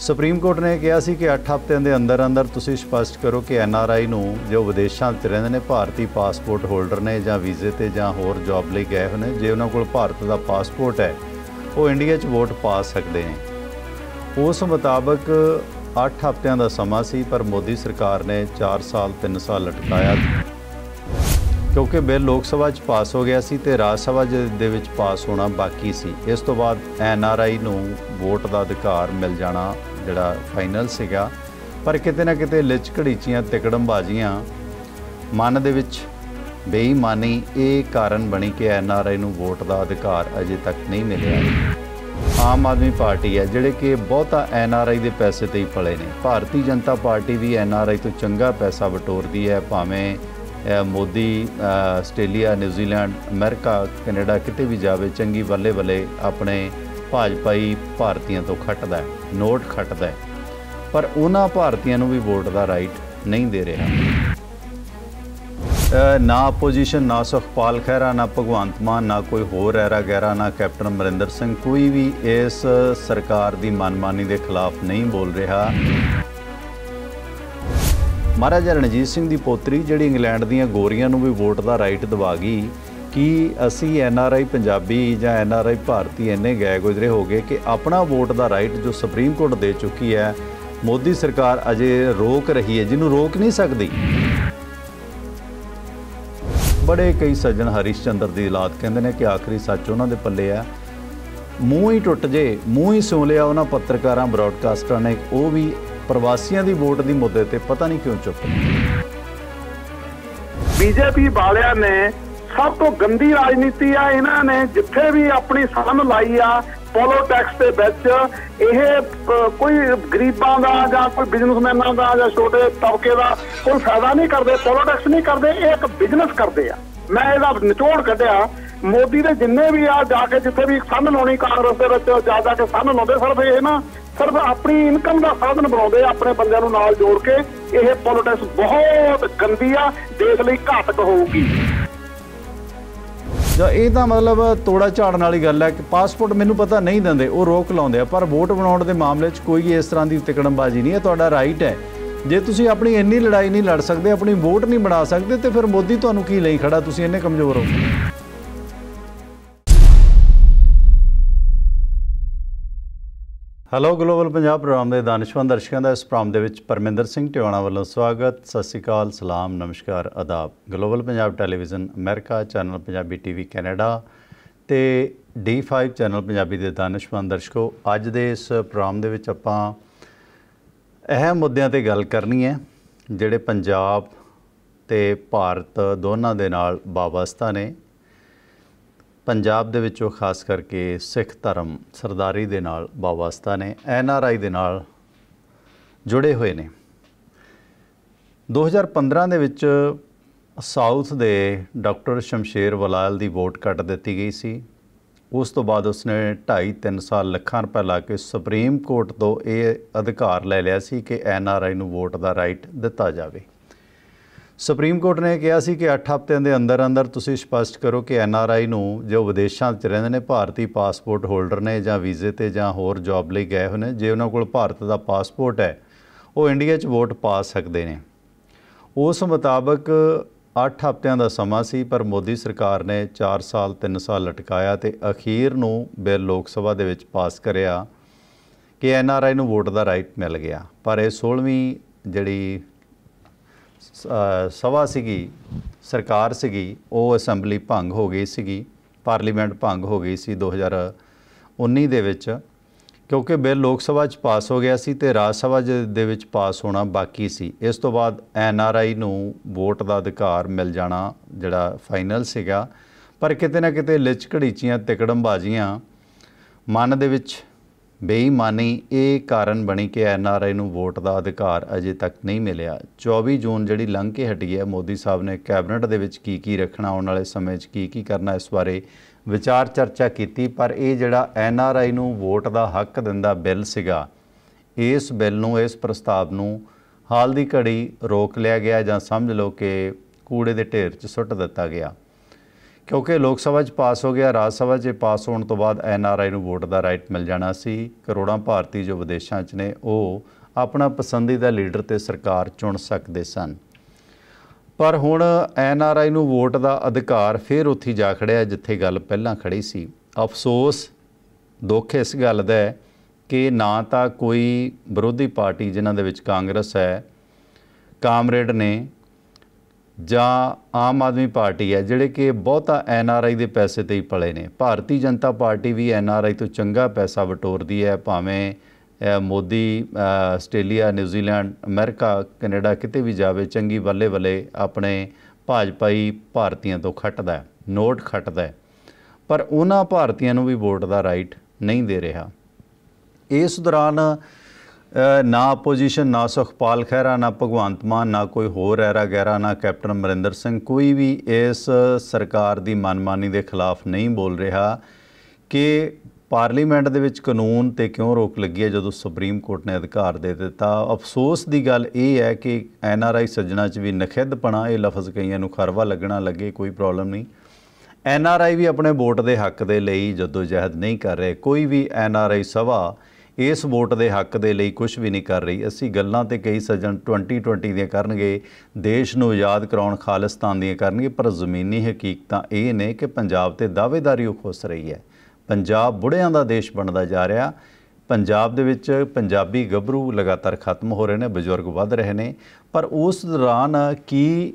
Supreme court ਨੇ ਕਿਹਾ ਸੀ ਕਿ 8 ਹਫ਼ਤਿਆਂ ਦੇ ਅੰਦਰ ਅੰਦਰ ਤੁਸੀਂ ਸਪਸ਼ਟ ਕਰੋ ਕਿ ਐਨ ਆਰ ਆਈ ਨੂੰ ਜੋ ਵਿਦੇਸ਼ਾਂ ਵਿੱਚ ਰਹਿੰਦੇ ਨੇ, ਭਾਰਤੀ ਪਾਸਪੋਰਟ ਹੋਲਡਰ ਨੇ ਜਾਂ ਵੀਜ਼ੇ ਤੇ ਜਾਂ ਹੋਰ ਜੌਬ ਲਈ ਗਏ ਹੋਏ ਨੇ, ਜੇ ਉਹਨਾਂ ਕੋਲ ਭਾਰਤ ਦਾ ਪਾਸਪੋਰਟ ਹੈ, ਉਹ ਇੰਡੀਆ 'ਚ ਵੋਟ ਪਾ ਸਕਦੇ ਨੇ। ਉਸ ਮੁਤਾਬਕ 8 ਹਫ਼ਤਿਆਂ ਦਾ ਸਮਾਂ ਸੀ, ਪਰ ਮੋਦੀ ਸਰਕਾਰ ਨੇ 4 ਸਾਲ 3 ਸਾਲ ਲਟਕਾਇਆ। ਕਿਉਂਕਿ ਬਿੱਲ ਲੋਕ ਸਭਾ 'ਚ ਪਾਸ ਹੋ ਗਿਆ ਸੀ ਤੇ ਰਾਜ ਸਭਾ ਜ- ਦੇ ਵਿੱਚ ਪਾਸ ਹੋਣਾ ਬਾਕੀ ਸੀ। ਇਸ ਤੋਂ ਬਾਅਦ ਐਨ ਆਰ ਆਈ ਨੂੰ ਵੋਟ ਦਾ ਅਧਿਕਾਰ ਮਿਲ ਜਾਣਾ ਜਿਹੜਾ ਫਾਈਨਲ ਸੀਗਾ। ਪਰ ਕਿਤੇ ਨਾ ਕਿਤੇ ਲਿਚ ਘੜੀਚੀਆਂ, ਤਿਕੜਮਬਾਜ਼ੀਆਂ ਮਨ ਦੇ ਵਿੱਚ ਬੇਈਮਾਨੀ, ਇਹ ਕਾਰਨ ਬਣੀ ਕਿ ਐਨ ਆਰ ਆਈ ਨੂੰ ਵੋਟ ਦਾ ਅਧਿਕਾਰ ਅਜੇ ਤੱਕ ਨਹੀਂ ਮਿਲਿਆ। ਆਮ ਆਦਮੀ ਪਾਰਟੀ ਹੈ, ਜਿਹੜੇ ਕਿ ਬਹੁਤਾ ਐਨ ਆਰ ਆਈ ਦੇ ਪੈਸੇ ਤੇ ਹੀ ਪਲੇ ਨੇ। ਭਾਰਤੀ ਜਨਤਾ ਪਾਰਟੀ ਵੀ ਐਨ ਆਰ ਆਈ ਤੋਂ ਚੰਗਾ ਪੈਸਾ ਵਟੋਰਦੀ ਹੈ, ਭਾਵੇਂ Modi Australia New Zealand America, Canada ਕਿਤੇ ਵੀ ਜਾਵੇ, ਚੰਗੀ ਬੱਲੇ ਬੱਲੇ ਆਪਣੇ ਭਾਜਪਾਈ ਭਾਰਤੀਆਂ ਤੋਂ ਖੱਟਦਾ ਹੈ। ਨੋਟ ਖੱਟਦਾ ਹੈ। ਪਰ ਉਹਨਾਂ ਭਾਰਤੀਆਂ ਨੂੰ ਵੀ ਵੋਟ ਦਾ ਰਾਈਟ ਨਹੀਂ ਦੇ ਰਿਹਾ। ਨਾ ਆਪੋਜੀਸ਼ਨ ਨਾ ਸੁਖਪਾਲ ਖਹਿਰਾ, ਨਾ ਭਗਵੰਤ ਮਾਨ, ਨਾ ਕੋਈ ਹੋਰ ਐਰਾ ਗੈਰਾ ਨਾ ਕੈਪਟਨ ਅਮਰਿੰਦਰ ਸਿੰਘ। ਕੋਈ ਵੀ ਇਸ ਸਰਕਾਰ ਦੀ ਮਨਮਾਨੀ ਦੇ ਖਿਲਾਫ ਨਹੀਂ ਬੋਲ ਰਿਹਾ। ਮਹਾਰਾਜਾ ਰਣਜੀਤ ਸਿੰਘ ਦੀ ਪੋਤਰੀ, ਜਿਹੜੀ ਇੰਗਲੈਂਡ ਦੀਆਂ ਗੋਰੀਆਂ ਨੂੰ ਵੀ ਵੋਟ ਦਾ ਰਾਈਟ ਦਿਵਾ ਗਈ ਕਿ ਅਸੀਂ ਐਨ ਆਰ ਆਈ ਪੰਜਾਬੀ ਜਾਂ ਐਨ ਆਰ ਆਈ ਭਾਰਤੀ ਇੰਨੇ ਗਏ ਗੁਜ਼ਰੇ ਹੋ ਗਏ ਕਿ ਆਪਣਾ ਵੋਟ ਦਾ ਰਾਈਟ ਜੋ ਸੁਪਰੀਮ ਕੋਰਟ ਦੇ ਚੁੱਕੀ ਹੈ, ਮੋਦੀ ਸਰਕਾਰ ਅਜੇ ਰੋਕ ਰਹੀ ਹੈ, ਜਿਹਨੂੰ ਰੋਕ ਨਹੀਂ ਸਕਦੀ। ਬੜੇ ਕਈ ਸੱਜਣ ਹਰੀਸ਼ ਚੰਦਰ ਦੀ ਔਲਾਦ ਕਹਿੰਦੇ ਨੇ ਕਿ ਆਖਰੀ ਸੱਚ ਉਹਨਾਂ ਦੇ ਪੱਲੇ ਆ ਮੂੰਹ ਹੀ ਟੁੱਟ ਜੇ, ਮੂੰਹ ਹੀ ਸੁਣ ਲਿਆ ਉਹਨਾਂ ਪੱਤਰਕਾਰਾਂ, ਬ੍ਰਾਡਕਾਸਟਰਾਂ ਨੇ, ਉਹ ਵੀ ਪ੍ਰਵਾਸੀਆਂ ਦੀ ਵੋਟ ਦੀ ਮੁੱਦੇ ਤੇ ਪਤਾ ਨਹੀਂ ਕਿਉਂ ਚੁੱਪ। ਬੀਜੇਪੀ ਵਾਲਿਆਂ ਨੇ ਸਭ ਤੋਂ ਗੰਦੀ ਰਾਜਨੀਤੀ ਆ ਇਹਨਾਂ ਨੇ ਜਿੱਥੇ ਵੀ ਆਪਣੀ ਸੰਨ ਲਾਈ ਆ ਪੋਲੋਟੈਕਸ ਦੇ ਵਿੱਚ, ਇਹ ਕੋਈ ਗਰੀਬਾਂ ਦਾ ਜਾਂ ਕੋਈ ਬਿਜ਼ਨਸਮੈਨਾਂ ਦਾ ਜਾਂ ਛੋਟੇ ਤਬਕੇ ਦਾ ਕੋਈ ਫਾਇਦਾ ਨਹੀਂ ਕਰਦੇ ਪੋਲੋਟੈਕਸ ਨਹੀਂ ਕਰਦੇ, ਇਹ ਇੱਕ ਬਿਜ਼ਨਸ ਕਰਦੇ ਆ। ਮੈਂ ਇਹਦਾ ਨਿਚੋੜ ਕੱਢਿਆ, ਮੋਦੀ ਦੇ ਜਿੰਨੇ ਵੀ ਆ ਜਾ ਕੇ ਜਿੱਥੇ ਵੀ ਸੰਨ ਲਾਉਣੀ, ਕਾਂਗਰਸ ਦੇ ਵਿੱਚ ਜਾ ਜਾ ਕੇ ਸੰਨ ਲਾਉਂਦੇ, ਸਿਰਫ ਇਹ ਨਾ, ਸਿਰਫ ਆਪਣੀ ਇਨਕਮ ਦਾ ਸਾਧਨ ਬਣਾਉਂਦੇ ਆਪਣੇ ਬੰਦਿਆਂ ਨੂੰ ਨਾਲ ਜੋੜ ਕੇ, ਇਹ ਪੋਲਿਟਿਕਸ ਬਹੁਤ ਗੰਦੀ ਆ, ਦੇਸ਼ ਲਈ ਘਾਤਕ ਹੋਊਗੀ। ਜਾਂ, ਇਹ ਤਾਂ ਮਤਲਬ ਤੋੜਾ ਝਾੜਨ ਵਾਲੀ ਗੱਲ ਹੈ ਕਿ ਪਾਸਪੋਰਟ ਮੈਨੂੰ ਪਤਾ ਨਹੀਂ ਦਿੰਦੇ, ਉਹ ਰੋਕ ਲਾਉਂਦੇ ਆ। ਪਰ ਵੋਟ ਬਣਾਉਣ ਦੇ ਮਾਮਲੇ 'ਚ ਕੋਈ ਇਸ ਤਰ੍ਹਾਂ ਦੀ ਤਿਕੜਮਬਾਜ਼ੀ ਨਹੀਂ ਹੈ, ਤੁਹਾਡਾ ਰਾਈਟ ਹੈ। ਜੇ ਤੁਸੀਂ ਆਪਣੀ ਇੰਨੀ ਲੜਾਈ ਨਹੀਂ ਲੜ ਸਕਦੇ, ਆਪਣੀ ਵੋਟ ਨਹੀਂ ਬਣਾ ਸਕਦੇ, ਤੇ ਫਿਰ ਮੋਦੀ ਤੁਹਾਨੂੰ ਕੀ ਲਈ ਖੜਾ? ਤੁਸੀਂ ਇੰਨੇ ਕਮਜ਼ੋਰ ਹੋ। ਹੈਲੋ ਗਲੋਬਲ ਪੰਜਾਬ ਪ੍ਰੋਗਰਾਮ ਦੇ ਦਾਨਿਸ਼ਵੰਦ ਦਰਸ਼ਕਾਂ ਦਾ ਇਸ ਪ੍ਰੋਗਰਾਮ ਦੇ ਵਿੱਚ ਪਰਮਿੰਦਰ ਸਿੰਘ ਟਿਵਾਣਾ ਵੱਲੋਂ ਸਵਾਗਤ, ਸਤਿ ਸ਼੍ਰੀ ਅਕਾਲ, ਸਲਾਮ, ਨਮਸਕਾਰ ਆਦਾਬ global Punjab television America channel Punjabi TV Canada ਤੇ D5 ਚੈਨਲ ਪੰਜਾਬੀ ਦੇ ਦਾਨਿਸ਼ਵੰਦ ਦਰਸ਼ਕੋ, ਅੱਜ ਦੇ ਇਸ ਪ੍ਰੋਗਰਾਮ ਦੇ ਵਿੱਚ ਆਪਾਂ ਅਹਿਮ ਮੁੱਦਿਆਂ ਤੇ ਗੱਲ ਕਰਨੀ ਹੈ, ਜਿਹੜੇ ਪੰਜਾਬ ਤੇ ਭਾਰਤ ਦੋਨਾਂ ਦੇ ਨਾਲ ਵਾਬਸਤਾ ਨੇ। ਪੰਜਾਬ ਦੇ ਵਿੱਚੋਂ ਖਾਸ ਕਰਕੇ ਸਿੱਖ ਧਰਮ ਸਰਦਾਰੀ ਦੇ ਨਾਲ ਵਾਬਸਤਾ ਨੇ, ਐਨ ਆਰ ਆਈ ਦੇ ਨਾਲ ਜੁੜੇ ਹੋਏ ਨੇ। 2015 ਦੇ ਵਿੱਚ ਸਾਊਥ ਦੇ ਡਾਕਟਰ ਸ਼ਮਸ਼ੇਰ ਵਲਾਲ ਦੀ ਵੋਟ ਕੱਟ ਦਿੱਤੀ ਗਈ ਸੀ। ਉਸ ਤੋਂ ਬਾਅਦ ਉਸਨੇ 2.5 3 ਸਾਲ ਲੱਖਾਂ ਰੁਪਏ ਲਾ ਕੇ ਸੁਪਰੀਮ ਕੋਰਟ ਤੋਂ ਇਹ ਅਧਿਕਾਰ ਲੈ ਲਿਆ ਸੀ ਕਿ ਐਨ ਆਰ ਆਈ ਨੂੰ ਵੋਟ ਦਾ ਰਾਈਟ ਦਿੱਤਾ ਜਾਵੇ। ਸੁਪਰੀਮ ਕੋਰਟ ਨੇ ਕਿਹਾ ਸੀ ਕਿ 8 ਹਫ਼ਤਿਆਂ ਦੇ ਅੰਦਰ ਅੰਦਰ ਤੁਸੀਂ ਸਪਸ਼ਟ ਕਰੋ ਕਿ ਐਨ ਆਰ ਆਈ ਨੂੰ ਜੋ ਵਿਦੇਸ਼ਾਂ ਵਿੱਚ ਰਹਿੰਦੇ ਨੇ, ਭਾਰਤੀ ਪਾਸਪੋਰਟ ਹੋਲਡਰ ਨੇ ਜਾਂ ਵੀਜ਼ੇ ਤੇ ਜਾਂ ਹੋਰ ਜੌਬ ਲਈ ਗਏ ਹੋਏ ਨੇ, ਜੇ ਉਹਨਾਂ ਕੋਲ ਭਾਰਤ ਦਾ ਪਾਸਪੋਰਟ ਹੈ, ਉਹ ਇੰਡੀਆ 'ਚ ਵੋਟ ਪਾ ਸਕਦੇ ਨੇ। ਉਸ ਮੁਤਾਬਕ 8 ਹਫ਼ਤਿਆਂ ਦਾ ਸਮਾਂ ਸੀ, ਪਰ ਮੋਦੀ ਸਰਕਾਰ ਨੇ 4 ਸਾਲ 3 ਸਾਲ ਲਟਕਾਇਆ ਤੇ ਅਖੀਰ ਨੂੰ ਬਿੱਲ ਲੋਕ ਸਭਾ ਦੇ ਵਿੱਚ ਪਾਸ ਕਰਿਆ ਕਿ ਐਨ ਆਰ ਆਈ ਨੂੰ ਵੋਟ ਦਾ ਰਾਈਟ ਮਿਲ ਗਿਆ। ਪਰ ਇਹ 16ਵੀਂ ਜਿਹੜੀ ਸ- ਸਭਾ ਸੀਗੀ, ਸਰਕਾਰ ਸੀਗੀ, ਉਹ ਅਸੈਂਬਲੀ ਭੰਗ ਹੋ ਗਈ ਸੀਗੀ, ਪਾਰਲੀਮੈਂਟ ਭੰਗ ਹੋ ਗਈ ਸੀ 2019 ਦੇ ਵਿੱਚ, ਕਿਉਂਕਿ ਬਿੱਲ ਲੋਕ ਸਭਾ 'ਚ ਪਾਸ ਹੋ ਗਿਆ ਸੀ ਤੇ ਰਾਜ ਸਭਾ ਜ- ਦੇ ਵਿੱਚ ਪਾਸ ਹੋਣਾ ਬਾਕੀ ਸੀ। ਇਸ ਤੋਂ ਬਾਅਦ ਐਨ ਆਰ ਆਈ ਨੂੰ ਵੋਟ ਦਾ ਅਧਿਕਾਰ ਮਿਲ ਜਾਣਾ ਜਿਹੜਾ ਫਾਈਨਲ ਸੀਗਾ। ਪਰ ਕਿਤੇ ਨਾ ਕਿਤੇ ਲਿਚ ਘੜੀਚੀਆਂ ਤਿਕੜਮਬਾਜ਼ੀਆਂ ਮਨ ਦੇ ਵਿੱਚ ਬੇਈਮਾਨੀ ਇਹ ਕਾਰਨ ਬਣੀ ਕਿ ਐਨ ਆਰ ਆਈ ਨੂੰ ਵੋਟ ਦਾ ਅਧਿਕਾਰ ਅਜੇ ਤੱਕ ਨਹੀਂ ਮਿਲਿਆ। 24 ਜੂਨ ਜਿਹੜੀ ਲੰਘ ਕੇ ਹਟੀ ਹੈ, ਮੋਦੀ ਸਾਹਿਬ ਨੇ ਕੈਬਨਿਟ ਦੇ ਵਿੱਚ ਕੀ ਕੀ ਰੱਖਣਾ, ਆਉਣ ਵਾਲੇ ਸਮੇਂ 'ਚ ਕੀ ਕੀ ਕਰਨਾ, ਇਸ ਬਾਰੇ ਵਿਚਾਰ ਚਰਚਾ ਕੀਤੀ, ਪਰ ਇਹ ਜਿਹੜਾ ਐਨ ਆਰ ਆਈ ਨੂੰ ਵੋਟ ਦਾ ਹੱਕ ਦਿੰਦਾ ਬਿੱਲ ਸੀਗਾ, ਇਸ ਬਿੱਲ ਨੂੰ, ਇਸ ਪ੍ਰਸਤਾਵ ਨੂੰ ਹਾਲ ਦੀ ਘੜੀ ਰੋਕ ਲਿਆ ਗਿਆ ਜਾਂ ਸਮਝ ਲਓ ਕਿ ਕੂੜੇ ਦੇ ਢੇਰ 'ਚ ਸੁੱਟ ਦਿੱਤਾ ਗਿਆ। ਕਿਉਂਕਿ ਲੋਕ ਸਭਾ 'ਚ ਪਾਸ ਹੋ ਗਿਆ, ਰਾਜ ਸਭਾ 'ਚ ਪਾਸ ਹੋਣ ਤੋਂ ਬਾਅਦ ਐਨ ਆਰ ਆਈ ਨੂੰ ਵੋਟ ਦਾ ਰਾਈਟ ਮਿਲ ਜਾਣਾ ਸੀ। ਕਰੋੜਾਂ ਭਾਰਤੀ ਜੋ ਵਿਦੇਸ਼ਾਂ 'ਚ ਨੇ, ਉਹ ਆਪਣਾ ਪਸੰਦੀਦਾ ਲੀਡਰ ਤੇ ਸਰਕਾਰ ਚੁਣ ਸਕਦੇ ਸਨ। ਪਰ ਹੁਣ ਐਨ ਆਰ ਆਈ ਨੂੰ ਵੋਟ ਦਾ ਅਧਿਕਾਰ ਫਿਰ ਉੱਥੇ ਜਾ ਖੜਿਆ, ਜਿੱਥੇ ਗੱਲ ਪਹਿਲਾਂ ਖੜੀ ਸੀ। ਅਫਸੋਸ, ਦੁੱਖ ਇਸ ਗੱਲ ਦਾ ਹੈ ਕਿ ਨਾ ਤਾਂ ਕੋਈ ਵਿਰੋਧੀ ਪਾਰਟੀ ਜਿਨ੍ਹਾਂ ਦੇ ਵਿੱਚ ਕਾਂਗਰਸ ਹੈ, ਕਾਮਰੇਡ ਨੇ ਜਾਂ ਆਮ ਆਦਮੀ ਪਾਰਟੀ ਹੈ, ਜਿਹੜੇ ਕਿ ਬਹੁਤਾ ਐਨ ਆਰ ਆਈ ਦੇ ਪੈਸੇ ਤੇ ਹੀ ਪਲੇ ਨੇ। ਭਾਰਤੀ ਜਨਤਾ ਪਾਰਟੀ ਵੀ ਐਨ ਆਰ ਆਈ ਤੋਂ ਚੰਗਾ ਪੈਸਾ ਵਟੋਰਦੀ ਹੈ, ਭਾਵੇਂ Modi Australia, New Zealand, America, Canada ਕਿਤੇ ਵੀ ਜਾਵੇ, ਚੰਗੀ ਬੱਲੇ ਬੱਲੇ ਆਪਣੇ ਭਾਜਪਾਈ ਭਾਰਤੀਆਂ ਤੋਂ ਖੱਟਦਾ ਹੈ, ਨੋਟ ਖੱਟਦਾ ਹੈ। ਪਰ ਉਹਨਾਂ ਭਾਰਤੀਆਂ ਨੂੰ ਵੀ ਵੋਟ ਦਾ ਰਾਈਟ ਨਹੀਂ ਦੇ ਰਿਹਾ। ਇਸ ਦੌਰਾਨ ਨਾ ਆਪੋਜੀਸ਼ਨ ਨਾ ਸੁਖਪਾਲ ਖਹਿਰਾ, ਨਾ ਭਗਵੰਤ ਮਾਨ, ਨਾ ਕੋਈ ਹੋਰ ਐਰਾ ਗੈਰਾ ਨਾ ਕੈਪਟਨ ਅਮਰਿੰਦਰ ਸਿੰਘ। ਕੋਈ ਵੀ ਇਸ ਸਰਕਾਰ ਦੀ ਮਨਮਾਨੀ ਦੇ ਖਿਲਾਫ ਨਹੀਂ ਬੋਲ ਰਿਹਾ ਕਿ ਪਾਰਲੀਮੈਂਟ ਦੇ ਵਿੱਚ ਕਾਨੂੰਨ ਤੇ ਕਿਉਂ ਰੋਕ ਲੱਗੀ ਹੈ, ਜਦੋਂ ਸੁਪਰੀਮ ਕੋਰਟ ਨੇ ਅਧਿਕਾਰ ਦੇ ਦਿੱਤਾ। ਅਫਸੋਸ ਦੀ ਗੱਲ ਇਹ ਹੈ ਕਿ ਐਨ ਆਰ ਆਈ ਸੱਜਣਾ 'ਚ ਵੀ ਨਖਿੱਧਪਣਾ, ਇਹ ਲਫ਼ਜ਼ ਕਈਆਂ ਨੂੰ ਖਰਵਾ ਲੱਗਣਾ ਲੱਗੇ, ਕੋਈ ਪ੍ਰੋਬਲਮ ਨਹੀਂ। ਐਨ ਆਰ ਆਈ ਵੀ ਆਪਣੇ ਵੋਟ ਦੇ ਹੱਕ ਦੇ ਲਈ ਜਦੋਂ ਜਹਿਦ ਨਹੀਂ ਕਰ ਰਹੇ। ਕੋਈ ਵੀ ਐਨ ਆਰ ਆਈ ਸਭਾ ਇਸ ਵੋਟ ਦੇ ਹੱਕ ਦੇ ਲਈ ਕੁਝ ਵੀ ਨਹੀਂ ਕਰ ਰਹੀ। ਅਸੀਂ ਗੱਲਾਂ ਤੇ ਕਈ ਸੱਜਣ 2020 ਦੀਆਂ ਕਰਨਗੇ, ਦੇਸ਼ ਨੂੰ ਆਜ਼ਾਦ ਕਰਾਉਣ ਖਾਲਿਸਤਾਨ ਦੀਆਂ ਕਰਨਗੇ, ਪਰ ਜ਼ਮੀਨੀ ਹਕੀਕਤਾਂ ਇਹ ਨੇ ਕਿ ਪੰਜਾਬ ਤੇ ਦਾਅਵੇਦਾਰੀ ਉਹ ਖੁੱਸ ਰਹੀ ਹੈ। ਪੰਜਾਬ ਬੁੜਿਆਂ ਦਾ ਦੇਸ਼ ਬਣਦਾ ਜਾ ਰਿਹਾ। ਪੰਜਾਬ ਦੇ ਵਿੱਚ ਪੰਜਾਬੀ ਗੱਭਰੂ ਲਗਾਤਾਰ ਖਤਮ ਹੋ ਰਹੇ ਨੇ, ਬਜ਼ੁਰਗ ਵੱਧ ਰਹੇ ਨੇ। ਪਰ ਉਸ ਦੌਰਾਨ ਕੀ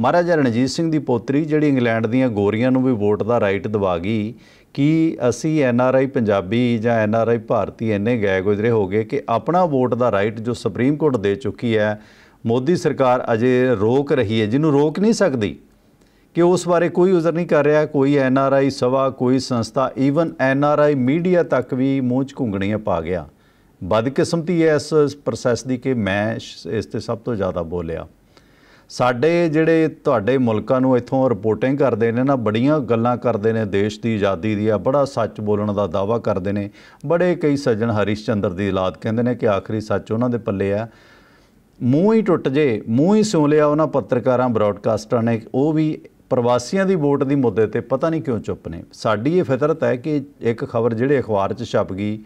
ਮਹਾਰਾਜਾ ਰਣਜੀਤ ਸਿੰਘ ਦੀ ਪੋਤਰੀ, ਜਿਹੜੀ ਇੰਗਲੈਂਡ ਦੀਆਂ ਗੋਰੀਆਂ ਨੂੰ ਵੀ ਵੋਟ ਦਾ ਰਾਈਟ ਦਵਾ ਗਈ ਕਿ ਅਸੀਂ ਐਨ ਆਰ ਆਈ ਪੰਜਾਬੀ ਜਾਂ ਐਨ ਆਰ ਆਈ ਭਾਰਤੀ ਇੰਨੇ ਗਏ ਗੁਜ਼ਰੇ ਹੋ ਗਏ ਕਿ ਆਪਣਾ ਵੋਟ ਦਾ ਰਾਈਟ ਜੋ ਸੁਪਰੀਮ ਕੋਰਟ ਦੇ ਚੁੱਕੀ ਹੈ, ਮੋਦੀ ਸਰਕਾਰ ਅਜੇ ਰੋਕ ਰਹੀ ਹੈ, ਜਿਹਨੂੰ ਰੋਕ ਨਹੀਂ ਸਕਦੀ ਕਿ ਉਸ ਬਾਰੇ ਕੋਈ ਉਜ਼ਰ ਨਹੀਂ ਕਰ ਰਿਹਾ, ਕੋਈ ਐਨ ਆਰ ਆਈ ਸਭਾ, ਕੋਈ ਸੰਸਥਾ even N R I media ਤੱਕ ਵੀ ਮੂੰਹ 'ਚ ਘੁੰਗਣੀਆਂ ਪਾ ਗਿਆ। ਬਦਕਿਸਮਤੀ ਹੈ ਇਸ ਪ੍ਰੋਸੈਸ ਦੀ ਕਿ ਮੈਂ ਇਸ ਤੇ ਸਭ ਤੋਂ ਜ਼ਿਆਦਾ ਬੋਲਿਆ। ਸਾਡੇ ਜਿਹੜੇ ਤੁਹਾਡੇ ਮੁਲਕਾਂ ਨੂੰ ਇੱਥੋਂ ਰਿਪੋਰਟਿੰਗ ਕਰਦੇ ਨੇ ਨਾ, ਬੜੀਆਂ ਗੱਲਾਂ ਕਰਦੇ ਨੇ ਦੇਸ਼ ਦੀ ਆਜ਼ਾਦੀ ਦੀ ਆ, ਬੜਾ ਸੱਚ ਬੋਲਣ ਦਾ ਦਾਵਾ ਕਰਦੇ ਨੇ। ਬੜੇ ਕਈ ਸੱਜਣ ਹਰੀਸ਼ ਚੰਦਰ ਦੀ ਔਲਾਦ ਕਹਿੰਦੇ ਨੇ ਕਿ ਆਖਰੀ ਸੱਚ ਉਹਨਾਂ ਦੇ ਪੱਲੇ ਆ। ਮੂੰਹ ਹੀ ਟੁੱਟ ਜੇ, ਮੂੰਹ ਹੀ ਸਿਉਂ ਲਿਆ ਉਹਨਾਂ ਪੱਤਰਕਾਰਾਂ ਬ੍ਰਾਡਕਾਸਟਰਾਂ ਨੇ। ਉਹ ਵੀ ਪ੍ਰਵਾਸੀਆਂ ਦੀ ਵੋਟ ਦੀ ਮੁੱਦੇ ਤੇ ਪਤਾ ਨਹੀਂ ਕਿਉਂ ਚੁੱਪ ਨੇ। ਸਾਡੀ ਇਹ ਫਿਤਰਤ ਹੈ ਕਿ ਇੱਕ ਖਬਰ ਜਿਹੜੇ ਅਖਬਾਰ 'ਚ ਛਪ ਗਈ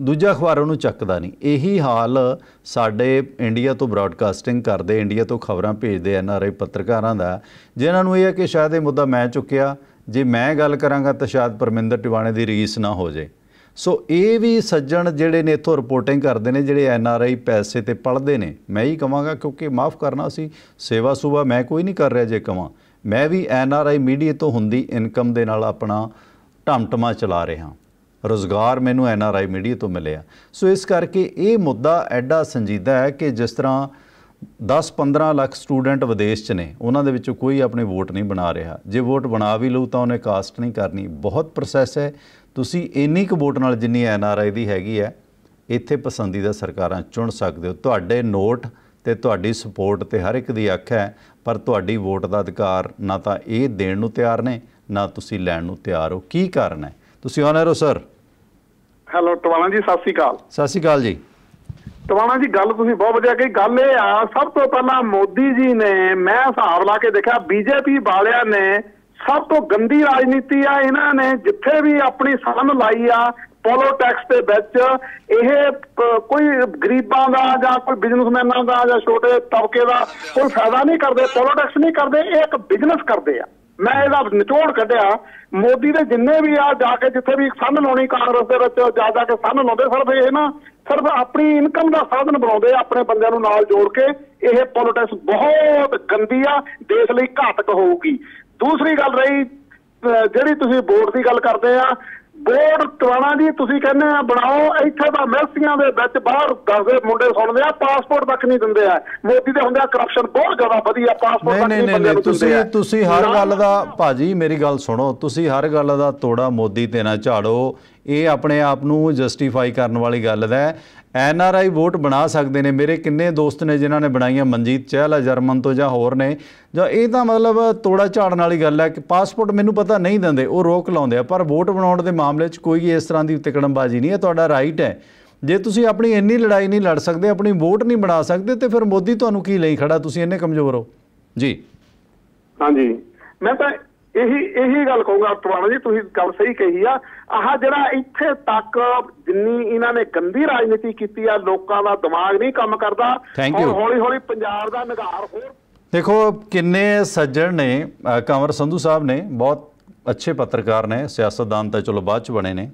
ਦੂਜਾ ਅਖਬਾਰ ਉਹਨੂੰ ਚੱਕਦਾ ਨਹੀਂ। ਇਹੀ ਹਾਲ ਸਾਡੇ ਇੰਡੀਆ ਤੋਂ ਬ੍ਰਾਡਕਾਸਟਿੰਗ ਕਰਦੇ, ਇੰਡੀਆ ਤੋਂ ਖਬਰਾਂ ਭੇਜਦੇ ਐਨ ਆਰ ਆਈ ਪੱਤਰਕਾਰਾਂ ਦਾ, ਜਿਨ੍ਹਾਂ ਨੂੰ ਇਹ ਹੈ ਕਿ ਸ਼ਾਇਦ ਇਹ ਮੁੱਦਾ ਮੈਂ ਚੁੱਕਿਆ, ਜੇ ਮੈਂ ਗੱਲ ਕਰਾਂਗਾ ਤਾਂ ਸ਼ਾਇਦ ਪਰਮਿੰਦਰ ਟਿਵਾਣੇ ਦੀ ਰੀਸ ਨਾ ਹੋ ਜੇ। ਸੋ ਇਹ ਵੀ ਸੱਜਣ ਜਿਹੜੇ ਨੇ ਇਥੋਂ ਰਿਪੋਰਟਿੰਗ ਕਰਦੇ ਨੇ, ਜਿਹੜੇ ਐਨ ਆਰ ਆਈ ਪੈਸੇ ਤੇ ਪੜਦੇ ਨੇ। ਮੈਂ ਹੀ ਕਹਾਂਗਾ ਕਿਉਂਕਿ ਮਾਫ ਕਰਨਾ ਸੀ, ਸੇਵਾ ਸੁਭਾ ਮੈਂ ਕੋਈ ਨਹੀਂ ਕਰ ਰਿਹਾ ਜੇ ਕਹਾਂ ਮੈਂ ਵੀ ਐਨ ਆਰ ਆਈ ਮੀਡੀਆ ਤੋਂ ਹੁੰਦੀ ਇਨਕਮ ਦੇ ਨਾਲ ਆਪਣਾ ਢਮਟਮਾ ਚਲਾ ਰਿਹਾ। ਰੋਜ਼ਗਾਰ ਮੈਨੂੰ ਐਨ ਆਰ ਆਈ ਮੀਡੀਆ ਤੋਂ ਮਿਲਿਆ। ਸੋ ਇਸ ਕਰਕੇ ਇਹ ਮੁੱਦਾ ਐਡਾ ਸੰਜੀਦਾ ਹੈ ਕਿ ਜਿਸ ਤਰ੍ਹਾਂ 10-15 ਲੱਖ ਸਟੂਡੈਂਟ ਵਿਦੇਸ਼ 'ਚ ਨੇ, ਉਹਨਾਂ ਦੇ ਵਿੱਚੋਂ ਕੋਈ ਆਪਣੀ ਵੋਟ ਨਹੀਂ ਬਣਾ ਰਿਹਾ। ਜੇ ਵੋਟ ਬਣਾ ਵੀ ਲਊ ਤਾਂ ਉਹਨੇ ਕਾਸਟ ਨਹੀਂ ਕਰਨੀ। ਬਹੁਤ ਪ੍ਰੋਸੈਸ ਹੈ। ਤੁਸੀਂ ਇੰਨੀ ਕੁ ਵੋਟ ਨਾਲ ਜਿੰਨੀ ਐਨ ਆਰ ਆਈ ਦੀ ਹੈਗੀ ਹੈ, ਇੱਥੇ ਪਸੰਦੀਦਾ ਸਰਕਾਰਾਂ ਚੁਣ ਸਕਦੇ ਹੋ। ਤੁਹਾਡੇ ਨੋਟ ਤੇ ਤੁਹਾਡੀ ਸਪੋਰਟ ਤੇ ਹਰ ਇੱਕ ਦੀ ਅੱਖ ਹੈ, ਪਰ ਤੁਹਾਡੀ ਵੋਟ ਦਾ ਅਧਿਕਾਰ ਨਾ ਤਾਂ ਇਹ ਦੇਣ ਨੂੰ ਤਿਆਰ ਨੇ, ਨਾ ਤੁਸੀਂ ਲੈਣ ਨੂੰ ਤਿਆਰ ਹੋ। ਕੀ ਕਾਰਨ ਹੈ? ਤੁਸੀਂ ਆਨਰ ਹੋ ਸਰ ਹੈਲੋ ਟਵਾਣਾ ਜੀ ਸਤਿ ਸ੍ਰੀ ਅਕਾਲ। ਸਤਿ ਸ੍ਰੀ ਅਕਾਲ ਜੀ। ਟਵਾਣਾ ਜੀ ਗੱਲ ਤੁਸੀਂ ਬਹੁਤ ਵਧੀਆ ਕਹੀ। ਗੱਲ ਇਹ ਆ ਸਭ ਤੋਂ ਪਹਿਲਾਂ ਮੋਦੀ ਜੀ ਨੇ ਮੈਂ ਹਿਸਾਬ ਲਾ ਕੇ ਦੇਖਿਆ ਬੀਜੇਪੀ ਵਾਲਿਆਂ ਨੇ ਸਭ ਤੋਂ ਗੰਦੀ ਰਾਜਨੀਤੀ ਆ ਇਹਨਾਂ ਨੇ ਜਿੱਥੇ ਵੀ ਆਪਣੀ ਸੰਨ ਲਾਈ ਆ ਪੋਲੋਟੈਕਸ ਦੇ ਵਿੱਚ ਇਹ ਕੋਈ ਗਰੀਬਾਂ ਦਾ ਜਾਂ ਕੋਈ ਬਿਜ਼ਨਸਮੈਨਾਂ ਦਾ ਜਾਂ ਛੋਟੇ ਤਬਕੇ ਦਾ ਕੋਈ ਫਾਇਦਾ ਨਹੀਂ ਕਰਦੇ ਪੋਲੋਟੈਕਸ ਨਹੀਂ ਕਰਦੇ ਇਹ ਇੱਕ ਬਿਜ਼ਨਸ ਕਰਦੇ ਆ। ਮੈਂ ਇਹਦਾ ਨਿਚੋੜ ਕੱਢਿਆ। ਮੋਦੀ ਦੇ ਜਿੰਨੇ ਵੀ ਆ ਜਾ ਕੇ ਜਿੱਥੇ ਵੀ ਸੰਨ ਲਾਉਣੀ ਕਾਂਗਰਸ ਦੇ ਵਿੱਚ, ਜਾ ਜਾ ਕੇ ਸੰਨ ਲਾਉਂਦੇ, ਸਿਰਫ ਇਹ ਨਾ, ਸਿਰਫ ਆਪਣੀ ਇਨਕਮ ਦਾ ਸਾਧਨ ਬਣਾਉਂਦੇ ਆਪਣੇ ਬੰਦਿਆਂ ਨੂੰ ਨਾਲ ਜੋੜ ਕੇ। ਇਹ ਪੋਲਿਟਿਕਸ ਬਹੁਤ ਗੰਦੀ ਆ, ਦੇਸ਼ ਲਈ ਘਾਤਕ ਹੋਊਗੀ। ਦੂਸਰੀ ਗੱਲ ਰਹੀ ਜਿਹੜੀ ਤੁਸੀਂ ਵੋਟ ਦੀ ਗੱਲ ਕਰਦੇ ਆ ਬੋਰਡ ਟਵਾਣਾ ਜੀ ਤੁਸੀਂ ਕਹਿੰਦੇ ਆ ਬਣਾਓ ਇੱਥੇ ਤਾਂ ਮੈਸੀਆਂ ਦੇ ਵਿੱਚ ਬਾਹਰ ਦੱਸਦੇ ਮੁੰਡੇ ਸੁਣਦੇ ਆ ਪਾਸਪੋਰਟ ਤੱਕ ਨਹੀਂ ਦਿੰਦੇ ਆ। ਮੋਦੀ ਦੇ ਹੁੰਦੇ ਆ ਕਰਪਸ਼ਨ ਬਹੁਤ ਜ਼ਿਆਦਾ ਵਧੀਆ ਪਾਸਪੋਰਟ ਤੱਕ ਨਹੀਂ ਦਿੰਦੇ ਤੁਸੀਂ ਤੁਸੀਂ ਹਰ ਗੱਲ ਦਾ ਭਾਜੀ ਮੇਰੀ ਗੱਲ ਸੁਣੋ ਤੁਸੀਂ ਹਰ ਗੱਲ ਦਾ ਤੋੜਾ ਮੋਦੀ ਤੇ ਨਾ ਝਾੜੋ। ਇਹ ਆਪਣੇ ਆਪ ਨੂੰ ਜਸਟੀਫਾਈ ਕਰਨ ਵਾਲੀ ਗੱਲ ਹੈ। ਐਨ ਆਰ ਆਈ ਵੋਟ ਬਣਾ ਸਕਦੇ ਨੇ। ਮੇਰੇ ਕਿੰਨੇ ਦੋਸਤ ਨੇ ਜਿਨ੍ਹਾਂ ਨੇ ਬਣਾਈਆਂ, ਮਨਜੀਤ ਚਹਿਲ ਜਰਮਨ ਤੋਂ ਜਾਂ ਹੋਰ ਨੇ। ਜਾਂ ਇਹ ਤਾਂ ਮਤਲਬ ਤੋੜਾ ਝਾੜਨ ਵਾਲੀ ਗੱਲ ਹੈ ਕਿ ਪਾਸਪੋਰਟ ਮੈਨੂੰ ਪਤਾ ਨਹੀਂ ਦਿੰਦੇ, ਉਹ ਰੋਕ ਲਾਉਂਦੇ ਆ। ਪਰ ਵੋਟ ਬਣਾਉਣ ਦੇ ਮਾਮਲੇ 'ਚ ਕੋਈ ਇਸ ਤਰ੍ਹਾਂ ਦੀ ਤਿਕੜਮਬਾਜ਼ੀ ਨਹੀਂ ਹੈ। ਤੁਹਾਡਾ ਰਾਈਟ ਹੈ। ਜੇ ਤੁਸੀਂ ਆਪਣੀ ਇੰਨੀ ਲੜਾਈ ਨਹੀਂ ਲੜ ਸਕਦੇ, ਆਪਣੀ ਵੋਟ ਨਹੀਂ ਬਣਾ ਸਕਦੇ, ਤੇ ਫਿਰ ਮੋਦੀ ਤੁਹਾਨੂੰ ਕੀ ਲਈ ਖੜਾ? ਤੁਸੀਂ ਇੰਨੇ ਕਮਜ਼ੋਰ ਹੋ। ਜੀ। ਹਾਂਜੀ। ਮੈਂ ਤਾਂ ਇਹੀ ਇਹੀ ਗੱਲ ਕਹੂੰਗਾ ਟਵਾਣਾ ਜੀ ਤੁਸੀਂ ਗੱਲ ਸਹੀ ਕਹੀ ਆ। ਆਹ ਜਿਹੜਾ ਇੱਥੇ ਤੱਕ ਜਿੰਨੀ ਇਹਨਾਂ ਨੇ ਗੰਦੀ ਰਾਜਨੀਤੀ ਕੀਤੀ ਆ ਲੋਕਾਂ ਦਾ ਦਿਮਾਗ ਨਹੀਂ ਕੰਮ ਕਰਦਾ। You. ਹੌਲੀ ਹੌਲੀ ਪੰਜਾਬ ਦਾ ਨਿਗਾਰ ਹੋਰ ਦੇਖੋ ਕਿੰਨੇ ਸੱਜਣ ਨੇ ਕੰਵਰ ਸੰਧੂ ਸਾਹਿਬ ਨੇ ਬਹੁਤ ਅੱਛੇ ਪੱਤਰਕਾਰ ਨੇ ਸਿਆਸਤਦਾਨ ਤਾਂ ਚਲੋ ਬਾਅਦ ਚ ਬਣੇ ਨੇ।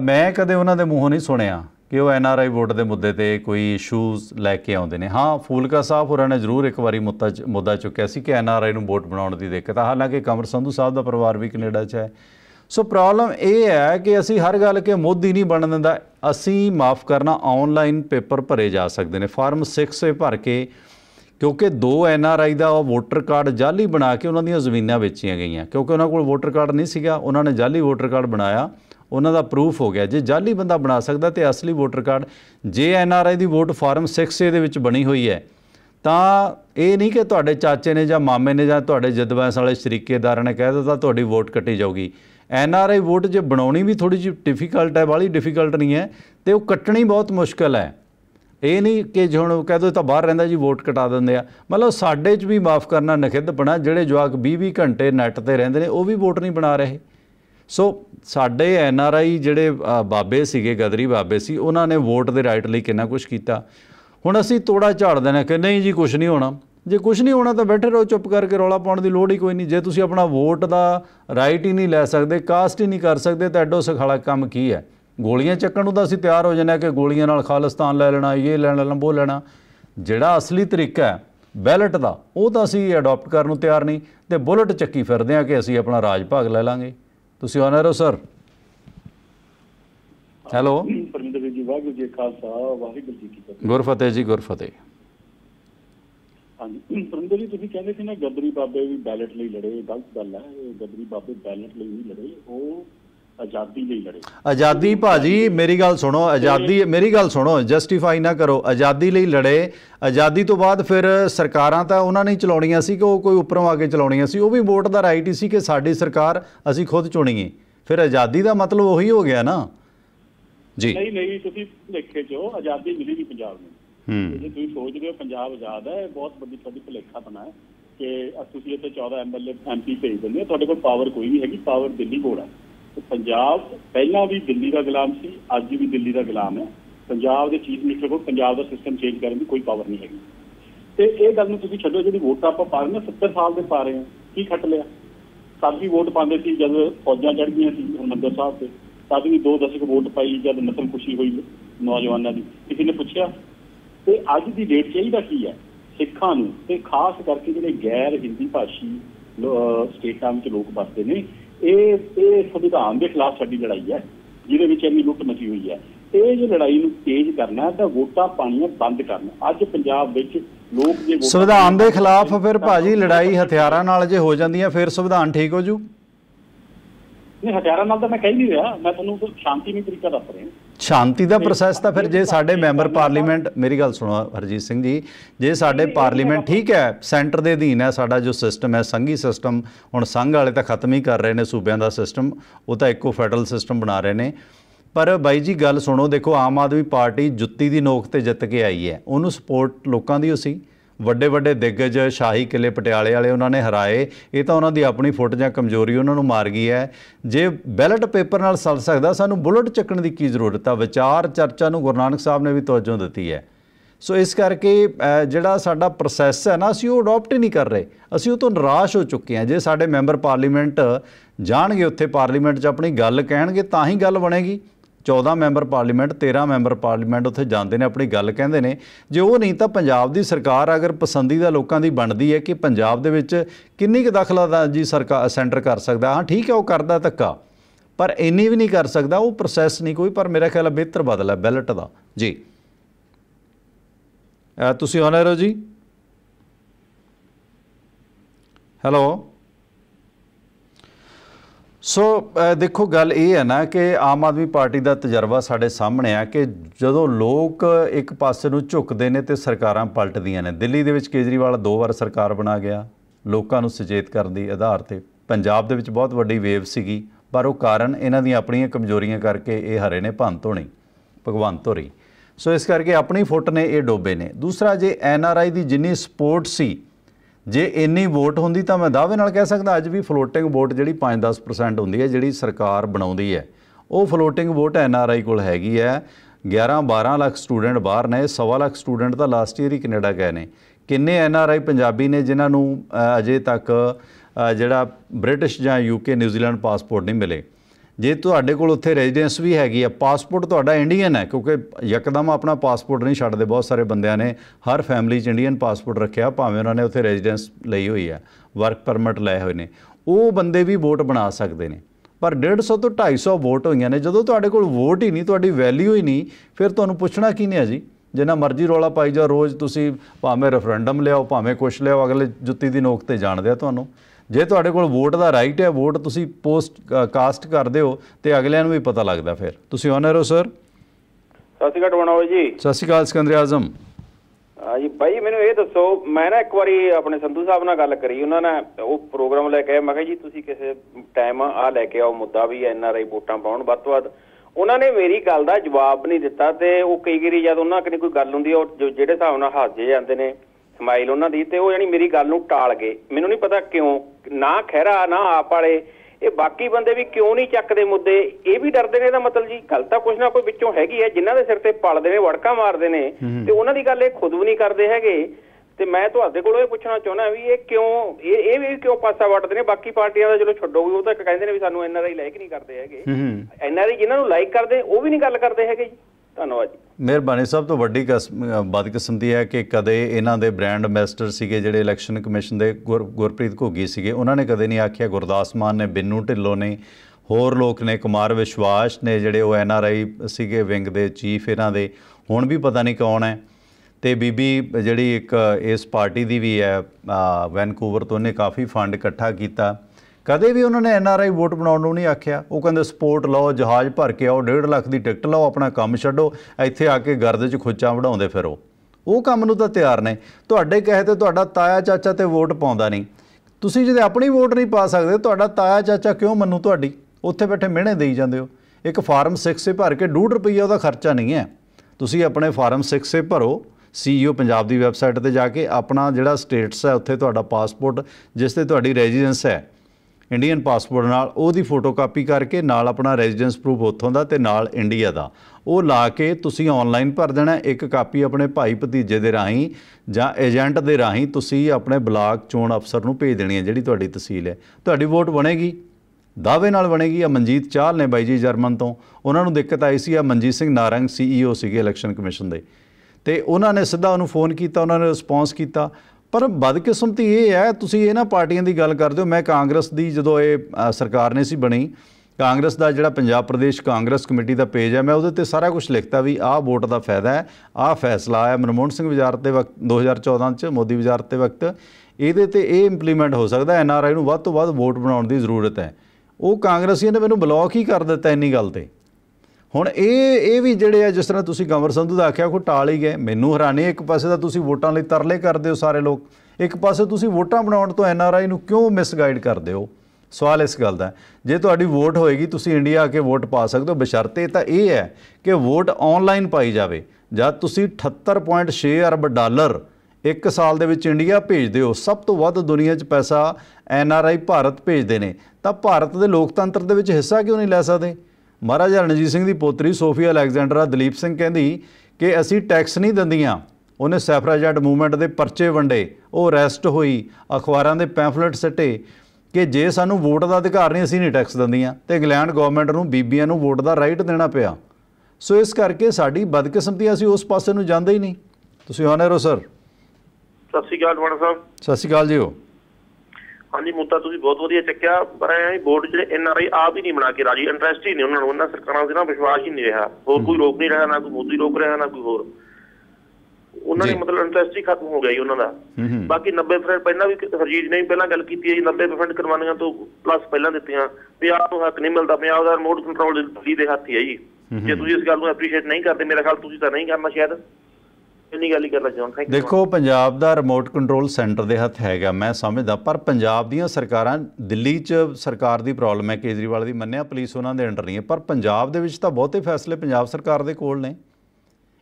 ਮੈਂ ਕਦੇ ਉਹਨਾਂ ਦੇ ਮੂੰਹੋਂ ਨਹੀਂ ਸੁਣਿਆ। ਕਿ ਉਹ ਐਨ ਆਰ ਆਈ ਵੋਟ ਦੇ ਮੁੱਦੇ ਤੇ ਕੋਈ ਇਸ਼ੂਜ਼ ਲੈ ਕੇ ਆਉਂਦੇ ਨੇ। ਹਾਂ, ਫੂਲਕਾ ਸਾਹਿਬ ਹੋਰਾਂ ਨੇ ਜ਼ਰੂਰ ਇੱਕ ਵਾਰੀ ਮੁੱਦਾ ਚ- ਮੁੱਦਾ ਚੁੱਕਿਆ ਸੀ ਕਿ ਐਨ ਆਰ ਆਈ ਨੂੰ ਵੋਟ ਬਣਾਉਣ ਦੀ ਦਿੱਕਤ ਆ। ਹਾਲਾਂਕਿ ਕੰਵਰ ਸੰਧੂ ਸਾਹਿਬ ਦਾ ਪਰਿਵਾਰ ਵੀ ਕੈਨੇਡਾ 'ਚ ਹੈ। ਸੋ ਪ੍ਰੋਬਲਮ ਇਹ ਹੈ ਕਿ ਅਸੀਂ ਹਰ ਗੱਲ ਕਿ ਮੋਦੀ ਨਹੀਂ ਬਣਨ ਦਿੰਦਾ, ਅਸੀਂ ਮਾਫ ਕਰਨਾ ਆਨਲਾਈਨ ਪੇਪਰ ਭਰੇ ਜਾ ਸਕਦੇ ਨੇ। ਫਾਰਮ 6 ਭਰ ਕੇ, ਕਿਉਂਕਿ ਦੋ ਐਨ ਆਰ ਆਈ ਦਾ ਉਹ ਵੋਟਰ ਕਾਰਡ ਜਾਲੀ ਬਣਾ ਕੇ ਉਹਨਾਂ ਦੀਆਂ ਜ਼ਮੀਨਾਂ ਵੇਚੀਆਂ ਗਈਆਂ। ਕਿਉਂਕਿ ਉਹਨਾਂ ਕੋਲ ਵੋਟਰ ਕਾਰਡ ਨਹੀਂ ਸੀਗਾ, ਉਹਨਾਂ ਨੇ ਜਾਲੀ ਵੋਟਰ ਕਾਰਡ ਬਣਾਇਆ। ਉਹਨਾਂ ਦਾ ਪ੍ਰੂਫ ਹੋ ਗਿਆ। ਜੇ ਜਾਲੀ ਬੰਦਾ ਬਣਾ ਸਕਦਾ ਤੇ ਅਸਲੀ ਵੋਟਰ ਕਾਰਡ ਜੇ ਐਨ ਆਰ ਆਈ ਦੀ ਵੋਟ ਫਾਰਮ 6 ਦੇ ਵਿੱਚ ਬਣੀ ਹੋਈ ਹੈ, ਤਾਂ ਇਹ ਨਹੀਂ ਕਿ ਤੁਹਾਡੇ ਚਾਚੇ ਨੇ ਜਾਂ ਮਾਮੇ ਨੇ ਜਾਂ ਤੁਹਾਡੇ ਜਦਵੰਸ ਵਾਲੇ ਸ਼ਰੀਕੇਦਾਰਾਂ ਨੇ ਕਹਿ ਦਿੱਤਾ ਤੁਹਾਡੀ ਵੋਟ ਕੱਟੀ ਜਾਊਗੀ। ਐਨ ਆਰ ਆਈ ਵੋਟ ਜੇ ਬਣਾਉਣੀ ਵੀ ਥੋੜੀ ਜਿਹੀ ਡਿਫਿਕਲਟ ਹੈ ਬਾਹਲੀ ਡਿਫਿਕਲਟ ਨਹੀਂ ਹੈ, ਤੇ ਉਹ ਕੱਟਣੀ ਬਹੁਤ ਮੁਸ਼ਕਲ ਹੈ। ਇਹ ਨਹੀਂ ਕਿ ਜੇ ਹੁਣ ਕਹਿ ਦੋ ਤਾਂ ਬਾਹਰ ਰਹਿੰਦਾ ਜੀ ਵੋਟ ਕਟਾ ਦਿੰਦੇ ਆ। ਮਤਲਬ ਸਾਡੇ 'ਚ ਵੀ ਮਾਫ ਕਰਨਾ ਨਖਿੱਧਪਣਾ ਜਿਹੜੇ ਜਵਾਕ 20-20 ਘੰਟੇ ਨੈੱਟ ਤੇ ਰਹਿੰਦੇ ਨੇ, ਉਹ ਵੀ ਵੋਟ ਨਹੀਂ ਬਣਾ ਰਹੇ। ਸੋ ਸਾਡੇ ਐਨ ਆਰ ਆਈ ਜਿਹੜੇ ਬਾਬੇ ਸੀਗੇ, ਗਦਰੀ ਬਾਬੇ ਸੀ, ਉਹਨਾਂ ਨੇ ਵੋਟ ਦੇ ਰਾਈਟ ਲਈ ਕਿੰਨਾ ਕੁਝ ਕੀਤਾ। ਹੁਣ ਅਸੀਂ ਤੋੜਾ ਝਾੜ ਦੇਣਾ ਕਿ ਨਹੀਂ ਜੀ ਕੁਝ ਨਹੀਂ ਹੋਣਾ। ਜੇ ਕੁਝ ਨਹੀਂ ਹੋਣਾ ਤਾਂ ਬੈਠੇ ਰਹੋ, ਚੁੱਪ ਕਰਕੇ ਰੌਲਾ ਪਾਉਣ ਦੀ ਲੋੜ ਹੀ ਕੋਈ ਨਹੀਂ। ਜੇ ਤੁਸੀਂ ਆਪਣਾ ਵੋਟ ਦਾ ਰਾਈਟ ਹੀ ਨਹੀਂ ਲੈ ਸਕਦੇ, ਕਾਸਟ ਹੀ ਨਹੀਂ ਕਰ ਸਕਦੇ, ਤਾਂ ਐਡੋ ਸਖਾਲਾ ਕੰਮ ਕੀ ਹੈ? ਗੋਲੀਆਂ ਚੱਕਣ ਨੂੰ ਤਾਂ ਅਸੀਂ ਤਿਆਰ ਹੋ ਜਾਂਦੇ ਹਾਂ ਕਿ ਗੋਲੀਆਂ ਨਾਲ ਖਾਲਿਸਤਾਨ ਲੈ ਲੈਣਾ, ਇਹ ਲੈ ਲੈਣਾ ਉਹ ਲੈਣਾ। ਜਿਹੜਾ ਅਸਲੀ ਤਰੀਕਾ ਹੈ, ਬੈਲਟ ਦਾ, ਉਹ ਤਾਂ ਅਸੀਂ ਅਡਾਪਟ ਕਰਨ ਨੂੰ ਤਿਆਰ ਨਹੀਂ। ਤੇ ਬੁਲਟ ਚੱਕੀ ਫਿਰਦੇ ਹਾਂ ਕਿ ਅਸੀਂ ਆਪਣਾ ਰਾਜ ਭਾਗ ਲੈ ਲਾਂਗੇ। ਤੁਸੀਂ ਆਨਰ ਹੋ ਸਰ ਹੈਲੋ ਪਰਮਿੰਦਰ ਜੀ ਵਾਹਿਗੁਰੂ ਜੀ ਖਾਲਸਾ ਵਾਹਿਗੁਰੂ ਜੀ ਕੀ ਫਤਿਹ। ਗੁਰਫਤਿਹ ਜੀ ਗੁਰਫਤਿਹ ਹਾਂਜੀ ਪਰਮਿੰਦਰ ਜੀ ਤੁਸੀਂ ਕਹਿੰਦੇ ਸੀ ਨਾ ਗਦਰੀ ਬਾਬੇ ਵੀ ਬੈਲਟ ਲਈ ਲੜੇ ਗਲਤ ਗੱਲ ਹੈ ਗਦਰੀ ਬਾਬੇ ਬੈਲਟ ਲਈ ਨਹੀਂ ਲੜੇ ਉਹ ਆਜ਼ਾਦੀ ਲਈ ਲੜੇ। ਆਜ਼ਾਦੀ ਭਾਜੀ ਮੇਰੀ ਗੱਲ ਸੁਣੋ ਆਜ਼ਾਦੀ ਮੇਰੀ ਗੱਲ ਸੁਣੋ ਜਸਟੀਫਾਈ ਨਾ ਕਰੋ ਆਜ਼ਾਦੀ ਲਈ ਲੜੇ। ਆਜ਼ਾਦੀ ਤੋਂ ਬਾਅਦ ਫਿਰ ਸਰਕਾਰਾਂ ਤਾਂ ਉਹਨਾਂ ਨੇ ਚਲਾਉਣੀਆਂ ਸੀ ਕਿ ਉਹ ਕੋਈ ਉੱਪਰੋਂ ਆ ਕੇ ਚਲਾਉਣੀਆਂ ਸੀ। ਉਹ ਵੀ ਵੋਟ ਦਾ ਰਾਈਟ ਹੀ ਸੀ ਕਿ ਸਾਡੀ ਸਰਕਾਰ ਅਸੀਂ ਖੁਦ ਚੁਣੀਏ। ਫਿਰ ਆਜ਼ਾਦੀ ਦਾ ਮਤਲਬ ਉਹੀ ਹੋ ਗਿਆ ਨਾ। ਜੀ। ਨਹੀਂ ਨਹੀਂ ਤੁਸੀਂ ਲਿਖੇ ਜੋ ਆਜ਼ਾਦੀ ਮਿਲੀ ਨਹੀਂ ਪੰਜਾਬ ਨੂੰ। ਹੂੰ। ਜੇ ਤੁਸੀਂ ਸੋਚਦੇ ਹੋ ਪੰਜਾਬ ਆਜ਼ਾਦ ਹੈ ਬਹੁਤ ਵੱਡੀ ਤੁਹਾਡੀ ਭੁਲੇਖਾ ਬਣਾ ਹੈ ਕਿ ਤੁਸੀਂ ਇੱਥੇ 14 ਐਮਐਲਏ ਐਮਪੀ ਭੇਜ ਦਿੰਦੇ ਹੋ ਤੁਹਾਡੇ ਕੋਲ ਪਾਵਰ ਕੋਈ ਨਹੀਂ ਹੈਗੀ ਪਾਵਰ ਦਿੱਲੀ ਕੋਲ ਹੈ। ਪੰਜਾਬ, ਪਹਿਲਾਂ ਵੀ ਦਿੱਲੀ ਦਾ ਗੁਲਾਮ ਸੀ, ਅੱਜ ਵੀ ਦਿੱਲੀ ਦਾ ਗੁਲਾਮ ਹੈ। ਪੰਜਾਬ ਦੇ ਚੀਫ ਮਿਨਿਸਟਰ ਕੋਲ ਪੰਜਾਬ ਦਾ ਸਿਸਟਮ ਚੇਂਜ ਕਰਨ ਦੀ ਕੋਈ ਪਾਵਰ ਨਹੀਂ ਹੈਗੀ। ਤੇ ਇਹ ਗੱਲ ਨੂੰ ਤੁਸੀਂ ਛੱਡੋ, ਜਿਹੜੀ ਵੋਟਾਂ ਆਪਾਂ ਪਾ ਰਹੇ ਹਾਂ 70 ਸਾਲ ਦੇ ਪਾ ਰਹੇ ਹਾਂ, ਕੀ ਖੱਟ ਲਿਆ? ਤਦ ਵੋਟ ਪਾਉਂਦੇ ਸੀ, ਜਦ ਫੌਜਾਂ ਚੜ ਗਈਆਂ ਸੀ ਹਰਿਮੰਦਰ ਸਾਹਿਬ ਤੇ। ਤਦ ਵੀ ਦੋ ਦਸ਼ਕ ਵੋਟ ਪਾਈ, ਜਦ ਨਸਲ ਖੁਸ਼ੀ ਹੋਈ ਨੌਜਵਾਨਾਂ ਦੀ। ਕਿਸੇ ਨੇ ਪੁੱਛਿਆ, ਤੇ ਅੱਜ ਦੀ ਡੇਟ ਚਾਹੀਦਾ ਕੀ ਹੈ? ਸਿੱਖਾਂ ਨੂੰ, ਤੇ ਖਾਸ ਕਰਕੇ ਜਿਹੜੇ ਗੈਰ ਹਿੰਦੀ ਭਾਸ਼ੀ ਸਟੇਟਾਂ ਵਿੱਚ ਲੋਕ ਵਸਦੇ ਨੇ ਇਹ ਇਹ ਸੰਵਿਧਾਨ ਦੇ ਖਿਲਾਫ ਸਾਡੀ ਲੜਾਈ ਹੈ ਜਿਹਦੇ ਵਿੱਚ ਇੰਨੀ ਲੁੱਟ ਮਚੀ ਹੋਈ ਹੈ। ਇਹ ਜੇ ਲੜਾਈ ਨੂੰ ਤੇਜ਼ ਕਰਨਾ ਹੈ ਤਾਂ ਵੋਟਾਂ ਪਾਣੀਆਂ ਬੰਦ ਕਰਨਾ। ਅੱਜ ਪੰਜਾਬ ਵਿੱਚ ਲੋਕ ਜੇ ਸੰਵਿਧਾਨ ਦੇ ਖਿਲਾਫ ਫਿਰ ਭਾਜੀ ਲੜਾਈ ਹਥਿਆਰਾਂ ਨਾਲ ਜੇ ਹੋ ਜਾਂਦੀ ਹੈ ਫਿਰ ਸੰਵਿਧਾਨ ਠੀਕ ਹੋ ਜੂ? ਨਹੀਂ ਹਥਿਆਰਾਂ ਨਾਲ ਤਾਂ ਮੈਂ ਕਹਿ ਨਹੀਂ ਰਿਹਾ। ਮੈਂ ਤੁਹਾਨੂੰ ਕੋਈ ਸ਼ਾਂਤੀਮਈ ਤਰੀਕਾ ਦੱਸ ਰਿਹਾ। ਸ਼ਾਂਤੀ ਦਾ ਪ੍ਰੋਸੈਸ ਤਾਂ ਫਿਰ ਜੇ ਸਾਡੇ ਮੈਂਬਰ ਪਾਰਲੀਮੈਂਟ ਮੇਰੀ ਗੱਲ ਸੁਣੋ ਹਰਜੀਤ ਸਿੰਘ ਜੀ ਜੇ ਸਾਡੇ ਪਾਰਲੀਮੈਂਟ ਠੀਕ ਹੈ ਸੈਂਟਰ ਦੇ ਅਧੀਨ ਹੈ ਸਾਡਾ ਜੋ ਸਿਸਟਮ ਹੈ ਸੰਘੀ ਸਿਸਟਮ ਹੁਣ ਸੰਘ ਵਾਲੇ ਤਾਂ ਖਤਮ ਹੀ ਕਰ ਰਹੇ ਨੇ ਸੂਬਿਆਂ ਦਾ ਸਿਸਟਮ ਉਹ ਤਾਂ ਇੱਕੋ ਫੈਡਰਲ ਸਿਸਟਮ ਬਣਾ ਰਹੇ ਨੇ। ਪਰ ਬਾਈ ਜੀ ਗੱਲ ਸੁਣੋ ਦੇਖੋ ਆਮ ਆਦਮੀ ਪਾਰਟੀ ਜੁੱਤੀ ਦੀ ਨੋਕ ਤੇ ਜਿੱਤ ਕੇ ਆਈ ਹੈ ਉਹਨੂੰ ਸਪੋਰਟ ਲੋਕਾਂ ਦੀ ਉਹ ਸੀ। ਵੱਡੇ ਵੱਡੇ ਦਿੱਗਜ, ਸ਼ਾਹੀ ਕਿਲੇ ਪਟਿਆਲੇ ਵਾਲੇ ਉਹਨਾਂ ਨੇ ਹਰਾਏ। ਇਹ ਤਾਂ ਉਹਨਾਂ ਦੀ ਆਪਣੀ ਫੁੱਟ ਜਾਂ ਕਮਜ਼ੋਰੀ ਉਹਨਾਂ ਨੂੰ ਮਾਰ ਗਈ ਹੈ। ਜੇ ਬੈਲਟ ਪੇਪਰ ਨਾਲ ਸਲ ਸਕਦਾ, ਸਾਨੂੰ ਬੁਲਟ ਚੱਕਣ ਦੀ ਕੀ ਜ਼ਰੂਰਤ ਆ? ਵਿਚਾਰ ਚਰਚਾ ਨੂੰ ਗੁਰੂ ਨਾਨਕ ਸਾਹਿਬ ਨੇ ਵੀ ਤਵੱਜੋ ਦਿੱਤੀ ਹੈ। ਸੋ ਇਸ ਕਰਕੇ ਜਿਹੜਾ ਸਾਡਾ ਪ੍ਰੋਸੈਸ ਹੈ ਨਾ, ਅਸੀਂ ਉਹ ਅਡਾਪਟ ਹੀ ਨਹੀਂ ਕਰ ਰਹੇ। ਅਸੀਂ ਉਹ ਤੋਂ ਨਿਰਾਸ਼ ਹੋ ਚੁੱਕੇ ਹਾਂ। ਜੇ ਸਾਡੇ ਮੈਂਬਰ ਪਾਰਲੀਮੈਂਟ ਜਾਣਗੇ, ਉੱਥੇ ਪਾਰਲੀਮੈਂਟ 'ਚ ਆਪਣੀ ਗੱਲ ਕਹਿਣਗੇ, ਤਾਂ ਹੀ ਗੱਲ ਬਣੇਗੀ। 14 ਮੈਂਬਰ ਪਾਰਲੀਮੈਂਟ 13 ਮੈਂਬਰ ਪਾਰਲੀਮੈਂਟ ਉੱਥੇ ਜਾਂਦੇ ਨੇ, ਆਪਣੀ ਗੱਲ ਕਹਿੰਦੇ ਨੇ। ਜੇ ਉਹ ਨਹੀਂ ਤਾਂ ਪੰਜਾਬ ਦੀ ਸਰਕਾਰ ਅਗਰ ਪਸੰਦੀਦਾ ਲੋਕਾਂ ਦੀ ਬਣਦੀ ਹੈ ਕਿ ਪੰਜਾਬ ਦੇ ਵਿੱਚ ਕਿੰਨੀ ਕੁ ਦਖਲਅੰਦਾਜ਼ੀ ਸਰਕਾਰ ਸੈਂਟਰ ਕਰ ਸਕਦਾ? ਹਾਂ, ਠੀਕ ਹੈ, ਉਹ ਕਰਦਾ ਧੱਕਾ, ਪਰ ਇੰਨੀ ਵੀ ਨਹੀਂ ਕਰ ਸਕਦਾ, ਉਹ ਪ੍ਰੋਸੈਸ ਨਹੀਂ ਕੋਈ, ਪਰ ਮੇਰਾ ਖਿਆਲ ਹੈ ਬਿਹਤਰ ਬਦਲ ਹੈ ਬੈਲਟ ਦਾ। ਜੀ। ਤੁਸੀਂ ਆਨਰ ਹੋ ਜੀ? ਹੈਲੋ ਸੋ ਦੇਖੋ, ਗੱਲ ਇਹ ਹੈ ਨਾ ਕਿ ਆਮ ਆਦਮੀ ਪਾਰਟੀ ਦਾ ਤਜਰਬਾ ਸਾਡੇ ਸਾਹਮਣੇ ਆ ਕਿ ਜਦੋਂ ਲੋਕ ਇੱਕ ਪਾਸੇ ਨੂੰ ਝੁਕਦੇ ਨੇ ਤੇ ਸਰਕਾਰਾਂ ਪਲਟਦੀਆਂ ਨੇ। ਦਿੱਲੀ ਦੇ ਵਿੱਚ ਕੇਜਰੀਵਾਲ ਦੋ ਵਾਰ ਸਰਕਾਰ ਬਣਾ ਗਿਆ, ਲੋਕਾਂ ਨੂੰ ਸੁਚੇਤ ਕਰਨ ਦੀ ਆਧਾਰ ਤੇ। ਪੰਜਾਬ ਦੇ ਵਿੱਚ ਬਹੁਤ ਵੱਡੀ ਵੇਵ ਸੀਗੀ, ਪਰ ਉਹ ਕਾਰਨ ਇਹਨਾਂ ਦੀਆਂ ਆਪਣੀਆਂ ਕਮਜ਼ੋਰੀਆਂ ਕਰਕੇ ਇਹ ਹਰੇ ਨੇ ਭੰਨ ਧੋਣੀ ਭਗਵੰਤ ਹੋਰੀ। ਸੋ ਇਸ ਕਰਕੇ ਆਪਣੀ ਫੁੱਟ ਨੇ, ਇਹ ਡੋਬੇ ਨੇ। ਦੂਸਰਾ, ਜੇ ਐਨ ਆਰ ਆਈ ਦੀ ਜਿੰਨੀ ਸਪੋਰਟ ਸੀ ਜੇ ਇੰਨੀ ਵੋਟ ਹੁੰਦੀ ਤਾਂ ਮੈਂ ਦਾਅਵੇ ਨਾਲ ਕਹਿ ਸਕਦਾ ਅੱਜ ਵੀ ਫਲੋਟਿੰਗ ਵੋਟ ਜਿਹੜੀ 5-10% ਹੁੰਦੀ ਹੈ, ਜਿਹੜੀ ਸਰਕਾਰ ਬਣਾਉਂਦੀ ਹੈ, ਉਹ floating vote N R I ਕੋਲ ਹੈਗੀ ਹੈ। 11-12 ਲੱਖ ਸਟੂਡੈਂਟ ਬਾਹਰ ਨੇ, ਸਵਾ ਲੱਖ ਸਟੂਡੈਂਟ ਤਾਂ ਲਾਸਟ ਈਅਰ ਹੀ ਕੈਨੇਡਾ ਗਏ ਨੇ। ਕਿੰਨੇ ਐਨ ਆਰ ਆਈ ਪੰਜਾਬੀ ਨੇ ਜਿਨ੍ਹਾਂ ਨੂੰ ਅਜੇ ਤੱਕ ਜਿਹੜਾ ਬ੍ਰਿਟਿਸ਼ ਜਾਂ ਯੂਕੇ ਨਿਊਜ਼ੀਲੈਂਡ ਪਾਸਪੋਰਟ ਨਹੀਂ ਮਿਲੇ? ਜੇ ਤੁਹਾਡੇ ਕੋਲ ਉੱਥੇ ਰੈਜ਼ੀਡੈਂਸ ਵੀ ਹੈਗੀ ਆ ਪਾਸਪੋਰਟ ਤੁਹਾਡਾ ਇੰਡੀਅਨ ਹੈ, ਕਿਉਂਕਿ ਯਕਦਮ ਆਪਣਾ ਪਾਸਪੋਰਟ ਨਹੀਂ ਛੱਡਦੇ, ਬਹੁਤ ਸਾਰੇ ਬੰਦਿਆਂ ਨੇ ਹਰ ਫੈਮਿਲੀ 'ਚ ਇੰਡੀਅਨ ਪਾਸਪੋਰਟ ਰੱਖਿਆ, ਭਾਵੇਂ ਉਹਨਾਂ ਨੇ ਉੱਥੇ ਰੈਜ਼ੀਡੈਂਸ ਲਈ ਹੋਈ ਹੈ ਵਰਕ ਪਰਮਿਟ ਲਏ ਹੋਏ ਨੇ। ਉਹ ਬੰਦੇ ਵੀ ਵੋਟ ਬਣਾ ਸਕਦੇ ਨੇ, ਪਰ 150 ਤੋਂ 250 ਵੋਟ ਹੋਈਆਂ ਨੇ, ਜਦੋਂ ਤੁਹਾਡੇ ਕੋਲ ਵੋਟ ਹੀ ਨਹੀਂ, ਤੁਹਾਡੀ ਵੈਲਿਊ ਹੀ ਨਹੀਂ, ਫਿਰ ਤੁਹਾਨੂੰ ਪੁੱਛਣਾ ਕੀ ਨੇ ਆ ਜੀ ਜਿੰਨਾ ਮਰਜ਼ੀ ਰੌਲਾ ਪਾਈ ਜਾ ਰੋਜ਼ ਤੁਸੀਂ ਭਾਵੇਂ ਰੈਫਰੈਂਡਮ ਲਿਆਓ, ਭਾਵੇਂ ਕੁਛ ਲਿਆਓ, ਅਗਲੇ ਜੁੱਤੀ ਦੀ ਨੋਕ ਤੇ ਜਾਣਦੇ ਆ ਤੁਹਾਨੂੰ। ਜੇ ਤੁਹਾਡੇ ਕੋਲ ਵੋਟ ਦਾ ਰਾਈਟ ਹੈ ਵੋਟ ਤੁਸੀਂ ਪੋਸਟ ਕਾਸਟ ਕਰਦੇ ਹੋ ਤੇ ਅਗਲਿਆਂ ਨੂੰ ਵੀ ਪਤਾ ਲੱਗਦਾ ਫਿਰ। ਤੁਸੀਂ ਓਨਰ ਹੋ ਸਰ ਸਤਿ ਸ਼੍ਰੀ ਅਕਾਲ ਬਣਾਓ ਜੀ। ਸਤਿ ਸ਼੍ਰੀ ਅਕਾਲ ਸਿਕੰਦਰ ਆਜ਼ਮ। ਬਾਈ ਮੈਨੂੰ ਇਹ ਦੱਸੋ ਮੈਂ ਨਾ ਇੱਕ ਵਾਰੀ ਆਪਣੇ ਸੰਧੂ ਸਾਹਿਬ ਨਾਲ ਗੱਲ ਕਰੀ ਉਹਨਾਂ ਨੇ ਉਹ ਪ੍ਰੋਗਰਾਮ ਲੈ ਕੇ ਆਏ। ਮੈਂ ਕਿਹਾ ਜੀ ਤੁਸੀਂ ਕਿਸੇ ਟਾਈਮ ਆ ਲੈ ਕੇ ਆਓ ਮੁੱਦਾ ਵੀ ਐਨ ਆਰ ਆਈ ਵੋਟਾਂ ਪਾਉਣ ਵੱਧ ਤੋਂ ਵੱਧ। ਉਹਨਾਂ ਨੇ ਮੇਰੀ ਗੱਲ ਦਾ ਜਵਾਬ ਨਹੀਂ ਦਿੱਤਾ ਤੇ ਉਹ ਕਈ ਵਾਰੀ ਜਦ ਉਹਨਾਂ ਕਨੇ ਕੋਈ ਗੱਲ ਹੁੰਦੀ ਉਹ ਜਿਹੜੇ ਹਿਸਾਬ ਨਾਲ ਹੱਸਦੇ ਜਾਂਦੇ ਨੇ ਸਮਾਈਲ ਉਹਨਾਂ ਦੀ ਤੇ ਉਹ ਯਾਨੀ ਮੇਰੀ ਗੱਲ ਨੂੰ ਟਾਲ ਗਏ। ਮੈਨੂੰ ਨਹੀਂ ਪਤਾ ਕਿਉਂ ਨਾ ਖਹਿਰਾ ਨਾ ਆਪ ਵਾਲੇ ਇਹ ਬਾਕੀ ਬੰਦੇ ਵੀ ਕਿਉਂ ਨਹੀਂ ਚੱਕਦੇ ਮੁੱਦੇ? ਇਹ ਵੀ ਡਰਦੇ ਨੇ ਇਹਦਾ ਮਤਲਬ ਜੀ ਗੱਲ ਤਾਂ ਕੁਛ ਨਾ ਕੋਈ ਵਿੱਚੋਂ ਹੈਗੀ ਹੈ ਜਿਨ੍ਹਾਂ ਦੇ ਸਿਰ ਤੇ ਪਲਦੇ ਨੇ ਵੜਕਾ ਮਾਰਦੇ ਨੇ ਤੇ ਉਹਨਾਂ ਦੀ ਗੱਲ ਇਹ ਖੁਦ ਵੀ ਨਹੀਂ ਕਰਦੇ ਹੈਗੇ। ਤੇ ਮੈਂ ਤੁਹਾਡੇ ਕੋਲੋਂ ਇਹ ਪੁੱਛਣਾ ਚਾਹੁੰਦਾ ਵੀ ਇਹ ਕਿਉਂ ਇਹ ਇਹ ਵੀ ਕਿਉਂ ਪਾਸਾ ਵੱਟਦੇ ਨੇ? ਬਾਕੀ ਪਾਰਟੀਆਂ ਦਾ ਚਲੋ ਛੱਡੋ ਵੀ ਉਹ ਤਾਂ ਕਹਿੰਦੇ ਨੇ ਵੀ ਸਾਨੂੰ ਐਨਆਰਆਈ ਲਾਈਕ ਨਹੀਂ ਕਰਦੇ ਹੈਗੇ। ਐਨਆਰਆਈ ਜਿਨ੍ਹਾਂ ਨੂੰ ਲਾਈਕ ਕਰਦੇ ਉਹ ਵੀ ਨਹੀਂ ਗੱਲ ਕਰਦੇ ਹੈਗੇ ਜੀ। ਧੰਨਵਾਦ ਮਿਹਰਬਾਨੀ। ਸਭ ਤੋਂ ਵੱਡੀ ਕਸਮ- ਬਦਕਿਸਮਤੀ ਹੈ ਕਿ ਕਦੇ ਇਹਨਾਂ ਦੇ ਬ੍ਰਾਂਡ ਐਮਬੈਸਡਰ ਸੀਗੇ ਜਿਹੜੇ ਇਲੈਕਸ਼ਨ ਕਮਿਸ਼ਨ ਦੇ ਗੁਰ- ਗੁਰਪ੍ਰੀਤ ਘੋਗੀ ਸੀਗੇ। ਉਹਨਾਂ ਨੇ ਕਦੇ ਨਹੀਂ ਆਖਿਆ, ਗੁਰਦਾਸ ਮਾਨ ਨੇ, ਬਿੰਨੂ ਢਿੱਲੋਂ ਨੇ, ਹੋਰ ਲੋਕ ਨੇ, ਕੁਮਾਰ ਵਿਸ਼ਵਾਸ ਨੇ ਜਿਹੜੇ ਉਹ ਐਨ ਆਰ ਆਈ ਸੀਗੇ, ਵਿੰਗ ਦੇ ਚੀਫ ਇਹਨਾਂ ਦੇ। ਹੁਣ ਵੀ ਪਤਾ ਨਹੀਂ ਕੌਣ ਹੈ। ਤੇ ਬੀਬੀ, ਜਿਹੜੀ ਇੱਕ ਇਸ ਪਾਰਟੀ ਦੀ ਵੀ ਹੈ ਵੈਨਕੂਵਰ ਤੋਂ ਉਹਨੇ ਕਾਫੀ ਫੰਡ ਇਕੱਠਾ ਕੀਤਾ। ਕਦੇ ਵੀ ਉਹਨਾਂ ਨੇ ਐਨ ਆਰ ਆਈ ਵੋਟ ਬਣਾਉਣ ਨੂੰ ਨਹੀਂ ਆਖਿਆ। ਉਹ ਕਹਿੰਦੇ, ਸਪੋਰਟ ਲਓ, ਜਹਾਜ਼ ਭਰ ਕੇ ਆਓ 1.5 ਲੱਖ ਦੀ ਟਿਕਟ ਲਓ, ਆਪਣਾ ਕੰਮ ਛੱਡੋ, ਇੱਥੇ ਆ ਕੇ ਗਰਦ 'ਚ ਖੁੱਚਾਂ ਵਢਾਉਂਦੇ ਫਿਰੋ। ਉਹ ਕੰਮ ਨੂੰ ਤਾਂ ਤਿਆਰ ਨੇ। ਤੁਹਾਡੇ ਕਹੇ ਤੇ ਤੁਹਾਡਾ ਤਾਇਆ ਚਾਚਾ ਤੇ ਵੋਟ ਪਾਉਂਦਾ ਨਹੀਂ। ਤੁਸੀਂ ਜਿਹਦੇ ਆਪਣੀ ਵੋਟ ਨਹੀਂ ਪਾ ਸਕਦੇ, ਤੁਹਾਡਾ ਤਾਇਆ ਚਾਚਾ ਕਿਉਂ ਮੰਨੂ ਤੁਹਾਡੀ? ਉੱਥੇ ਬੈਠੇ ਮਿਹਣੇ ਦੇਈ ਜਾਂਦੇ ਹੋ। ਇੱਕ ਫਾਰਮ 6 ਸੇ ਭਰ ਕੇ 2 ਰੁਪਈਆ ਉਹਦਾ ਖਰਚਾ ਨਹੀਂ ਹੈ। ਤੁਸੀਂ ਆਪਣੇ ਫਾਰਮ 6 ਸੇ ਭਰੋ ਸੀਈਓ ਪੰਜਾਬ ਦੀ ਵੈਬਸਾਈਟ ਤੇ ਜਾ ਕੇ ਆਪਣਾ ਜਿਹੜਾ ਸਟੇਟਸ ਹੈ, ਉੱਥੇ ਤੁਹਾਡਾ ਪਾਸਪੋਰਟ, ਜਿਸ ਤੇ ਤੁਹਾਡੀ ਰੈਜ਼ੀਡੈਂਸ ਹੈ ਇੰਡੀਅਨ ਪਾਸਪੋਰਟ ਨਾਲ ਉਹਦੀ ਫੋਟੋਕਾਪੀ ਕਰਕੇ ਨਾਲ ਆਪਣਾ ਰੈਜ਼ੀਡੈਂਸ ਪ੍ਰੂਫ ਉੱਥੋਂ ਦਾ ਤੇ ਨਾਲ ਇੰਡੀਆ ਦਾ। ਉਹ ਲਾ ਕੇ ਤੁਸੀਂ ਆਨਲਾਈਨ ਭਰ ਦੇਣਾ, ਇੱਕ ਕਾਪੀ ਆਪਣੇ ਭਾਈ ਭਤੀਜੇ ਦੇ ਰਾਹੀਂ ਜਾਂ ਏਜੰਟ ਦੇ ਰਾਹੀਂ ਤੁਸੀਂ ਆਪਣੇ ਬਲਾਕ ਚੋਣ ਅਫਸਰ ਨੂੰ ਭੇਜ ਦੇਣੀ ਹੈ, ਜਿਹੜੀ ਤੁਹਾਡੀ ਤਹਿਸੀਲ ਹੈ। ਤੁਹਾਡੀ ਵੋਟ ਬਣੇਗੀ। ਦਾਅਵੇ ਨਾਲ ਬਣੇਗੀ। ਆ ਮਨਜੀਤ ਚਾਹਲ ਨੇ ਬਾਈ ਜੀ ਜਰਮਨ ਤੋਂ। ਉਹਨਾਂ ਨੂੰ ਦਿੱਕਤ ਆਈ ਸੀ ਆ ਮਨਜੀਤ ਸਿੰਘ ਨਾਰੰਗ ਸੀਈਓ ਸੀਗੇ ਇਲੈਕਸ਼ਨ ਕਮਿਸ਼ਨ ਦੇ। ਤੇ ਉਹਨਾਂ ਨੇ ਸਿੱਧਾ ਉਹਨੂੰ ਫੋਨ ਕੀਤਾ, ਉਹਨਾਂ ਨੇ ਰਿਸਪੌਂਸ ਕੀਤਾ। ਪਰ ਬਦਕਿਸਮਤੀ ਇਹ ਹੈ, ਤੁਸੀਂ ਇਹਨਾਂ ਪਾਰਟੀਆਂ ਦੀ ਗੱਲ ਕਰਦੇ ਹੋ। ਮੈਂ ਕਾਂਗਰਸ ਦੀ ਜਦੋਂ ਇਹ ਸਰਕਾਰ ਨੇ ਸੀ ਬਣੀ, ਕਾਂਗਰਸ ਦਾ ਜਿਹੜਾ ਪੰਜਾਬ ਪ੍ਰਦੇਸ਼ ਕਾਂਗਰਸ ਕਮੇਟੀ ਦਾ ਪੇਜ ਹੈ, ਮੈਂ ਉਹਦੇ ਤੇ ਸਾਰਾ ਕੁਝ ਲਿਖਤਾ ਵੀ ਆਹ ਵੋਟ ਦਾ ਫਾਇਦਾ ਹੈ, ਆਹ ਫੈਸਲਾ ਆਇਆ। ਮਨਮੋਹਨ ਸਿੰਘ ਵਜ਼ਾਰਤ ਦੇ ਵਕਤ 2014 ਚ, ਮੋਦੀ ਵਜ਼ਾਰਤ ਦੇ ਵਕਤ, ਇਹਦੇ ਤੇ ਇਹ ਇੰਪਲੀਮੈਂਟ ਹੋ ਸਕਦਾ, ਐਨ ਆਰ ਆਈ ਨੂੰ ਵੱਧ ਤੋਂ ਵੱਧ ਵੋਟ ਬਣਾਉਣ ਦੀ ਜ਼ਰੂਰਤ ਹੈ। ਉਹ ਕਾਂਗਰਸੀਆਂ ਨੇ ਮੈਨੂੰ ਬਲੌਕ ਹੀ ਕਰ ਦਿੱਤਾ ਇੰਨੀ ਗੱਲ ਤੇ। ਹੁਣ ਇਹ ਇਹ ਵੀ ਜਿਹੜੇ ਆ, ਜਿਸ ਤਰ੍ਹਾਂ ਤੁਸੀਂ ਕੰਵਰ ਸੰਧੂ ਦਾ ਆਖਿਆ ਕੋਈ ਟਾਲ ਹੀ ਗਏ। ਮੈਨੂੰ ਹੈਰਾਨੀ ਇੱਕ ਪਾਸੇ ਤਾਂ ਤੁਸੀਂ ਵੋਟਾਂ ਲਈ ਤਰਲੇ ਕਰਦੇ ਹੋ ਸਾਰੇ ਲੋਕ। ਇੱਕ ਪਾਸੇ ਤੁਸੀਂ ਵੋਟਾਂ ਬਣਾਉਣ ਤੋਂ ਐਨ ਆਰ ਆਈ ਨੂੰ ਕਿਉਂ ਮਿਸਗਾਈਡ ਕਰਦੇ ਹੋ? ਸਵਾਲ ਇਸ ਗੱਲ ਦਾ ਜੇ ਤੁਹਾਡੀ ਵੋਟ ਹੋਏਗੀ, ਤੁਸੀਂ ਇੰਡੀਆ ਆ ਕੇ ਵੋਟ ਪਾ ਸਕਦੇ ਹੋ। ਬਸ਼ਰਤੇ ਤਾਂ ਇਹ ਹੈ ਕਿ ਵੋਟ ਆਨਲਾਈਨ ਪਾਈ ਜਾਵੇ। ਜਦ ਤੁਸੀਂ 78.6 ਅਰਬ ਡਾਲਰ ਇੱਕ ਸਾਲ ਦੇ ਵਿੱਚ ਇੰਡੀਆ ਭੇਜਦੇ ਹੋ, ਸਭ ਤੋਂ ਵੱਧ ਦੁਨੀਆ 'ਚ ਪੈਸਾ ਐਨ ਆਰ ਆਈ ਭਾਰਤ ਭੇਜਦੇ ਨੇ, ਤਾਂ ਭਾਰਤ ਦੇ ਲੋਕਤੰਤਰ ਦੇ ਵਿੱਚ ਹਿੱਸਾ ਕਿਉਂ ਨਹੀਂ ਲੈ ਸਕਦੇ? ਮਹਾਰਾਜਾ ਰਣਜੀਤ ਸਿੰਘ ਦੀ ਪੋਤਰੀ ਸੋਫੀਆ ਅਲੈਗਜ਼ੈਂਡਰਾ ਦਲੀਪ ਸਿੰਘ ਕਹਿੰਦੀ ਕਿ ਅਸੀਂ ਟੈਕਸ ਨਹੀਂ ਦਿੰਦੀਆਂ। ਉਹਨੇ ਸੈਫਰਾਜੈਟ ਮੂਵਮੈਂਟ ਦੇ ਪਰਚੇ ਵੰਡੇ। ਉਹ ਅਰੈਸਟ ਹੋਈ। ਅਖਬਾਰਾਂ ਦੇ ਪੈਂਫਲੇਟ ਸੱਟੇ ਕਿ ਜੇ ਸਾਨੂੰ ਵੋਟ ਦਾ ਅਧਿਕਾਰ ਨਹੀਂ ਅਸੀਂ ਨਹੀਂ ਟੈਕਸ ਦਿੰਦੀਆਂ। ਤੇ ਇੰਗਲੈਂਡ ਗਵਰਨਮੈਂਟ ਨੂੰ ਬੀਬੀਆਂ ਨੂੰ ਵੋਟ ਦਾ ਰਾਈਟ ਦੇਣਾ ਪਿਆ। ਸੋ ਇਸ ਕਰਕੇ ਸਾਡੀ ਬਦਕਿਸਮਤੀ ਅਸੀਂ ਉਸ ਪਾਸੇ ਨੂੰ ਜਾਂਦੇ ਹੀ ਨਹੀਂ। ਤੁਸੀਂ ਆਨਰ ਹੋ ਸਰ ਸਤਿ ਸ਼੍ਰੀ ਅਕਾਲ ਵਣ ਸਾਹਿਬ। ਸਤਿ ਸ਼੍ਰੀ ਅਕਾਲ ਜੀ ਹੋ ਹਾਂਜੀ ਮੁੱਦਾ ਤੁਸੀਂ ਬਹੁਤ ਵਧੀਆ ਚੱਕਿਆ। ਪਰ ਐ ਬੋਰਡ ਜਿਹੜੇ ਐਨ ਆਰ ਆਈ ਆਪ ਹੀ ਨਹੀਂ ਬਣਾ ਕੇ ਰਾਜੀ ਇੰਟਰਸਟ ਹੀ ਨਹੀਂ ਉਹਨਾਂ ਨੂੰ। ਉਹਨਾਂ ਸਰਕਾਰਾਂ ਦੇ ਨਾਲ ਵਿਸ਼ਵਾਸ ਹੀ ਨਹੀਂ ਰਿਹਾ। ਹੋਰ ਕੋਈ ਰੋਕ ਨਹੀਂ ਰਿਹਾ ਨਾ ਕੋਈ ਮੋਦੀ ਰੋਕ ਰਿਹਾ ਨਾ ਕੋਈ ਹੋਰ। ਉਹਨਾਂ ਨੇ। ਮਤਲਬ ਇੰਟਰਸਟ ਹੀ ਖਤਮ ਹੋ ਗਿਆ ਜੀ ਉਹਨਾਂ ਦਾ। ਬਾਕੀ 90% ਪਹਿਲਾਂ ਵੀ ਹਰਜੀਤ ਨੇ ਪਹਿਲਾਂ ਗੱਲ ਕੀਤੀ ਹੈ ਜੀ। 90% ਕਰਵਾਨੀਆਂ ਤੋਂ ਪਲੱਸ ਪਹਿਲਾਂ ਦਿੱਤੀਆਂ। ਪੰਜਾਬ ਨੂੰ ਹੱਕ ਨਹੀਂ ਮਿਲਦਾ। ਪੰਜਾਬ ਦਾ ਰਿਮੋਟ ਕੰਟਰੋਲ ਦਿੱਲੀ ਦੇ ਹੱਥ ਹੀ ਹੈ ਜੀ ਜੇ ਤੁਸੀਂ ਇਸ ਗੱਲ ਨੂੰ ਐਪਰੀਸ਼ੀਏਟ ਨਹੀਂ ਕਰਦੇ ਮੇਰਾ ਖਿਆਲ ਤੁਸੀਂ ਤਾਂ ਨਹੀਂ ਕਰਨਾ ਸ਼ਾਇਦ। ਇੰਨੀ ਗੱਲ ਹੀ ਕਰਨਾ ਚਾਹੁੰਦਾ? ਦੇਖੋ ਪੰਜਾਬ ਦਾ ਰਿਮੋਟ ਕੰਟਰੋਲ ਸੈਂਟਰ ਦੇ ਹੱਥ ਹੈਗਾ ਮੈਂ ਸਮਝਦਾ ਪਰ ਪੰਜਾਬ ਦੀਆਂ ਸਰਕਾਰਾਂ ਦਿੱਲੀ 'ਚ ਸਰਕਾਰ ਦੀ ਪ੍ਰੋਬਲਮ ਹੈ ਕੇਜਰੀਵਾਲ ਦੀ ਮੰਨਿਆ ਪੁਲਿਸ ਉਹਨਾਂ ਦੇ ਅੰਡਰ ਨਹੀਂ ਹੈ ਪਰ ਪੰਜਾਬ ਦੇ ਵਿੱਚ ਤਾਂ ਬਹੁਤੇ ਫੈਸਲੇ ਪੰਜਾਬ ਸਰਕਾਰ ਦੇ ਕੋਲ ਨੇ।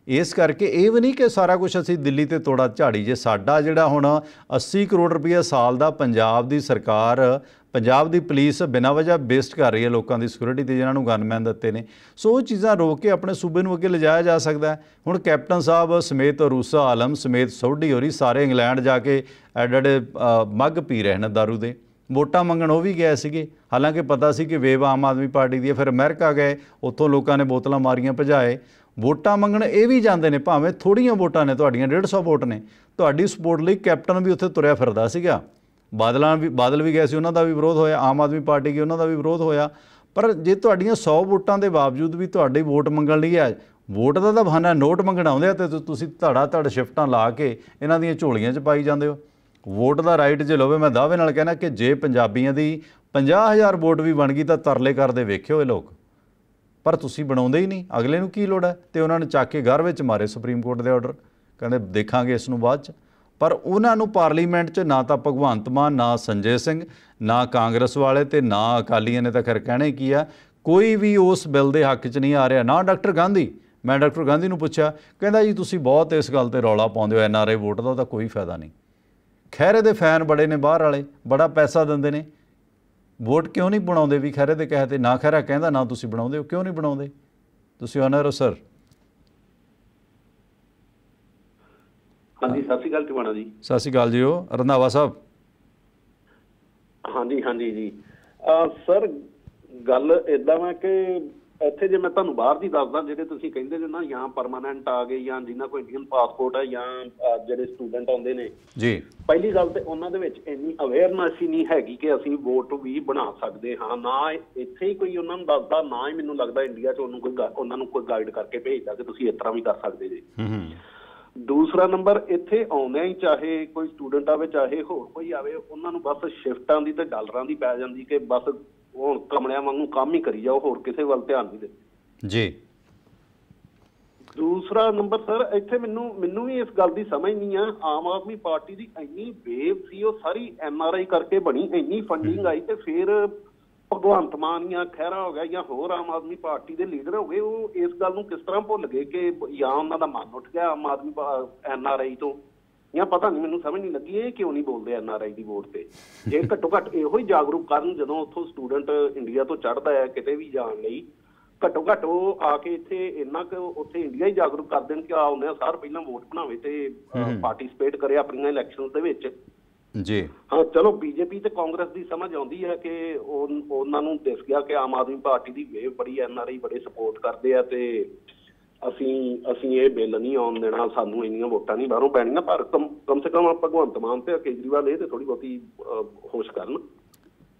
ਇਸ ਕਰਕੇ ਇਹ ਵੀ ਨਹੀਂ ਕਿ ਸਾਰਾ ਕੁਝ ਅਸੀਂ ਦਿੱਲੀ ਤੇ ਤੋੜਾ ਝਾੜੀ ਜੇ ਸਾਡਾ ਜਿਹੜਾ ਹੁਣ 80 ਕਰੋੜ ਰੁਪਏ ਸਾਲ ਦਾ ਪੰਜਾਬ ਦੀ ਸਰਕਾਰ ਪੰਜਾਬ ਦੀ ਪੁਲਿਸ ਬਿਨਾਂ ਵਜ੍ਹਾ ਬੇਸਟ ਕਰ ਰਹੀ ਹੈ ਲੋਕਾਂ ਦੀ ਸਿਕਿਉਰਿਟੀ ਤੇ, ਜਿਨ੍ਹਾਂ ਨੂੰ ਗਨਮੈਨ ਦਿੱਤੇ ਨੇ। ਸੋ ਉਹ ਚੀਜ਼ਾਂ ਰੋਕ ਕੇ ਆਪਣੇ ਸੂਬੇ ਨੂੰ ਅੱਗੇ ਲਿਜਾਇਆ ਜਾ ਸਕਦਾ ਹੈ। ਹੁਣ ਕੈਪਟਨ ਸਾਹਿਬ ਸਮੇਤ ਰੂਸਾ ਆਲਮ ਸਮੇਤ ਸੌਡੀ ਹੋਰੀ ਸਾਰੇ ਇੰਗਲੈਂਡ ਜਾ ਕੇ ਐਡੇ ਮੱਗ ਪੀ ਰਹੇ ਨੇ दारू ਦੇ। ਵੋਟਾਂ ਮੰਗਣ ਉਹ ਵੀ ਗਏ ਸੀਗੇ। ਹਾਲਾਂਕਿ ਪਤਾ ਸੀ ਕਿ ਵੇਵ ਆਮ ਆਦਮੀ ਪਾਰਟੀ ਦੀ ਹੈ, ਫਿਰ ਅਮਰੀਕਾ ਗਏ। ਉੱਥੋਂ ਲੋਕਾਂ ਨੇ ਬੋਤਲਾਂ ਮਾਰੀਆਂ, ਭਜਾਏ। ਵੋਟਾਂ ਮੰਗਣ ਇਹ ਵੀ ਜਾਂਦੇ ਨੇ, ਭਾਵੇਂ ਥੋੜੀਆਂ ਵੋਟਾਂ ਨੇ, ਤੁਹਾਡੀਆਂ 150 ਵੋਟ ਨੇ। ਤੁਹਾਡੀ ਸਪੋਰਟ ਲਈ ਕੈਪਟਨ ਵੀ ਉੱਥੇ ਤੁਰਿਆ ਫਿਰਦਾ ਸੀਗਾ। ਬਾਦਲਾਂ ਵੀ ਬਾਦਲ ਵੀ ਗਏ ਸੀ, ਉਹਨਾਂ ਦਾ ਵੀ ਵਿਰੋਧ ਹੋਇਆ, ਆਮ ਆਦਮੀ ਪਾਰਟੀ ਕੀ ਉਹਨਾਂ ਦਾ ਵੀ ਵਿਰੋਧ ਹੋਇਆ। ਪਰ ਜੇ ਤੁਹਾਡੀਆਂ 100 ਵੋਟਾਂ ਦੇ ਬਾਵਜੂਦ ਵੀ ਤੁਹਾਡੀ ਵੋਟ ਮੰਗਣ ਲਈ ਹੈ, ਵੋਟ ਦਾ ਤਾਂ ਬਹਾਨਾ ਨੋਟ ਮੰਗਣਾ ਆਉਂਦੇ ਆ ਤੇ ਤੁਸੀਂ ਧੜਾ ਧੜ ਸ਼ਿਫਟਾਂ ਲਾ ਕੇ ਇਹਨਾਂ ਦੀਆਂ ਝੋਲੀਆਂ 'ਚ ਪਾਈ ਜਾਂਦੇ ਹੋ। ਵੋਟ ਦਾ ਰਾਈਟ ਜੇ ਲਵੇ ਮੈਂ ਦਾਅਵੇ ਨਾਲ ਕਹਿਣਾ ਕਿ ਜੇ ਪੰਜਾਬੀਆਂ ਦੀ 50000 ਵੋਟ ਵੀ ਬਣ ਗਈ ਤਾਂ ਤਰਲੇ ਕਰਦੇ ਵੇਖਿਓ ਇਹ ਲੋਕ। ਪਰ ਤੁਸੀਂ ਬਣਾਉਂਦੇ ਹੀ ਨਹੀਂ, ਅਗਲੇ ਨੂੰ ਕੀ ਲੋੜ ਹੈ? ਤੇ ਉਹਨਾਂ ਨੇ ਚੱਕ ਕੇ ਘਰ ਵਿੱਚ ਮਾਰੇ ਸੁਪਰੀਮ ਕੋਰਟ ਦੇ ਆਰਡਰ। ਕਹਿੰਦੇ ਦੇਖਾਂਗੇ ਇਸ ਨੂੰ ਬਾਅਦ ਚ। ਪਰ ਉਹਨਾਂ ਨੂੰ ਪਾਰਲੀਮੈਂਟ 'ਚ ਨਾ ਤਾਂ ਭਗਵੰਤ ਮਾਨ, ਨਾ ਸੰਜੇ ਸਿੰਘ, ਨਾ ਕਾਂਗਰਸ ਵਾਲੇ ਤੇ ਨਾ ਅਕਾਲੀਆਂ ਨੇ ਤਾਂ ਖੈਰ ਕਹਿਣੇ ਕੀ ਆ। ਕੋਈ ਵੀ ਉਸ ਬਿੱਲ ਦੇ ਹੱਕ 'ਚ ਨਹੀਂ ਆ ਰਿਹਾ। ਨਾ ਡਾਕਟਰ ਗਾਂਧੀ। ਮੈਂ ਡਾਕਟਰ ਗਾਂਧੀ ਨੂੰ ਪੁੱਛਿਆ, ਕਹਿੰਦਾ ਜੀ, ਤੁਸੀਂ ਬਹੁਤ ਇਸ ਗੱਲ ਤੇ ਰੌਲਾ ਪਾਉਂਦੇ ਹੋ ਐਨਆਰਆਈ ਵੋਟ ਦਾ ਤਾਂ ਕੋਈ ਫਾਇਦਾ ਨਹੀਂ। ਖੈਰੇ ਦੇ ਫੈਨ ਬੜੇ ਨੇ ਬਾਹਰ ਵਾਲੇ, ਬੜਾ ਪੈਸਾ ਦਿੰਦੇ ਨੇ। ਵੋਟ ਕਿਉਂ ਨਹੀਂ ਬਣਾਉਂਦੇ ਵੀ ਖੈਰੇ ਦੇ ਕਹੇ ਤੇ ਨਾ ਖੈਰਾ ਕਹਿੰਦਾ, ਨਾ ਤੁਸੀਂ ਬਣਾਉਂਦੇ ਹੋ, ਕਿਉਂ ਨਹੀਂ ਬਣਾਉਂਦੇ? ਤੁਸੀਂ ਆਨਰ ਹੋ ਸਰ ਹਾਂਜੀ ਸਤਿ ਸ਼੍ਰੀ ਅਕਾਲ ਟਿਵਾਣਾ ਜੀ। ਸਤਿ ਸ਼੍ਰੀ ਅਕਾਲ ਜੀ ਉਹ ਰੰਧਾਵਾ ਸਾਹਿਬ। ਹਾਂਜੀ ਹਾਂਜੀ ਜੀ। ਸਰ ਗੱਲ ਇਦਾਂ ਵਾ ਕਿ ਇੱਥੇ ਜੇ ਮੈਂ ਤੁਹਾਨੂੰ ਬਾਹਰ ਦੀ ਦੱਸਦਾ ਜਿਹੜੇ ਤੁਸੀਂ ਕਹਿੰਦੇ ਜੇ ਨਾ ਜਾਂ ਪਰਮਾਨੈਂਟ ਆ ਗਏ ਜਾਂ ਜਿਨ੍ਹਾਂ ਕੋਲ ਇੰਡੀਅਨ ਪਾਸਪੋਰਟ ਹੈ ਜਾਂ ਜਿਹੜੇ ਸਟੂਡੈਂਟ ਆਉਂਦੇ ਨੇ। ਜੀ। ਪਹਿਲੀ ਗੱਲ ਤੇ ਉਹਨਾਂ ਦੇ ਵਿੱਚ ਇੰਨੀ ਅਵੇਅਰਨੈਸ ਹੀ ਨਹੀਂ ਹੈਗੀ ਕਿ ਅਸੀਂ ਵੋਟ ਵੀ ਬਣਾ ਸਕਦੇ ਹਾਂ। ਨਾ ਇੱਥੇ ਹੀ ਕੋਈ ਉਹਨਾਂ ਨੂੰ ਦੱਸਦਾ ਨਾ ਹੀ ਮੈਨੂੰ ਲੱਗਦਾ ਇੰਡੀਆ 'ਚ ਉਹਨੂੰ ਕੋਈ ਉਹਨਾਂ ਨੂੰ ਕੋਈ ਗਾਈਡ ਕਰਕੇ ਭੇਜਦਾ ਕਿ ਤੁਸੀਂ ਇਸ ਤਰ੍ਹਾਂ ਵੀ ਕਰ ਸਕਦੇ ਜੀ। ਹੂੰ ਹੂੰ। ਦੂਸਰਾ ਨੰਬਰ ਇੱਥੇ ਆਉਂਦਿਆਂ ਹੀ ਚਾਹੇ ਕੋਈ ਸਟੂਡੈਂਟ ਆਵੇ ਚਾਹੇ ਹੋਰ ਕੋਈ ਆਵੇ ਉਹਨਾਂ ਨੂੰ ਬਸ ਸ਼ਿਫਟਾਂ ਦੀ ਤੇ ਡਾਲਰਾਂ ਦੀ ਪੈ ਜਾਂਦੀ ਕਿ ਬਸ ਹੁਣ ਕਮਲਿਆਂ ਵਾਂਗੂ ਕੰਮ ਹੀ ਕਰੀ ਜਾਓ ਹੋਰ ਕਿਸੇ ਵੱਲ ਧਿਆਨ ਨਹੀਂ ਦਿੰਦੇ। ਜੀ। ਦੂਸਰਾ ਨੰਬਰ ਸਰ ਇੱਥੇ ਮੈਨੂੰ ਮੈਨੂੰ ਵੀ ਇਸ ਗੱਲ ਦੀ ਸਮਝ ਨਹੀਂ ਆ। ਆਮ ਆਦਮੀ ਪਾਰਟੀ ਦੀ ਇੰਨੀ ਵੇਵ ਸੀ ਉਹ ਸਾਰੀ ਐਨ ਆਰ ਆਈ ਕਰਕੇ ਬਣੀ ਇੰਨੀ ਫੰਡਿੰਗ ਆਈ ਤੇ ਫਿਰ ਭਗਵੰਤ ਮਾਨ ਜਾਂ ਖਹਿਰਾ ਹੋ ਗਿਆ ਜਾਂ ਹੋਰ ਆਮ ਆਦਮੀ ਪਾਰਟੀ ਦੇ ਲੀਡਰ ਹੋ ਗਏ ਉਹ ਇਸ ਗੱਲ ਨੂੰ ਕਿਸ ਤਰ੍ਹਾਂ ਭੁੱਲ ਗਏ ਕਿ ਜਾਂ ਉਹਨਾਂ ਦਾ ਮਨ ਉੱਠ ਗਿਆ ਆਮ ਆਦਮੀ ਐਨ ਆਰ ਆਈ ਤੋਂ? ਜਾਂ ਪਤਾ ਨਹੀਂ ਮੈਨੂੰ ਸਮਝ ਨਹੀਂ ਲੱਗੀ ਇਹ ਕਿਉਂ ਨਹੀਂ ਬੋਲਦੇ ਐਨ ਆਰ ਆਈ ਦੀ ਵੋਟ ਤੇ? ਜੇ ਘੱਟੋ ਘੱਟ ਇਹੋ ਹੀ ਜਾਗਰੂਕ ਕਰਨ ਜਦੋਂ ਉੱਥੋਂ ਸਟੂਡੈਂਟ ਇੰਡੀਆ ਤੋਂ ਚੜ੍ਹਦਾ ਹੈ ਕਿਤੇ ਵੀ ਜਾਣ ਲਈ। ਘੱਟੋ ਘੱਟ ਉਹ ਆ ਕੇ ਇੱਥੇ ਇੰਨਾ ਕੁ ਉੱਥੇ ਇੰਡੀਆ ਹੀ ਜਾਗਰੂਕ ਕਰ ਦੇਣ ਕਿ ਆ ਉਹਨੇ ਸਾਰ ਪਹਿਲਾਂ ਵੋਟ ਬਣਾਵੇ ਤੇ ਪਾਰਟਿਸਿਪੇਟ ਕਰੇ ਆਪਣੀਆਂ ਇਲੈਕਸ਼ਨਸ ਦੇ ਵਿੱਚ। ਜੀ। ਹਾਂ ਚਲੋ ਬੀਜੇਪੀ ਤੇ ਕਾਂਗਰਸ ਦੀ ਸਮਝ ਆਉਂਦੀ ਹੈ ਕਿ ਉਹ- ਉਹਨਾਂ ਨੂੰ ਦਿਸ ਗਿਆ ਕਿ ਆਮ ਆਦਮੀ ਪਾਰਟੀ ਦੀ ਵੇਵ ਬੜੀ ਐਨਆਰਆਈ ਬੜੇ ਸਪੋਰਟ ਕਰਦੇ ਆ ਤੇ ਅਸੀਂ ਅਸੀਂ ਇਹ ਬਿੱਲ ਨਹੀਂ ਆਉਣ ਦੇਣਾ ਸਾਨੂੰ ਇੰਨੀਆਂ ਵੋਟਾਂ ਨਹੀਂ ਬਾਹਰੋਂ ਪੈਣੀਆਂ ਪਰ ਕਮ ਸੇ ਕਮ ਭਗਵੰਤ ਮਾਨ ਤੇ ਕੇਜਰੀਵਾਲ ਇਹ ਤੇ ਥੋੜੀ ਬਹੁਤੀ ਹੋਸ਼ ਕਰਨ।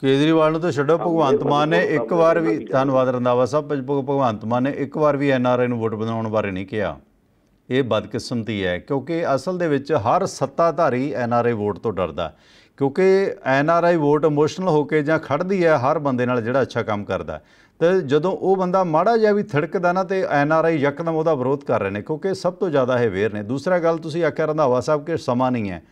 ਕੇਜਰੀਵਾਲ ਨੂੰ ਤਾਂ ਛੱਡੋ ਭਗਵੰਤ ਮਾਨ ਨੇ ਇੱਕ ਵਾਰ ਵੀ ਧੰਨਵਾਦ ਰੰਧਾਵਾ ਸਾਹਿਬ ਭਗ- ਭਗ- ਭਗਵੰਤ ਮਾਨ ਨੇ ਇੱਕ ਵਾਰ ਵੀ ਐਨਆਰਆਈ ਨੂੰ ਵੋਟ ਬਣਾਉਣ ਬਾਰੇ ਨਹੀਂ ਕਿਹਾ। ਇਹ ਬਦਕਿਸਮਤੀ ਹੈ, ਕਿਉਂਕਿ ਅਸਲ ਦੇ ਵਿੱਚ ਹਰ ਸੱਤਾਧਾਰੀ ਐਨਆਰਆਈ ਵੋਟ ਤੋਂ ਡਰਦਾ ਹੈ। ਕਿਉਂਕਿ ਐਨਆਰਆਈ ਵੋਟ ਇਮੋਸ਼ਨਲ ਹੋ ਕੇ ਜਾਂ ਖੜਦੀ ਹੈ, ਹਰ ਬੰਦੇ ਨਾਲ ਜਿਹੜਾ ਅੱਛਾ ਕੰਮ ਕਰਦਾ ਹੈ। ਤੇ ਜਦੋਂ ਉਹ ਬੰਦਾ ਮਾੜਾ ਜਿਹਾ ਵੀ ਥੜਕਦਾ ਨਾ, ਤੇ ਐਨਆਰਆਈ ਯਕਦਮ ਉਹਦਾ ਵਿਰੋਧ ਕਰ ਰਹੇ ਨੇ, ਕਿਉਂਕਿ ਸਭ ਤੋਂ ਜ਼ਿਆਦਾ ਇਹ ਵੇਰ ਨੇ ਦੂਸਰਾ ਗੱਲ ਤੁਸੀਂ ਆਖਿਆ ਰੰਧਾਵਾ ਸਾਹਿਬ ਕਿ ਸਮਾਂ ਨਹੀਂ ਹੈ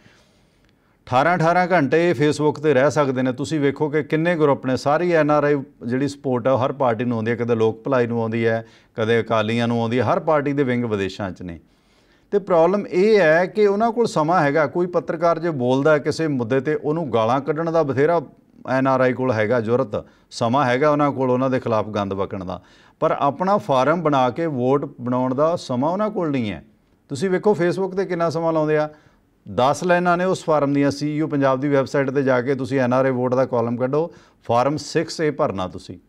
18 18 ਘੰਟੇ ਫੇਸਬੁੱਕ ਤੇ ਰਹਿ ਸਕਦੇ ਨੇ। ਤੁਸੀਂ ਵੇਖੋ ਕਿ ਕਿੰਨੇ ਗਰੁੱਪ ਨੇ। ਸਾਰੀ ਐਨ ਆਰ ਆਈ ਜਿਹੜੀ ਸਪੋਰਟ ਹੈ ਉਹ ਹਰ ਪਾਰਟੀ ਨੂੰ ਆਉਂਦੀ ਹੈ। ਕਦੇ ਲੋਕ ਭਲਾਈ ਨੂੰ ਆਉਂਦੀ ਹੈ, ਕਦੇ ਅਕਾਲੀਆਂ ਨੂੰ ਆਉਂਦੀ ਹੈ। ਹਰ ਪਾਰਟੀ ਦੇ ਵਿੰਗ ਵਿਦੇਸ਼ਾਂ 'ਚ ਨੇ। ਤੇ ਪ੍ਰੋਬਲਮ ਇਹ ਹੈ ਕਿ ਉਹਨਾਂ ਕੋਲ ਸਮਾਂ ਹੈਗਾ। ਕੋਈ ਪੱਤਰਕਾਰ ਜੇ ਬੋਲਦਾ ਕਿਸੇ ਮੁੱਦੇ ਤੇ, ਉਹਨੂੰ ਗਾਲਾਂ ਕੱਢਣ ਦਾ ਬਥੇਰਾ ਐਨ ਆਰ ਆਈ ਕੋਲ ਹੈਗਾ ਜ਼ਰੂਰਤ। ਸਮਾਂ ਹੈਗਾ ਉਹਨਾਂ ਕੋਲ, ਉਹਨਾਂ ਦੇ ਖਿਲਾਫ ਗੰਦ ਵਕਣ ਦਾ। ਪਰ ਆਪਣਾ ਫਾਰਮ ਬਣਾ ਕੇ ਵੋਟ ਬਣਾਉਣ ਦਾ ਸਮਾਂ ਉਹਨਾਂ ਕੋਲ ਨਹੀਂ ਹੈ। ਤੁਸੀਂ ਵੇਖੋ ਫੇਸਬੁੱਕ ਤੇ ਕਿੰਨਾ ਸਮਾਂ ਲਾਉਂਦੇ ਆ। 10 ਲਾਈਨਾਂ ਨੇ ਉਸ ਫਾਰਮ ਦੀਆਂ ਸੀਯੂ ਪੰਜਾਬ ਦੀ ਵੈਬਸਾਈਟ ਤੇ ਜਾ ਕੇ ਤੁਸੀਂ ਐਨਆਰਏ ਵੋਟ ਦਾ ਕਾਲਮ ਕੱਢੋ। ਫਾਰਮ 6A ਭਰਨਾ ਤੁਸੀਂ।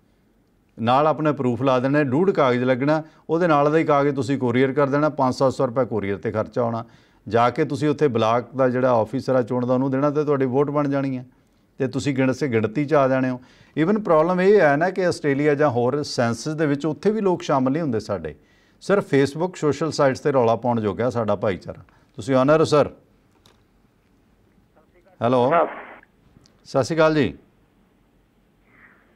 ਨਾਲ ਆਪਣੇ ਪ੍ਰੂਫ ਲਾ ਦੇਣਾ, ਡੂਢ ਕਾਗਜ਼ ਲੱਗਣਾ, ਉਹਦੇ ਨਾਲ ਦਾ ਹੀ ਕਾਗਜ਼ ਤੁਸੀਂ ਕੋਰੀਅਰ ਕਰ ਦੇਣਾ 5-700 ਰੁਪਏ ਕੋਰੀਅਰ ਤੇ ਖਰਚਾ ਆਉਣਾ। ਜਾ ਕੇ ਤੁਸੀਂ ਉੱਥੇ ਬਲਾਕ ਦਾ ਜਿਹੜਾ ਆਫੀਸਰ ਆ ਚੋਣ ਦਾ ਉਹਨੂੰ ਦੇਣਾ ਤੇ ਤੁਹਾਡੀ ਵੋਟ ਬਣ ਜਾਣੀ ਹੈ। ਤੇ ਤੁਸੀਂ ਗਿਣਤ ਗਿਣਤੀ ਚ ਆ ਜਾਣੇ ਹੋ। ਇਵਨ ਪ੍ਰੋਬਲਮ ਇਹ ਹੈ ਨਾ ਕਿ ਆਸਟ੍ਰੇਲੀਆ ਜਾਂ ਹੋਰ ਸੈਂਸਸ ਦੇ ਵਿੱਚ ਉੱਥੇ ਵੀ ਲੋਕ ਸ਼ਾਮਲ ਨਹੀਂ ਹੁੰਦੇ ਸਾਡੇ। ਸਿਰਫ ਫੇਸਬੁੱਕ ਸੋਸ਼ਲ ਸਾਈਟਸ ਤੇ ਰੌਲਾ ਪਾਉਣ ਜੋਗਾ ਸਾਡਾ ਭਾਈਚਾਰਾ। ਤੁਸੀਂ ਆਨਰ ਹੋ ਸਰ ਹੈਲੋ ਸਤਿ ਸ਼੍ਰੀ ਅਕਾਲ ਜੀ।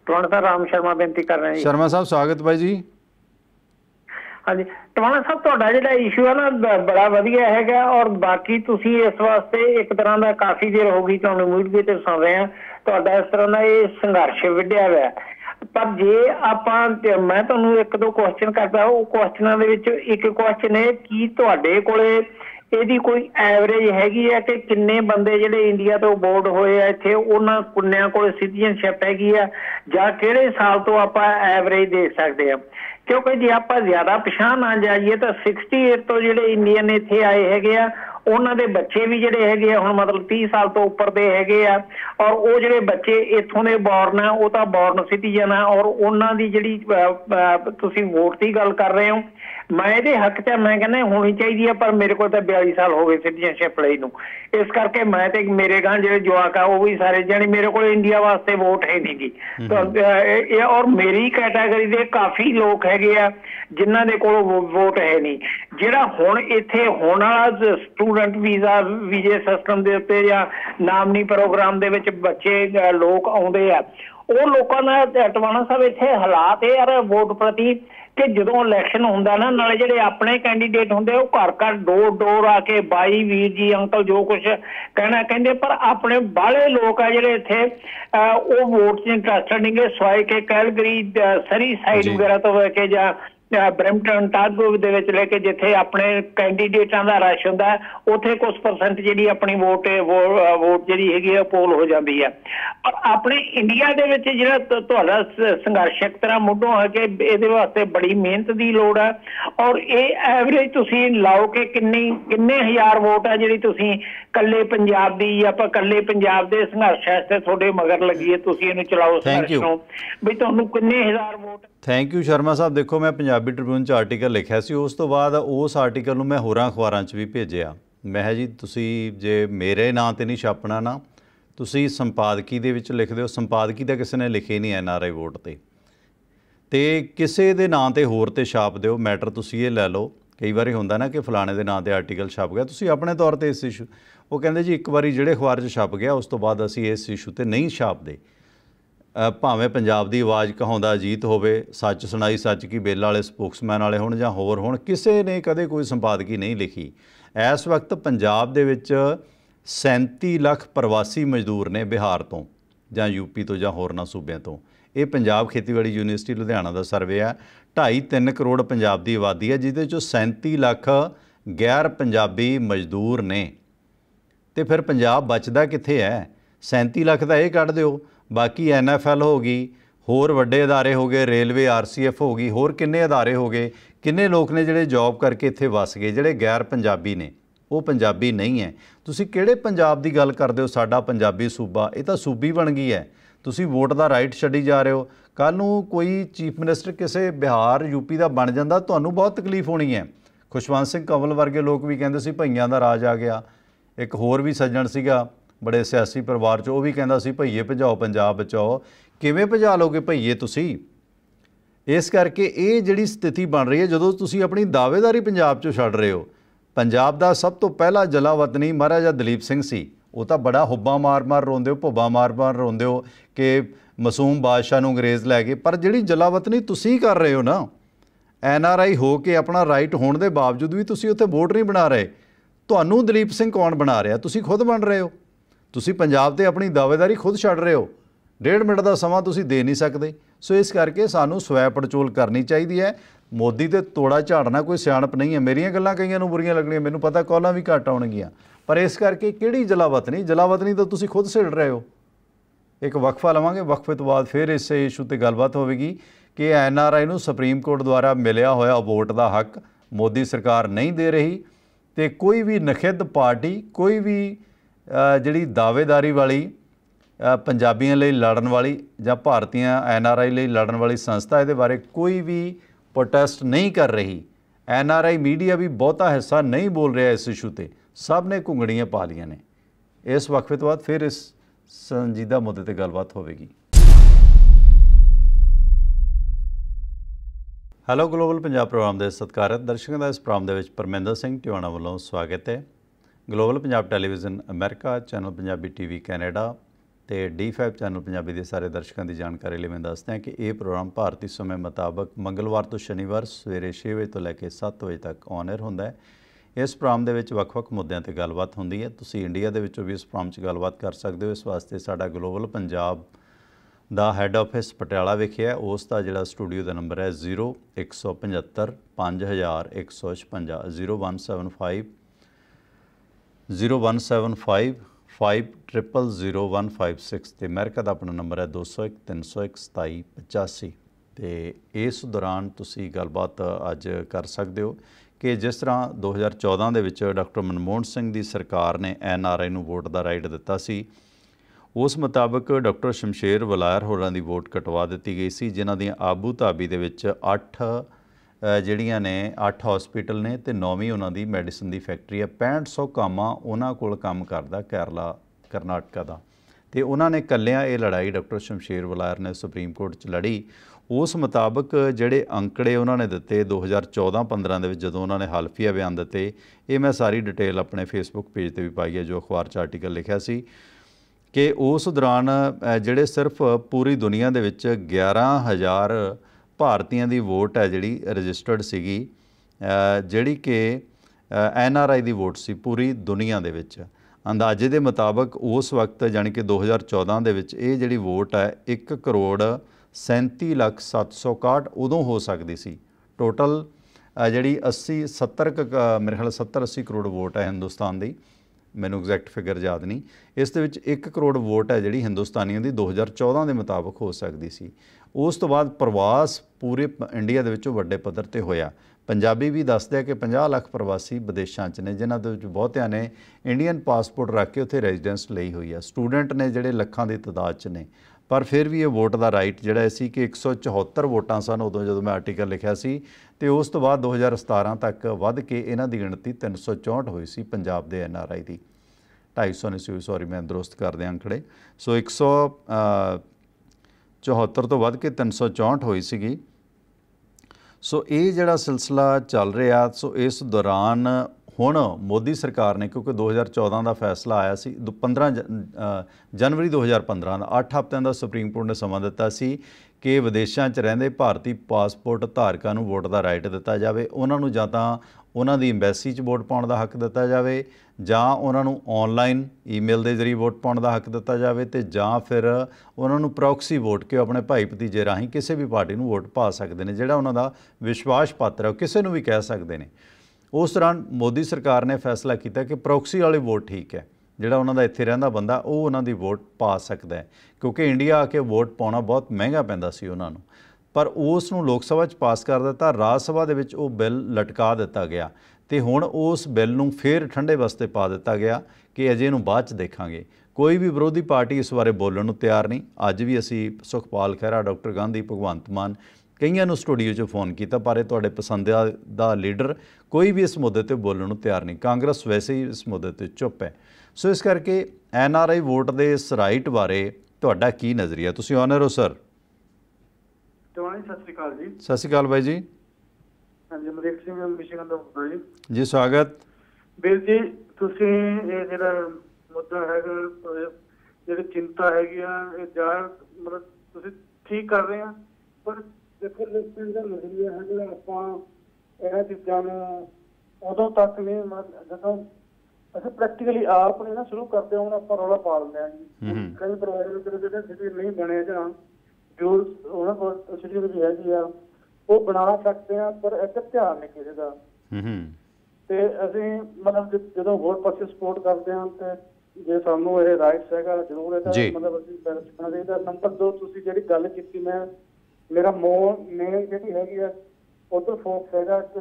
ਟਵਾਣਾ ਸਾਹਿਬ ਰਾਮ ਸ਼ਰਮਾ ਬੇਨਤੀ ਕਰ ਰਹੇ ਜੀ। ਸ਼ਰਮਾ ਸਾਹਿਬ ਸਵਾਗਤ ਬਾਈ ਜੀ। ਹਾਂਜੀ ਟਵਾਣਾ ਸਾਹਿਬ ਤੁਹਾਡਾ ਜਿਹੜਾ ਇਸ਼ੂ ਹੈ ਨਾ ਬੜਾ ਵਧੀਆ ਹੈਗਾ ਔਰ ਬਾਕੀ ਤੁਸੀਂ ਇਸ ਵਾਸਤੇ ਇੱਕ ਤਰ੍ਹਾਂ ਦਾ ਕਾਫੀ ਦੇਰ ਹੋ ਗਈ ਤੁਹਾਨੂੰ ਮੀਡੀਆ ਤੇ ਸੁਣ ਰਹੇ ਆ। ਤੁਹਾਡਾ ਇਸ ਤਰ੍ਹਾਂ ਦਾ ਇਹ ਸੰਘਰਸ਼ ਵਿੱਢਿਆ ਹੋਇਆ। ਪਰ ਜੇ ਆਪਾਂ ਮੈਂ ਤੁਹਾਨੂੰ ਇੱਕ ਦੋ ਕੁਐਸਚਨ ਕਰਦਾ ਉਹ ਕੁਐਸਚਨਾਂ ਦੇ ਵਿੱਚ ਇੱਕ ਕੁਐਸਚਨ ਹੈ ਕੀ ਤੁਹਾਡੇ ਕੋਲੇ ਇਹਦੀ ਕੋਈ ਐਵਰੇਜ ਹੈਗੀ ਹੈ ਕਿ ਕਿੰਨੇ ਬੰਦੇ ਜਿਹੜੇ ਇੰਡੀਆ ਤੋਂ ਬੋਰਡ ਹੋਏ ਆ ਇੱਥੇ, ਉਹਨਾਂ ਕੁੰਨਿਆਂ ਕੋਲ ਸਿਟੀਜ਼ਨਸ਼ਿਪ ਹੈਗੀ ਆ, ਜਾਂ ਕਿਹੜੇ ਸਾਲ ਤੋਂ ਆਪਾਂ ਐਵਰੇਜ ਦੇ ਸਕਦੇ ਆ? ਕਿਉਂਕਿ ਜੇ ਆਪਾਂ ਜ਼ਿਆਦਾ ਪਛਾਣ ਨਾ ਜਾਈਏ ਤਾਂ 68 ਤੋਂ ਜਿਹੜੇ ਇੰਡੀਅਨ ਇੱਥੇ ਆਏ ਹੈਗੇ ਆ, ਉਹਨਾਂ ਦੇ ਬੱਚੇ ਵੀ ਜਿਹੜੇ ਹੈਗੇ ਆ, ਹੁਣ ਮਤਲਬ 30 ਸਾਲ ਤੋਂ ਉੱਪਰ ਦੇ ਹੈਗੇ ਆ, ਔਰ ਉਹ ਜਿਹੜੇ ਬੱਚੇ ਇੱਥੋਂ ਦੇ ਬੌਰਨ ਆ, ਉਹ ਤਾਂ ਬੌਰਨ ਸਿਟੀਜ਼ਨ ਆ, ਔਰ ਉਹਨਾਂ ਦੀ ਜਿਹੜੀ ਤੁਸੀਂ ਵੋਟ ਦੀ ਗੱਲ ਕਰ ਰਹੇ ਹੋ ਮੈਂ ਇਹਦੇ ਹੱਕ 'ਚ ਮੈਂ ਕਹਿੰਦਾ ਹੋਣੀ ਚਾਹੀਦੀ ਆ ਪਰ ਮੇਰੇ ਕੋਲ ਤਾਂ 42 ਸਾਲ ਹੋ ਗਏ ਸਿਟੀਜ਼ਨਸ਼ਿਪ ਲਈ ਨੂੰ। ਇਸ ਕਰਕੇ ਮੈਂ ਤੇ ਮੇਰੇ ਗਾਂ ਜਿਹੜੇ ਜਵਾਕ ਆ ਉਹ ਵੀ ਸਾਰੇ ਜਾਣੀ ਮੇਰੇ ਕੋਲ ਇੰਡੀਆ ਵਾਸਤੇ ਵੋਟ ਹੈ ਨਹੀਂਗੀ ਤਾਂ ਇਹ ਔਰ ਮੇਰੀ ਕੈਟਾਗਰੀ ਦੇ ਕਾਫੀ ਲੋਕ ਹੈਗੇ ਆ ਜਿਨ੍ਹਾਂ ਦੇ ਕੋਲ ਵੋਟ ਹੈ ਨਹੀਂ। ਜਿਹੜਾ ਹੁਣ ਇੱਥੇ ਹੋਣ ਵਾਲਾ ਸਟੂਡੈਂਟ ਵੀਜ਼ਾ ਵੀਜ਼ੇ ਸਿਸਟਮ ਦੇ ਉੱਤੇ ਜਾਂ ਨਾਮਨੀ ਪ੍ਰੋਗਰਾਮ ਦੇ ਵਿੱਚ ਬੱਚੇ ਲੋਕ ਆਉਂਦੇ ਆ ਉਹ ਲੋਕਾਂ ਦਾ ਟਵਾਣਾ ਸਾਹਿਬ ਇੱਥੇ ਹਾਲਾਤ ਇਹ ਯਾਰ ਵੋਟ ਪ੍ਰਤੀ ਕਿ ਜਦੋਂ ਇਲੈਕਸ਼ਨ ਹੁੰਦਾ ਨਾ ਨਾਲੇ ਜਿਹੜੇ ਆਪਣੇ ਕੈਂਡੀਡੇਟ ਹੁੰਦੇ ਉਹ ਘਰ ਘਰ ਡੋਰ ਡੋਰ ਆ ਕੇ ਬਾਈ ਵੀਰ ਜੀ ਅੰਕਲ ਜੋ ਕੁਝ ਕਹਿਣਾ ਕਹਿੰਦੇ ਪਰ ਆਪਣੇ ਬਾਹਲੇ ਲੋਕ ਆ ਜਿਹੜੇ ਇੱਥੇ ਉਹ ਵੋਟ 'ਚ ਇੰਟਰਸਟਡ ਨਹੀਂਗੇ ਸਵਾਏ ਕਿ ਕੈਲਗਰੀ ਸਰੀ ਸਾਈਡ। ਵਗੈਰਾ ਤੋਂ ਲੈ ਕੇ ਜਾਂ ਬਰੈਂਪਟਨ ਟਾਗੋ ਦੇ ਵਿੱਚ ਲੈ ਕੇ ਜਿੱਥੇ ਆਪਣੇ ਕੈਂਡੀਡੇਟਾਂ ਦਾ ਰਸ਼ ਹੁੰਦਾ ਉੱਥੇ ਕੁਝ ਪਰਸੈਂਟ ਜਿਹੜੀ ਆਪਣੀ ਵੋਟ ਵੋਟ ਜਿਹੜੀ ਹੈਗੀ ਹੈ ਪੋਲ ਹੋ ਜਾਂਦੀ ਹੈ ਪਰ ਆਪਣੇ ਇੰਡੀਆ ਦੇ ਵਿੱਚ ਜਿਹੜਾ ਤ- ਤੁਹਾਡਾ ਸੰਘਰਸ਼ ਇੱਕ ਤਰ੍ਹਾਂ ਮੁੱਢੋਂ ਹੈ ਕਿ ਇਹਦੇ ਵਾਸਤੇ ਬੜੀ ਮਿਹਨਤ ਦੀ ਲੋੜ ਹੈ ਔਰ ਇਹ ਐਵਰੇਜ ਤੁਸੀਂ ਲਾਓ ਕਿ ਕਿੰਨੀ ਕਿੰਨੇ ਹਜ਼ਾਰ ਵੋਟ ਹੈ ਜਿਹੜੀ ਤੁਸੀਂ ਕੱਲੇ ਪੰਜਾਬ ਦੀ ਜਾਂ ਆਪਾਂ ਕੱਲੇ ਪੰਜਾਬ ਦੇ ਸੰਘਰਸ਼ ਵਾਸਤੇ ਤੁਹਾਡੇ ਮਗਰ ਲੱਗੀਏ ਤੁਸੀਂ ਇਹਨੂੰ ਚਲਾਓ ਸੰਘਰਸ਼. ਨੂੰ। ਵੀ ਤੁਹਾਨੂੰ ਕਿੰਨੇ ਹਜ਼ਾਰ vote thank you Sharma Sahib. ਦੇਖੋ, ਮੈਂ ਪੰਜਾਬੀ ਟ੍ਰਿਬਿਊਨ 'ਚ ਆਰਟੀਕਲ ਲਿਖਿਆ ਸੀ। ਉਸ ਤੋਂ ਬਾਅਦ ਉਸ ਆਰਟੀਕਲ ਨੂੰ ਮੈਂ ਹੋਰਾਂ ਅਖਬਾਰਾਂ 'ਚ ਵੀ ਭੇਜਿਆ। ਮੈਂ ਕਿਹਾ ਜੀ, ਤੁਸੀਂ ਜੇ ਮੇਰੇ ਨਾਂ ਤੇ ਨਹੀਂ ਛਾਪਣਾ ਨਾ, ਤੁਸੀਂ ਸੰਪਾਦਕੀ ਦੇ ਵਿੱਚ ਲਿਖ ਦਿਓ। ਸੰਪਾਦਕੀ ਤਾਂ ਕਿਸੇ ਨੇ ਲਿਖੀ ਨਹੀਂ ਐਨ ਆਰ ਆਈ ਵੋਟ ਤੇ। ਤੇ ਕਿਸੇ ਦੇ ਨਾਂ ਤੇ ਹੋਰ ਤੇ ਛਾਪ ਦਿਓ, ਮੈਟਰ ਤੁਸੀਂ ਇਹ ਲੈ ਲਓ। ਕਈ ਵਾਰੀ ਹੁੰਦਾ ਨਾ ਕਿ ਫਲਾਣੇ ਦੇ ਨਾਂ ਤੇ ਆਰਟੀਕਲ ਛਾਪ ਗਿਆ। ਤੁਸੀਂ ਆਪਣੇ ਤੌਰ ਤੇ ਇਸ ਇਸ਼ੂ ਉਹ ਕਹਿੰਦੇ ਜੀ, ਇੱਕ ਵਾਰੀ ਜਿਹੜੇ ਅਖਬਾਰ 'ਚ ਛਪ ਗਿਆ, ਉਸ ਤੋਂ ਬਾਅਦ ਅਸੀਂ ਇਸ ਇਸ਼ੂ ਤੇ ਨਹੀਂ ਛਾਪਦੇ। ਭਾਵੇਂ ਪੰਜਾਬ ਦੀ ਆਵਾਜ਼ ਕਹਾਉਂਦਾ ਅਜੀਤ ਹੋਵੇ, ਸੱਚ ਸੁਣਾਈ ਸੱਚ ਕੀ, ਬੇਲਾ ਵਾਲੇ ਸਪੋਕਸਮੈਨ ਵਾਲੇ ਹੋਣ ਜਾਂ ਹੋਰ ਹੋਣ, ਕਿਸੇ ਨੇ ਕਦੇ ਕੋਈ ਸੰਪਾਦਕੀ ਨਹੀਂ ਲਿਖੀ। ਇਸ ਵਕਤ ਪੰਜਾਬ ਦੇ ਵਿੱਚ 37 ਲੱਖ ਪ੍ਰਵਾਸੀ ਮਜ਼ਦੂਰ ਨੇ ਬਿਹਾਰ ਤੋਂ, ਜਾਂ ਯੂਪੀ ਤੋਂ, ਜਾਂ ਹੋਰਨਾਂ ਸੂਬਿਆਂ ਤੋਂ। ਇਹ ਪੰਜਾਬ ਖੇਤੀਬਾੜੀ ਯੂਨੀਵਰਸਿਟੀ ਲੁਧਿਆਣਾ ਦਾ ਸਰਵੇ ਹੈ। 2.5-3 ਕਰੋੜ ਪੰਜਾਬ ਦੀ ਆਬਾਦੀ ਹੈ, ਜਿਹਦੇ ਚੋਂ 37 ਲੱਖ ਗੈਰ ਪੰਜਾਬੀ ਮਜ਼ਦੂਰ ਨੇ। ਤੇ ਫਿਰ ਪੰਜਾਬ ਬਚਦਾ ਕਿੱਥੇ ਹੈ? 37 ਲੱਖ ਦਾ ਇਹ ਕੱਢ ਦਿਓ। ਬਾਕੀ ਐਨਐਫਐਲ ਹੋ ਗਈ, ਹੋਰ ਵੱਡੇ ਅਦਾਰੇ ਹੋ ਗਏ, ਰੇਲਵੇ ਆਰਸੀਐਫ ਹੋ ਗਈ, ਹੋਰ ਕਿੰਨੇ ਅਦਾਰੇ ਹੋ ਗਏ, ਕਿੰਨੇ ਲੋਕ ਨੇ ਜਿਹੜੇ ਜੌਬ ਕਰਕੇ ਇੱਥੇ ਵਸ ਗਏ, ਜਿਹੜੇ ਗੈਰ ਪੰਜਾਬੀ ਨੇ, ਉਹ ਪੰਜਾਬੀ ਨਹੀਂ ਹੈ। ਤੁਸੀਂ ਕਿਹੜੇ ਪੰਜਾਬ ਦੀ ਗੱਲ ਕਰਦੇ ਹੋ? ਸਾਡਾ ਪੰਜਾਬੀ ਸੂਬਾ, ਇਹ ਤਾਂ ਸੂਬੀ ਬਣ ਗਈ ਹੈ। ਤੁਸੀਂ ਵੋਟ ਦਾ ਰਾਈਟ ਛੱਡੀ ਜਾ ਰਹੇ ਹੋ। ਕੱਲ ਨੂੰ ਕੋਈ ਚੀਫ ਮਿਨਿਸਟਰ ਕਿਸੇ ਬਿਹਾਰ ਯੂਪੀ ਦਾ ਬਣ ਜਾਂਦਾ, ਤੁਹਾਨੂੰ ਬਹੁਤ ਤਕਲੀਫ ਹੋਣੀ ਹੈ। ਖੁਸ਼ਵੰਤ ਸਿੰਘ ਕੰਵਲ ਵਰਗੇ ਲੋਕ ਵੀ ਕਹਿੰਦੇ ਸੀ, ਭਈਆਂ ਦਾ ਰਾਜ ਆ ਗਿਆ। ਇੱਕ ਹੋਰ ਵੀ ਸੱਜਣ ਸੀਗਾ ਬੜੇ ਸਿਆਸੀ ਪਰਿਵਾਰ 'ਚ, ਉਹ ਵੀ ਕਹਿੰਦਾ ਸੀ, ਭਈਏ ਭਜਾਓ ਪੰਜਾਬ ਬਚਾਓ। ਕਿਵੇਂ ਭਜਾ ਲੋਗੇ ਭਈਏ ਤੁਸੀਂ? ਇਸ ਕਰਕੇ ਇਹ ਜਿਹੜੀ ਸਥਿਤੀ ਬਣ ਰਹੀ ਹੈ, ਜਦੋਂ ਤੁਸੀਂ ਆਪਣੀ ਦਾਅਵੇਦਾਰੀ ਪੰਜਾਬ 'ਚੋਂ ਛੱਡ ਰਹੇ ਹੋ, ਪੰਜਾਬ ਦਾ ਸਭ ਤੋਂ ਪਹਿਲਾ ਜਲਾਵਤਨੀ ਮਹਾਰਾਜਾ ਦਲੀਪ ਸਿੰਘ ਸੀ। ਉਹ ਤਾਂ ਬੜਾ ਹੁੱਬਾ ਮਾਰ-ਮਾਰ ਰੋਂਦੇ ਹੋ, ਭੁੱਬਾ ਮਾਰ-ਮਾਰ ਰੋਂਦੇ ਹੋ ਕਿ ਮਾਸੂਮ ਬਾਦਸ਼ਾਹ ਨੂੰ ਅੰਗਰੇਜ਼ ਲੈ ਗਏ ਪਰ ਜਿਹੜੀ ਜਲਾਵਤਨੀ ਤੁਸੀਂ ਕਰ ਰਹੇ ਹੋ ਨਾ, ਐਨ ਆਰ ਆਈ ਹੋ ਕੇ ਆਪਣਾ ਰਾਈਟ ਹੋਣ ਦੇ ਬਾਵਜੂਦ ਵੀ ਤੁਸੀਂ ਉੱਥੇ ਵੋਟ ਨਹੀਂ ਬਣਾ ਰਹੇ। ਤੁਹਾਨੂੰ ਦਲੀਪ ਸਿੰਘ ਕੌਣ ਬਣਾ ਰਿਹਾ? ਤੁਸੀਂ ਖੁਦ ਬਣ ਰਹੇ ਹੋ। ਤੁਸੀਂ ਪੰਜਾਬ ਤੇ ਆਪਣੀ ਦਾਅਵੇਦਾਰੀ ਖੁਦ ਛੱਡ ਰਹੇ ਹੋ। ਡੇਢ ਮਿੰਟ ਦਾ ਸਮਾਂ ਤੁਸੀਂ ਦੇ ਨਹੀਂ ਸਕਦੇ। ਸੋ ਇਸ ਕਰਕੇ ਸਾਨੂੰ ਸਵੈ ਪੜਚੋਲ ਕਰਨੀ ਚਾਹੀਦੀ ਹੈ। ਮੋਦੀ ਤੇ ਤੋੜਾ ਝਾੜਨਾ ਕੋਈ ਸਿਆਣਪ ਨਹੀਂ ਹੈ। ਮੇਰੀਆਂ ਗੱਲਾਂ ਕਈਆਂ ਨੂੰ ਬੁਰੀਆਂ ਲੱਗਣੀਆਂ, ਮੈਨੂੰ ਪਤਾ ਕਾਲਾਂ ਵੀ ਘੱਟ ਆਉਣਗੀਆਂ। ਪਰ ਇਸ ਕਰਕੇ ਕਿਹੜੀ ਜਲਾਵਤਨੀ ਜਲਾਵਤਨੀ ਜਲਾਵਤ ਤਾਂ ਤੁਸੀਂ ਖੁਦ ਸਿੜ ਰਹੇ ਹੋ। ਇੱਕ ਵਕਫਾ ਲਵਾਂਗੇ। ਵਕਫੇ ਤੋਂ ਬਾਅਦ ਫਿਰ ਇਸ ਇਸ਼ੂ ਤੇ ਗੱਲਬਾਤ ਹੋਵੇਗੀ ਕਿ ਐਨ ਆਰ ਆਈ ਨੂੰ ਸੁਪਰੀਮ ਕੋਰਟ ਦੁਆਰਾ ਮਿਲਿਆ ਹੋਇਆ ਵੋਟ ਦਾ ਹੱਕ ਮੋਦੀ ਸਰਕਾਰ ਨਹੀਂ ਦੇ ਰਹੀ ਤੇ ਕੋਈ ਵੀ ਨਖਿੱਧ ਪਾਰਟੀ, ਕੋਈ ਵੀ ਜਿਹੜੀ ਦਾਅਵੇਦਾਰੀ ਵਾਲੀ ਪੰਜਾਬੀਆਂ ਲਈ ਲੜਨ ਵਾਲੀ ਜਾਂ ਭਾਰਤੀਆਂ ਐਨ ਆਰ ਆਈ ਲਈ ਲੜਨ ਵਾਲੀ ਸੰਸਥਾ ਇਹਦੇ ਬਾਰੇ ਕੋਈ ਵੀ ਪ੍ਰੋਟੈਸਟ ਨਹੀਂ ਕਰ ਰਹੀ। ਐਨ ਆਰ ਆਈ ਮੀਡੀਆ ਵੀ ਬਹੁਤਾ ਹਿੱਸਾ ਨਹੀਂ ਬੋਲ ਰਿਹਾ ਇਸ ਇਸ਼ੂ ਤੇ। ਸਭ ਨੇ ਘੁੰਗੜੀਆਂ ਪਾ ਲੀਆਂ ਨੇ। ਇਸ ਵਕਫੇ ਤੋਂ ਬਾਅਦ ਫਿਰ ਇਸ ਸੰਜੀਦਾ ਮੁੱਦੇ ਤੇ ਗੱਲਬਾਤ ਹੋਵੇਗੀ। ਹੈਲੋ, ਗਲੋਬਲ ਪੰਜਾਬ ਪ੍ਰੋਗਰਾਮ ਦੇ ਸਤਿਕਾਰਤ ਦਰਸ਼ਕਾਂ ਦਾ ਇਸ ਪ੍ਰੋਗਰਾਮ ਦੇ ਵਿੱਚ ਪਰਮਿੰਦਰ ਸਿੰਘ ਟਿਵਾਣਾ ਵੱਲੋਂ ਸਵਾਗਤ ਹੈ। Global Punjab television America, channel Punjabi TV Canada ਤੇ D5 ਚੈਨਲ ਪੰਜਾਬੀ ਦੇ ਸਾਰੇ ਦਰਸ਼ਕਾਂ ਦੀ ਜਾਣਕਾਰੀ ਲਈ ਮੈਂ ਦੱਸਦਾ ਕਿ ਇਹ ਪ੍ਰੋਗਰਾਮ ਭਾਰਤੀ ਸਮੇਂ ਮੁਤਾਬਕ ਮੰਗਲਵਾਰ ਤੋਂ ਸ਼ਨੀਵਾਰ ਸਵੇਰੇ 6 ਵਜੇ ਤੋਂ ਲੈ ਕੇ 7 ਵਜੇ ਤੱਕ ਔਨ 에ਅਰ ਹੁੰਦਾ ਹੈ। ਇਸ ਪ੍ਰੋਗਰਾਮ ਦੇ ਵਿੱਚ ਵੱਖ-ਵੱਖ ਮੁੱਦਿਆਂ ਤੇ ਗੱਲਬਾਤ ਹੁੰਦੀ ਹੈ। ਤੁਸੀਂ ਇੰਡੀਆ ਦੇ ਵਿੱਚੋਂ ਵੀ ਇਸ ਪ੍ਰੋਗਰਾਮ 'ਚ ਗੱਲਬਾਤ ਕਰ ਸਕਦੇ ਹੋ। ਇਸ ਵਾਸਤੇ ਸਾਡਾ ਗਲੋਬਲ ਪੰਜਾਬ ਦਾ ਹੈੱਡ ਆਫਿਸ ਪਟਿਆਲਾ ਵਿਖੇ ਹੈ। ਉਸ ਦਾ ਜਿਹੜਾ ਸਟੂਡੀਓ ਦਾ ਨੰਬਰ ਹੈ 0175 5156 0175 0175 51000156 ਤੇ ਅਮਰੀਕਾ ਦਾ ਆਪਣਾ ਨੰਬਰ ਹੈ 201 301 2785 ਤੇ ਇਸ ਦੌਰਾਨ ਤੁਸੀਂ ਗੱਲਬਾਤ ਅੱਜ ਕਰ ਸਕਦੇ ਹੋ ਕਿ ਜਿਸ ਤਰ੍ਹਾਂ 2014 ਦੇ ਵਿੱਚ ਡਾਕਟਰ ਮਨਮੋਹਨ ਸਿੰਘ ਦੀ ਸਰਕਾਰ ਨੇ ਐਨ ਆਰ ਆਈ ਨੂੰ ਵੋਟ ਦਾ ਰਾਈਟ ਦਿੱਤਾ ਸੀ। ਉਸ ਮੁਤਾਬਕ ਡਾਕਟਰ ਸ਼ਮਸ਼ੇਰ ਵਲਾਇਰ ਹੋਰਾਂ ਦੀ ਵੋਟ ਕਟਵਾ ਦਿੱਤੀ ਗਈ ਸੀ, ਜਿਨ੍ਹਾਂ ਦੀਆਂ ਆਬੂ ਧਾਬੀ ਦੇ ਵਿੱਚ 8 ਜਿਹੜੀਆਂ ਨੇ 8 ਹਸਪੀਟਲ ਨੇ ਤੇ 9ਵੀਂ ਉਹਨਾਂ ਦੀ ਮੈਡੀਸਨ ਦੀ ਫੈਕਟਰੀ ਹੈ। 6500 ਕਾਮਾ ਉਹਨਾਂ ਕੋਲ ਕੰਮ ਕਰਦਾ ਕੇਰਲਾ, ਕਰਨਾਟਕਾ ਦਾ। ਤੇ ਉਹਨਾਂ ਨੇ ਕੱਲਿਆਂ ਇਹ ਲੜਾਈ ਡਾਕਟਰ ਸ਼ਮਸ਼ੇਰ ਵਲਾਇਰ ਨੇ ਸੁਪਰੀਮ ਕੋਰਟ 'ਚ ਲੜੀ। ਉਸ ਮੁਤਾਬਕ ਜਿਹੜੇ ਅੰਕੜੇ ਉਹਨਾਂ ਨੇ ਦਿੱਤੇ 2014-15 ਦੇ ਵਿੱਚ ਜਦੋਂ ਉਹਨਾਂ ਨੇ ਹਲਫੀਆ ਬਿਆਨ ਦਿੱਤੇ, ਇਹ ਮੈਂ ਸਾਰੀ ਡਿਟੇਲ ਆਪਣੇ ਫੇਸਬੁੱਕ ਪੇਜ ਤੇ ਵੀ ਪਾਈ ਹੈ, ਜੋ ਅਖਬਾਰ 'ਚ ਆਰਟੀਕਲ ਲਿਖਿਆ ਸੀ ਕਿ ਉਸ ਦੌਰਾਨ ਜਿਹੜੇ ਸਿਰਫ ਪੂਰੀ ਦੁਨੀਆ ਦੇ ਵਿੱਚ 11000 ਭਾਰਤੀਆਂ ਦੀ ਵੋਟ ਹੈ ਜਿਹੜੀ ਰਜਿਸਟਰਡ ਸੀਗੀ ਜਿਹੜੀ ਕਿ ਐਨ ਆਰ ਆਈ ਦੀ ਵੋਟ ਸੀ ਪੂਰੀ ਦੁਨੀਆ ਦੇ ਵਿੱਚ। ਅੰਦਾਜ਼ੇ ਦੇ ਮੁਤਾਬਕ ਉਸ ਵਕਤ ਯਾਨੀ ਕਿ 2014 ਦੇ ਵਿੱਚ ਇਹ ਜਿਹੜੀ ਵੋਟ ਹੈ 1 ਕਰੋੜ 37 ਲੱਖ 761 ਉਦੋਂ ਹੋ ਸਕਦੀ ਸੀ। ਟੋਟਲ ਜਿਹੜੀ 80 70 ਮੇਰੇ ਖਿਆਲ 70 80 ਕਰੋੜ ਵੋਟ ਹੈ ਹਿੰਦੁਸਤਾਨ ਦੀ। ਮੈਨੂੰ ਐਗਜ਼ੈਕਟ ਫਿਗਰ ਯਾਦ ਨਹੀਂ। ਇਸ ਦੇ ਵਿੱਚ 1 ਕਰੋੜ ਵੋਟ ਹੈ ਜਿਹੜੀ ਹਿੰਦੁਸਤਾਨੀਆਂ ਦੀ 2014 ਦੇ ਮੁਤਾਬਕ ਹੋ ਸਕਦੀ ਸੀ। ਉਸ ਤੋਂ ਬਾਅਦ ਪ੍ਰਵਾਸ ਪੂਰੇ ਇੰਡੀਆ ਦੇ ਵਿੱਚੋਂ ਵੱਡੇ ਪੱਧਰ ਤੇ ਹੋਇਆ। ਪੰਜਾਬੀ ਵੀ ਦੱਸਦੇ ਆ ਕਿ 50 ਲੱਖ ਪ੍ਰਵਾਸੀ ਵਿਦੇਸ਼ਾਂ 'ਚ ਨੇ, ਜਿਨ੍ਹਾਂ ਦੇ ਵਿੱਚ ਬਹੁਤਿਆਂ ਨੇ ਇੰਡੀਅਨ ਪਾਸਪੋਰਟ ਰੱਖ ਕੇ ਉੱਥੇ ਰੈਜ਼ੀਡੈਂਸ ਲਈ ਹੋਈ ਆ। ਸਟੂਡੈਂਟ ਨੇ ਜਿਹੜੇ ਲੱਖਾਂ ਦੀ ਤਦਾਦ 'ਚ ਨੇ ਪਰ ਫਿਰ ਵੀ ਇਹ ਵੋਟ ਦਾ ਰਾਈਟ ਜਿਹੜਾ ਸੀ ਕਿ 174 ਵੋਟਾਂ ਸਨ ਉਦੋਂ ਜਦੋਂ ਮੈਂ ਆਰਟੀਕਲ ਲਿਖਿਆ ਸੀ ਤੇ ਉਸ ਤੋਂ ਬਾਅਦ 2017 ਤੱਕ ਵੱਧ ਕੇ ਇਹਨਾਂ ਦੀ ਗਿਣਤੀ 364 ਹੋਈ ਸੀ ਪੰਜਾਬ ਦੇ ਐਨ ਆਰ ਆਈ ਦੀ। 250 ਨਹੀਂ ਸੀ ਸੌਰੀ ਮੈਂ ਦਰੁਸਤ ਕਰਦੇ ਅੰਕੜੇ। ਸੋ 174 ਤੋਂ ਵੱਧ ਕੇ 364 ਹੋਈ ਸੀਗੀ। ਸੋ ਇਹ ਜਿਹੜਾ ਸਿਲਸਿਲਾ ਚੱਲ ਰਿਹਾ ਸੋ ਇਸ ਦੌਰਾਨ ਹੁਣ ਮੋਦੀ ਸਰਕਾਰ ਨੇ, ਕਿਉਂਕਿ 2014 ਦਾ ਫੈਸਲਾ ਆਇਆ ਸੀ 15 ਜਨਵਰੀ 2015 ਦਾ 8 ਹਫ਼ਤਿਆਂ ਦਾ ਸੁਪਰੀਮ ਕੋਰਟ ਨੇ ਸਮਾਂ ਦਿੱਤਾ ਸੀ ਕਿ ਵਿਦੇਸ਼ਾਂ 'ਚ ਰਹਿੰਦੇ ਭਾਰਤੀ ਪਾਸਪੋਰਟ ਧਾਰਕਾਂ ਨੂੰ ਵੋਟ ਦਾ ਰਾਈਟ ਦਿੱਤਾ ਜਾਵੇ। ਉਹਨਾਂ ਨੂੰ ਜਾਂ ਤਾਂ ਉਹਨਾਂ ਦੀ ਐਮਬੈਸੀ 'ਚ ਵੋਟ ਪਾਉਣ ਦਾ ਹੱਕ ਦਿੱਤਾ ਜਾਵੇ ਜਾਂ ਉਹਨਾਂ ਨੂੰ ਆਨਲਾਈਨ ਈਮੇਲ ਦੇ ਜ਼ਰੀਏ ਵੋਟ ਪਾਉਣ ਦਾ ਹੱਕ ਦਿੱਤਾ ਜਾਵੇ ਤੇ ਜਾਂ ਫਿਰ ਉਹਨਾਂ ਨੂੰ ਪ੍ਰੋਕਸੀ ਵੋਟ ਕੇ ਆਪਣੇ ਭਾਈ ਭਤੀਜੇ ਰਾਹੀਂ ਕਿਸੇ ਵੀ ਪਾਰਟੀ ਨੂੰ ਵੋਟ ਪਾ ਸਕਦੇ ਨੇ, ਜਿਹੜਾ ਉਹਨਾਂ ਦਾ ਵਿਸ਼ਵਾਸ ਪਾਤਰ ਹੈ ਕਿਸੇ ਨੂੰ ਵੀ ਕਹਿ ਸਕਦੇ ਨੇ। ਉਸ ਦੌਰਾਨ ਮੋਦੀ ਸਰਕਾਰ ਨੇ ਫੈਸਲਾ ਕੀਤਾ ਕਿ ਪ੍ਰੋਕਸੀ ਵਾਲੀ ਵੋਟ ਠੀਕ ਹੈ। ਜਿਹੜਾ ਉਹਨਾਂ ਦਾ ਇੱਥੇ ਰਹਿੰਦਾ ਬੰਦਾ, ਉਹ ਉਹਨਾਂ ਦੀ ਵੋਟ ਪਾ ਸਕਦਾ ਹੈ। ਕਿਉਂਕਿ ਇੰਡੀਆ ਆ ਕੇ ਵੋਟ ਪਾਉਣਾ ਬਹੁਤ ਮਹਿੰਗਾ ਪੈਂਦਾ ਸੀ ਉਹਨਾਂ ਨੂੰ। ਪਰ ਉਸ ਨੂੰ ਲੋਕ ਸਭਾ 'ਚ ਪਾਸ ਕਰ ਦਿੱਤਾ, ਰਾਜ ਸਭਾ ਦੇ ਵਿੱਚ ਉਹ ਬਿੱਲ ਲਟਕਾ ਦਿੱਤਾ ਗਿਆ। ਤੇ ਹੁਣ ਉਸ ਬਿੱਲ ਨੂੰ ਫੇਰ ਠੰਡੇ ਵਾਸਤੇ ਪਾ ਦਿੱਤਾ ਗਿਆ ਕਿ ਅਜੇ ਨੂੰ ਬਾਅਦ 'ਚ ਦੇਖਾਂਗੇ। ਕੋਈ ਵੀ ਵਿਰੋਧੀ ਪਾਰਟੀ ਇਸ ਬਾਰੇ ਬੋਲਣ ਨੂੰ ਤਿਆਰ ਨਹੀਂ। ਅੱਜ ਵੀ ਅਸੀਂ ਸੁਖਪਾਲ ਖਹਿਰਾ, ਡਾਕਟਰ ਗਾਂਧੀ ਭਗਵੰਤ ਮਾਨ ਕਈਆਂ ਨੂੰ ਸਟੂਡੀਓ 'ਚ ਫੋਨ ਕੀਤਾ ਪਰ ਇਹ ਤੁਹਾਡੇ ਪਸੰਦੀਦਾ ਦਾ ਲੀਡਰ ਕੋਈ ਵੀ ਇਸ ਮੁੱਦੇ ਤੇ ਬੋਲਣ ਨੂੰ ਤਿਆਰ ਨਹੀਂ। ਕਾਂਗਰਸ ਵੈਸੇ ਹੀ ਇਸ ਮੁੱਦੇ ਤੇ ਚੁੱਪ ਹੈ। ਸੋ ਇਸ ਕਰਕੇ ਐਨ ਆਰ ਆਈ ਵੋਟ ਦੇ ਇਸ ਰਾਈਟ ਬਾਰੇ ਤੁਹਾਡਾ ਕੀ ਨਜ਼ਰੀਆ? ਤੁਸੀਂ ਆਨਰ ਹੋ ਸਰ ਟਵਾਣੀ ਸਤਿ ਸ੍ਰੀ ਅਕਾਲ ਜੀ। ਸਤਿ ਸ਼੍ਰੀ ਅਕਾਲ ਬਾਈ ਜੀ। ਹਾਂਜੀ ਮਲੇਕ ਸਿੰਘ ਮਿਸ਼ੀਗਨ ਦਾ ਬੋਲ ਜੀ। ਜੀ ਸਵਾਗਤ। ਵੀਰ ਜੀ ਤੁਸੀਂ ਇਹ ਜਿਹੜਾ ਮੁੱਦਾ ਹੈਗਾ ਜਿਹੜੀ ਚਿੰਤਾ ਹੈਗੀ ਆ ਇਹ ਜਾ ਮਤਲਬ ਤੁਸੀਂ ਠੀਕ ਕਰ ਰਹੇ ਆ ਪਰ ਦੇਖੋ ਲੋਕਾਂ ਦਾ ਨਜ਼ਰੀਆ ਹੈ ਜਿਹੜਾ ਆਪਾਂ ਇਹਨਾਂ ਚੀਜ਼ਾਂ ਨੂੰ ਉਦੋਂ ਤੱਕ ਮਤਲਬ ਜਦੋਂ ਅਸੀਂ ਪ੍ਰੈਕਟੀਕਲੀ ਆਪ ਨੇ ਨਾ ਸ਼ੁਰੂ ਕਰਦੇ ਹਾਂ ਆਪਾਂ ਰੌਲਾ ਪਾ ਲੈਂਦੇ ਆ ਜੀ। ਕਈ ਪਰਿਵਾਰ ਵਿੱਚ ਜਿਹੜੇ ਜਿਹੜੇ ਨਹੀਂ ਬਣੇ ਜਾਂ ਜੋ ਉਹਨਾਂ ਕੋਲ ਸਿਟੀ ਵੀ ਹੈਗੀ ਆ ਉਹ ਬਣਾ ਸਕਦੇ ਆ ਪਰ ਇੱਥੇ ਧਿਆਨ ਨਹੀਂ ਕਿਸੇ ਦਾ। ਹੂੰ ਹੂੰ। ਤੇ ਅਸੀਂ ਮਤਲਬ ਜਦੋਂ ਹੋਰ ਪਾਸੇ ਸਪੋਰਟ ਕਰਦੇ ਹਾਂ ਤੇ ਜੇ ਸਾਨੂੰ ਇਹ ਰਾਈਟਸ ਹੈਗਾ ਜ਼ਰੂਰ ਇਹਦਾ। ਮਤਲਬ ਅਸੀਂ ਬੈਲੈਂਸ ਚਾਹੀਦਾ। ਨੰਬਰ 2 ਤੁਸੀਂ ਜਿਹੜੀ ਗੱਲ ਕੀਤੀ ਮੈਂ ਮੇਰਾ ਮੋਹ ਨੇ ਜਿਹੜੀ ਹੈਗੀ ਆ ਉਧਰ ਫੋਕਸ ਹੈਗਾ ਕਿ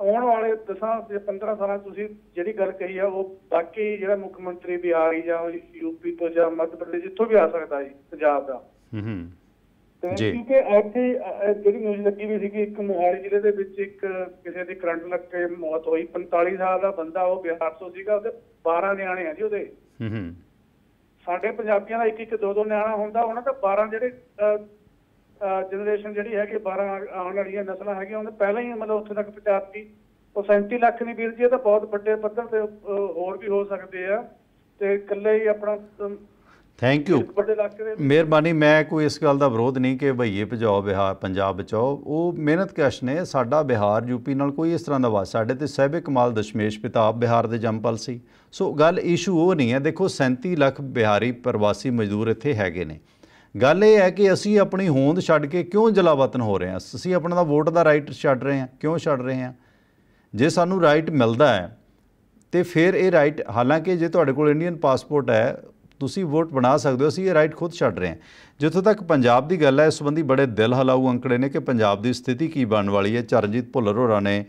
ਆਉਣ ਵਾਲੇ ਦਸਾਂ ਤੇ 15 ਸਾਲਾਂ ਤੁਸੀਂ ਜਿਹੜੀ ਗੱਲ ਕਹੀ ਆ ਉਹ ਬਾਕੀ ਜਿਹੜਾ ਮੁੱਖ ਮੰਤਰੀ ਬਿਹਾਰੀ ਜਾਂ ਯੂਪੀ ਤੋਂ ਜਾਂ ਮੱਧ ਪ੍ਰਦੇਸ਼ ਜਿੱਥੋਂ ਵੀ ਆ ਸਕਦਾ ਜੀ ਪੰਜਾਬ ਦਾ। ਹੂੰ ਜੀ। ਕਿਉਂਕਿ ਇੱਥੇ ਜਿਹੜੀ ਨਿਊਜ਼ ਲੱਗੀ ਵੀ ਸੀਗੀ ਇੱਕ ਮੋਹਾਲੀ ਜ਼ਿਲ੍ਹੇ ਦੇ ਵਿੱਚ ਇੱਕ ਕਿਸੇ ਦੀ ਕਰੰਟ ਲੱਗ ਕੇ ਮੌਤ ਹੋਈ 45 ਸਾਲ ਦਾ ਬੰਦਾ ਉਹ ਬਿਹਾਰ ਤੋਂ ਸੀਗਾ ਉਹਦੇ 12 ਨਿਆਣੇ ਆ ਜੀ ਉਹਦੇ। ਹੂੰ ਸਾਡੇ ਪੰਜਾਬੀਆਂ ਦਾ ਇੱਕ ਇੱਕ ਦੋ ਦੋ ਨਿਆਣਾ ਹੁੰਦਾ ਉਹਨਾਂ ਦਾ 12 ਜਿਹੜੇ ਜਨਰੇਸ਼ਨ ਜਿਹੜੀ ਹੈਗੀ 12 ਆਉਣ ਵਾਲੀਆਂ ਨਸਲਾਂ ਹੈਗੀਆਂ ਉਹਨੇ ਪਹਿਲਾਂ ਹੀ ਮਤਲਬ ਉੱਥੇ ਤੱਕ ਪਹੁੰਚਾਤੀ। ਉਹ 37 ਲੱਖ ਨਹੀਂ ਵੀਰ ਜੀ ਇਹ ਤਾਂ ਬਹੁਤ ਵੱਡੇ ਪੱਧਰ ਤੇ ਹੋਰ ਵੀ ਹੋ ਸਕਦੇ ਆ। ਤੇ ਇਕੱਲੇ ਹੀ ਆਪਣਾ ਥੈਂਕ ਯੂ ਮਿਹਰਬਾਨੀ ਮੈਂ ਕੋਈ ਇਸ ਗੱਲ ਦਾ ਵਿਰੋਧ ਨਹੀਂ ਕਿ ਭਈਏ ਭਜਾਓ ਬਿਹਾਰ ਪੰਜਾਬ ਬਚਾਓ। ਉਹ ਮਿਹਨਤ ਕਸ਼ ਨੇ ਸਾਡਾ ਬਿਹਾਰ ਯੂਪੀ ਨਾਲ ਕੋਈ ਇਸ ਤਰ੍ਹਾਂ ਦਾ ਵਾ ਸਾਡੇ ਤੇ ਸਹਿਬੇ ਕਮਾਲ ਦਸ਼ਮੇਸ਼ ਪਿਤਾਬ ਬਿਹਾਰ ਦੇ ਜੰਮਪਲ ਸੀ। ਸੋ ਗੱਲ ਇਸ਼ੂ ਉਹ ਨਹੀਂ ਹੈ ਦੇਖੋ 37 ਲੱਖ ਬਿਹਾਰੀ ਪ੍ਰਵਾਸੀ ਮਜ਼ਦੂਰ ਇੱਥੇ ਹੈਗੇ ਨੇ। ਗੱਲ ਇਹ ਹੈ ਕਿ ਅਸੀਂ ਆਪਣੀ ਹੋਂਦ ਛੱਡ ਕੇ ਕਿਉਂ ਜਲਾਵਤਨ ਹੋ ਰਹੇ ਹਾਂ? ਅਸੀਂ ਆਪਣਾ ਦਾ ਵੋਟ ਦਾ ਰਾਈਟ ਛੱਡ ਰਹੇ ਹਾਂ, ਕਿਉਂ ਛੱਡ ਰਹੇ ਹਾਂ? ਜੇ ਸਾਨੂੰ ਰਾਈਟ ਮਿਲਦਾ ਹੈ, ਤੇ ਫਿਰ ਇਹ ਰਾਈਟ ਹਾਲਾਂਕਿ ਜੇ ਤੁਹਾਡੇ ਕੋਲ ਇੰਡੀਅਨ ਪਾਸਪੋਰਟ ਹੈ, ਤੁਸੀਂ ਵੋਟ ਬਣਾ ਸਕਦੇ ਹੋ, ਅਸੀਂ ਇਹ ਰਾਈਟ ਖੁਦ ਛੱਡ ਰਹੇ ਹਾਂ। ਜਿੱਥੋਂ ਤੱਕ ਪੰਜਾਬ ਦੀ ਗੱਲ ਹੈ, ਇਸ ਸੰਬੰਧੀ ਬੜੇ ਦਿਲ ਹਲਾਊ ਅੰਕੜੇ ਨੇ ਕਿ ਪੰਜਾਬ ਦੀ ਸਥਿਤੀ ਕੀ ਬਣਨ ਵਾਲੀ ਹੈ। ਚਰਨਜੀਤ ਭੁੱਲਰ ਹੋਰਾਂ ਨੇ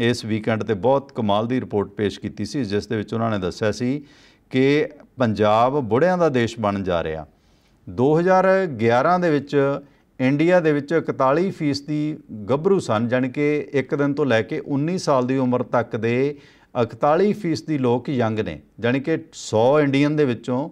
ਇਸ ਵੀਕਐਂਡ ਤੇ ਬਹੁਤ ਕਮਾਲ ਦੀ ਰਿਪੋਰਟ ਪੇਸ਼ ਕੀਤੀ ਸੀ, ਜਿਸ ਦੇ ਵਿੱਚ ਉਹਨਾਂ ਨੇ ਦੱਸਿਆ ਸੀ ਕਿ ਪੰਜਾਬ ਬੁੜਿਆਂ ਦਾ ਦੇਸ਼ ਬਣ ਜਾ ਰਿਹਾ। 2011 ਦੇ ਵਿੱਚ ਇੰਡੀਆ ਦੇ ਵਿੱਚ 41 ਫੀਸਦੀ ਗੱਭਰੂ ਸਨ, ਜਾਣੀ ਕਿ ਇੱਕ ਦਿਨ ਤੋਂ ਲੈ ਕੇ 19 ਸਾਲ ਦੀ ਉਮਰ ਤੱਕ ਦੇ 41 ਫੀਸਦੀ ਲੋਕ ਯੰਗ ਨੇ, ਜਾਣੀ ਕਿ 100 ਇੰਡੀਅਨ ਦੇ ਵਿੱਚੋਂ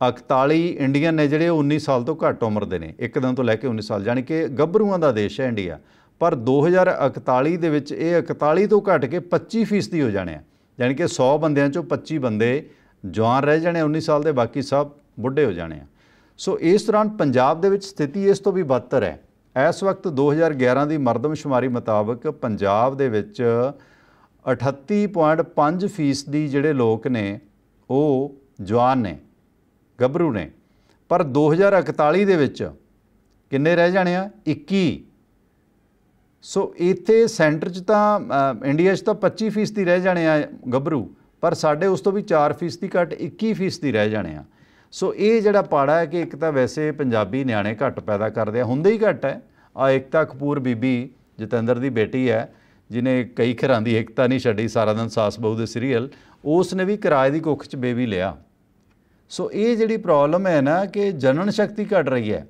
41 ਇੰਡੀਅਨ ਨੇ ਜਿਹੜੇ ਉਹ 19 ਸਾਲ ਤੋਂ ਘੱਟ ਉਮਰ ਦੇ ਨੇ, ਇੱਕ ਦਿਨ ਤੋਂ ਲੈ ਕੇ 19 ਸਾਲ, ਜਾਣੀ ਕਿ ਗੱਭਰੂਆਂ ਦਾ ਦੇਸ਼ ਹੈ ਇੰਡੀਆ। ਪਰ 2041 ਦੇ ਵਿੱਚ ਇਹ 41 ਤੋਂ ਘਟ ਕੇ 25 ਫੀਸਦੀ ਹੋ ਜਾਣੇ ਆ, ਜਾਣੀ ਕਿ 100 ਬੰਦਿਆਂ ਚੋਂ 25 ਬੰਦੇ ਜਵਾਨ ਰਹਿ ਜਾਣੇ 19 ਸਾਲ ਦੇ ਬਾਕੀ ਸਭ ਬੁੱਢੇ ਹੋ ਜਾਣੇ ਆ। ਸੋ ਇਸ ਦੌਰਾਨ ਪੰਜਾਬ ਦੇ ਵਿੱਚ ਸਥਿਤੀ ਇਸ ਤੋਂ ਵੀ ਬਦਤਰ ਹੈ। ਇਸ ਵਕਤ 2011 ਦੀ ਮਰਦਮਸ਼ੁਮਾਰੀ ਮੁਤਾਬਕ ਪੰਜਾਬ ਦੇ ਵਿੱਚ 38.5 ਫੀਸਦੀ ਜਿਹੜੇ ਲੋਕ ਨੇ, ਉਹ ਜਵਾਨ ਨੇ, ਗੱਭਰੂ ਨੇ। ਪਰ 2041 ਦੇ ਵਿੱਚ ਕਿੰਨੇ ਰਹਿ ਜਾਣੇ ਆ? 21 ਸੋ ਇੱਥੇ ਸੈਂਟਰ 'ਚ ਤਾਂ ਇੰਡੀਆ 'ਚ ਤਾਂ 25 ਫੀਸਦੀ ਰਹਿ ਜਾਣੇ ਆ ਗੱਭਰੂ, ਪਰ ਸਾਡੇ ਉਸ ਤੋਂ ਵੀ 4 ਫੀਸਦੀ ਘੱਟ 21 ਫੀਸਦੀ ਰਹਿ ਜਾਣੇ ਆ। ਸੋ ਇਹ ਜਿਹੜਾ ਪਾੜਾ ਹੈ ਕਿ ਇੱਕ ਤਾਂ ਵੈਸੇ ਪੰਜਾਬੀ ਨਿਆਣੇ ਘੱਟ ਪੈਦਾ ਕਰਦੇ ਆ, ਹੁੰਦੇ ਹੀ ਘੱਟ ਹੈ। ਆ ਏਕਤਾ ਕਪੂਰ ਬੀਬੀ ਜਤਿੰਦਰ ਦੀ ਬੇਟੀ ਹੈ ਜਿਨੇ ਕਈ ਘਰਾਂ ਦੀ ਏਕਤਾ ਨਹੀਂ ਛੱਡੀ, ਸਾਰਾ ਦਿਨ ਸਾਸ ਬਹੂ ਦੇ ਸੀਰੀਅਲ ਉਸ ਨੇ ਵੀ ਕਿਰਾਏ ਦੀ ਕੁੱਖ 'ਚ ਬੇਬੀ ਲਿਆ। ਸੋ ਇਹ ਜਿਹੜੀ ਪ੍ਰੋਬਲਮ ਹੈ ਨਾ ਕਿ ਜਨਨ ਸ਼ਕਤੀ ਘਟ ਰਹੀ ਹੈ,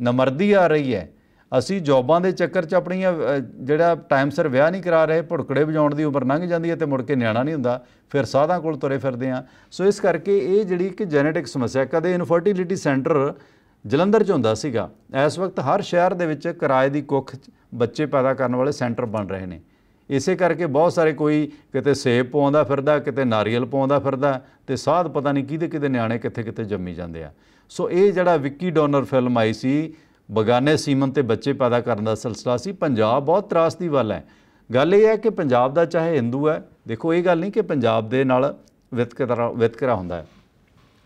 ਨਮਰਦੀ ਆ ਰਹੀ ਹੈ ਅਸੀਂ ਜੌਬਾਂ ਦੇ ਚੱਕਰ 'ਚ ਆਪਣੀਆਂ ਜਿਹੜਾ ਟਾਈਮ ਸਿਰ ਵਿਆਹ ਨਹੀਂ ਕਰਾ ਰਹੇ, ਭੁੜਕੜੇ ਵਜਾਉਣ ਦੀ ਉਮਰ ਲੰਘ ਜਾਂਦੀ ਹੈ ਤੇ ਮੁੜ ਕੇ ਨਿਆਣਾ ਨਹੀਂ ਹੁੰਦਾ, ਫਿਰ ਸਾਧਾਂ ਕੋਲ ਤੁਰੇ ਫਿਰਦੇ ਆ ਸੋ ਇਸ ਕਰਕੇ ਇਹ ਜਿਹੜੀ ਕਿ ਜੈਨੇਟਿਕ ਸਮੱਸਿਆ ਕਦੇ ਇਨਫਰਟੀਲਿਟੀ ਸੈਂਟਰ ਜਲੰਧਰ 'ਚ ਹੁੰਦਾ ਸੀਗਾ। ਇਸ ਵਕਤ ਹਰ ਸ਼ਹਿਰ ਦੇ ਵਿੱਚ ਕਿਰਾਏ ਦੀ ਕੁੱਖ ਬੱਚੇ ਪੈਦਾ ਕਰਨ ਵਾਲੇ ਸੈਂਟਰ ਬਣ ਰਹੇ ਨੇ। ਇਸੇ ਕਰਕੇ ਬਹੁਤ ਸਾਰੇ ਕੋਈ ਕਿਤੇ ਸੇਬ ਪਾਉਂਦਾ ਫਿਰਦਾ, ਕਿਤੇ ਨਾਰੀਅਲ ਪਾਉਂਦਾ ਫਿਰਦਾ, ਤੇ ਸਾਧ ਪਤਾ ਨਹੀਂ ਕਿਹਦੇ ਕਿਹਦੇ ਨਿਆਣੇ ਕਿੱਥੇ ਕਿੱਥੇ ਜੰਮੀ ਜਾਂਦੇ ਆ। ਸੋ ਇਹ ਜਿਹੜਾ ਵਿੱਕੀ ਡੋਨਰ ਫਿਲਮ ਆਈ ਸੀ ਬਗਾਨੇ ਸੀਮਨ ਤੇ ਬੱਚੇ ਪੈਦਾ ਕਰਨ ਦਾ ਸਿਲਸਿਲਾ ਸੀ। ਪੰਜਾਬ ਬਹੁਤ ਤਰਾਸਦੀ ਵੱਲ ਹੈ। ਗੱਲ ਇਹ ਹੈ ਕਿ ਪੰਜਾਬ ਦਾ ਚਾਹੇ ਹਿੰਦੂ ਹੈ, ਦੇਖੋ ਇਹ ਗੱਲ ਨਹੀਂ ਕਿ ਪੰਜਾਬ ਦੇ ਨਾਲ ਵਿਤਕਰਾ ਵਿਤਕਰਾ ਹੁੰਦਾ ਹੈ।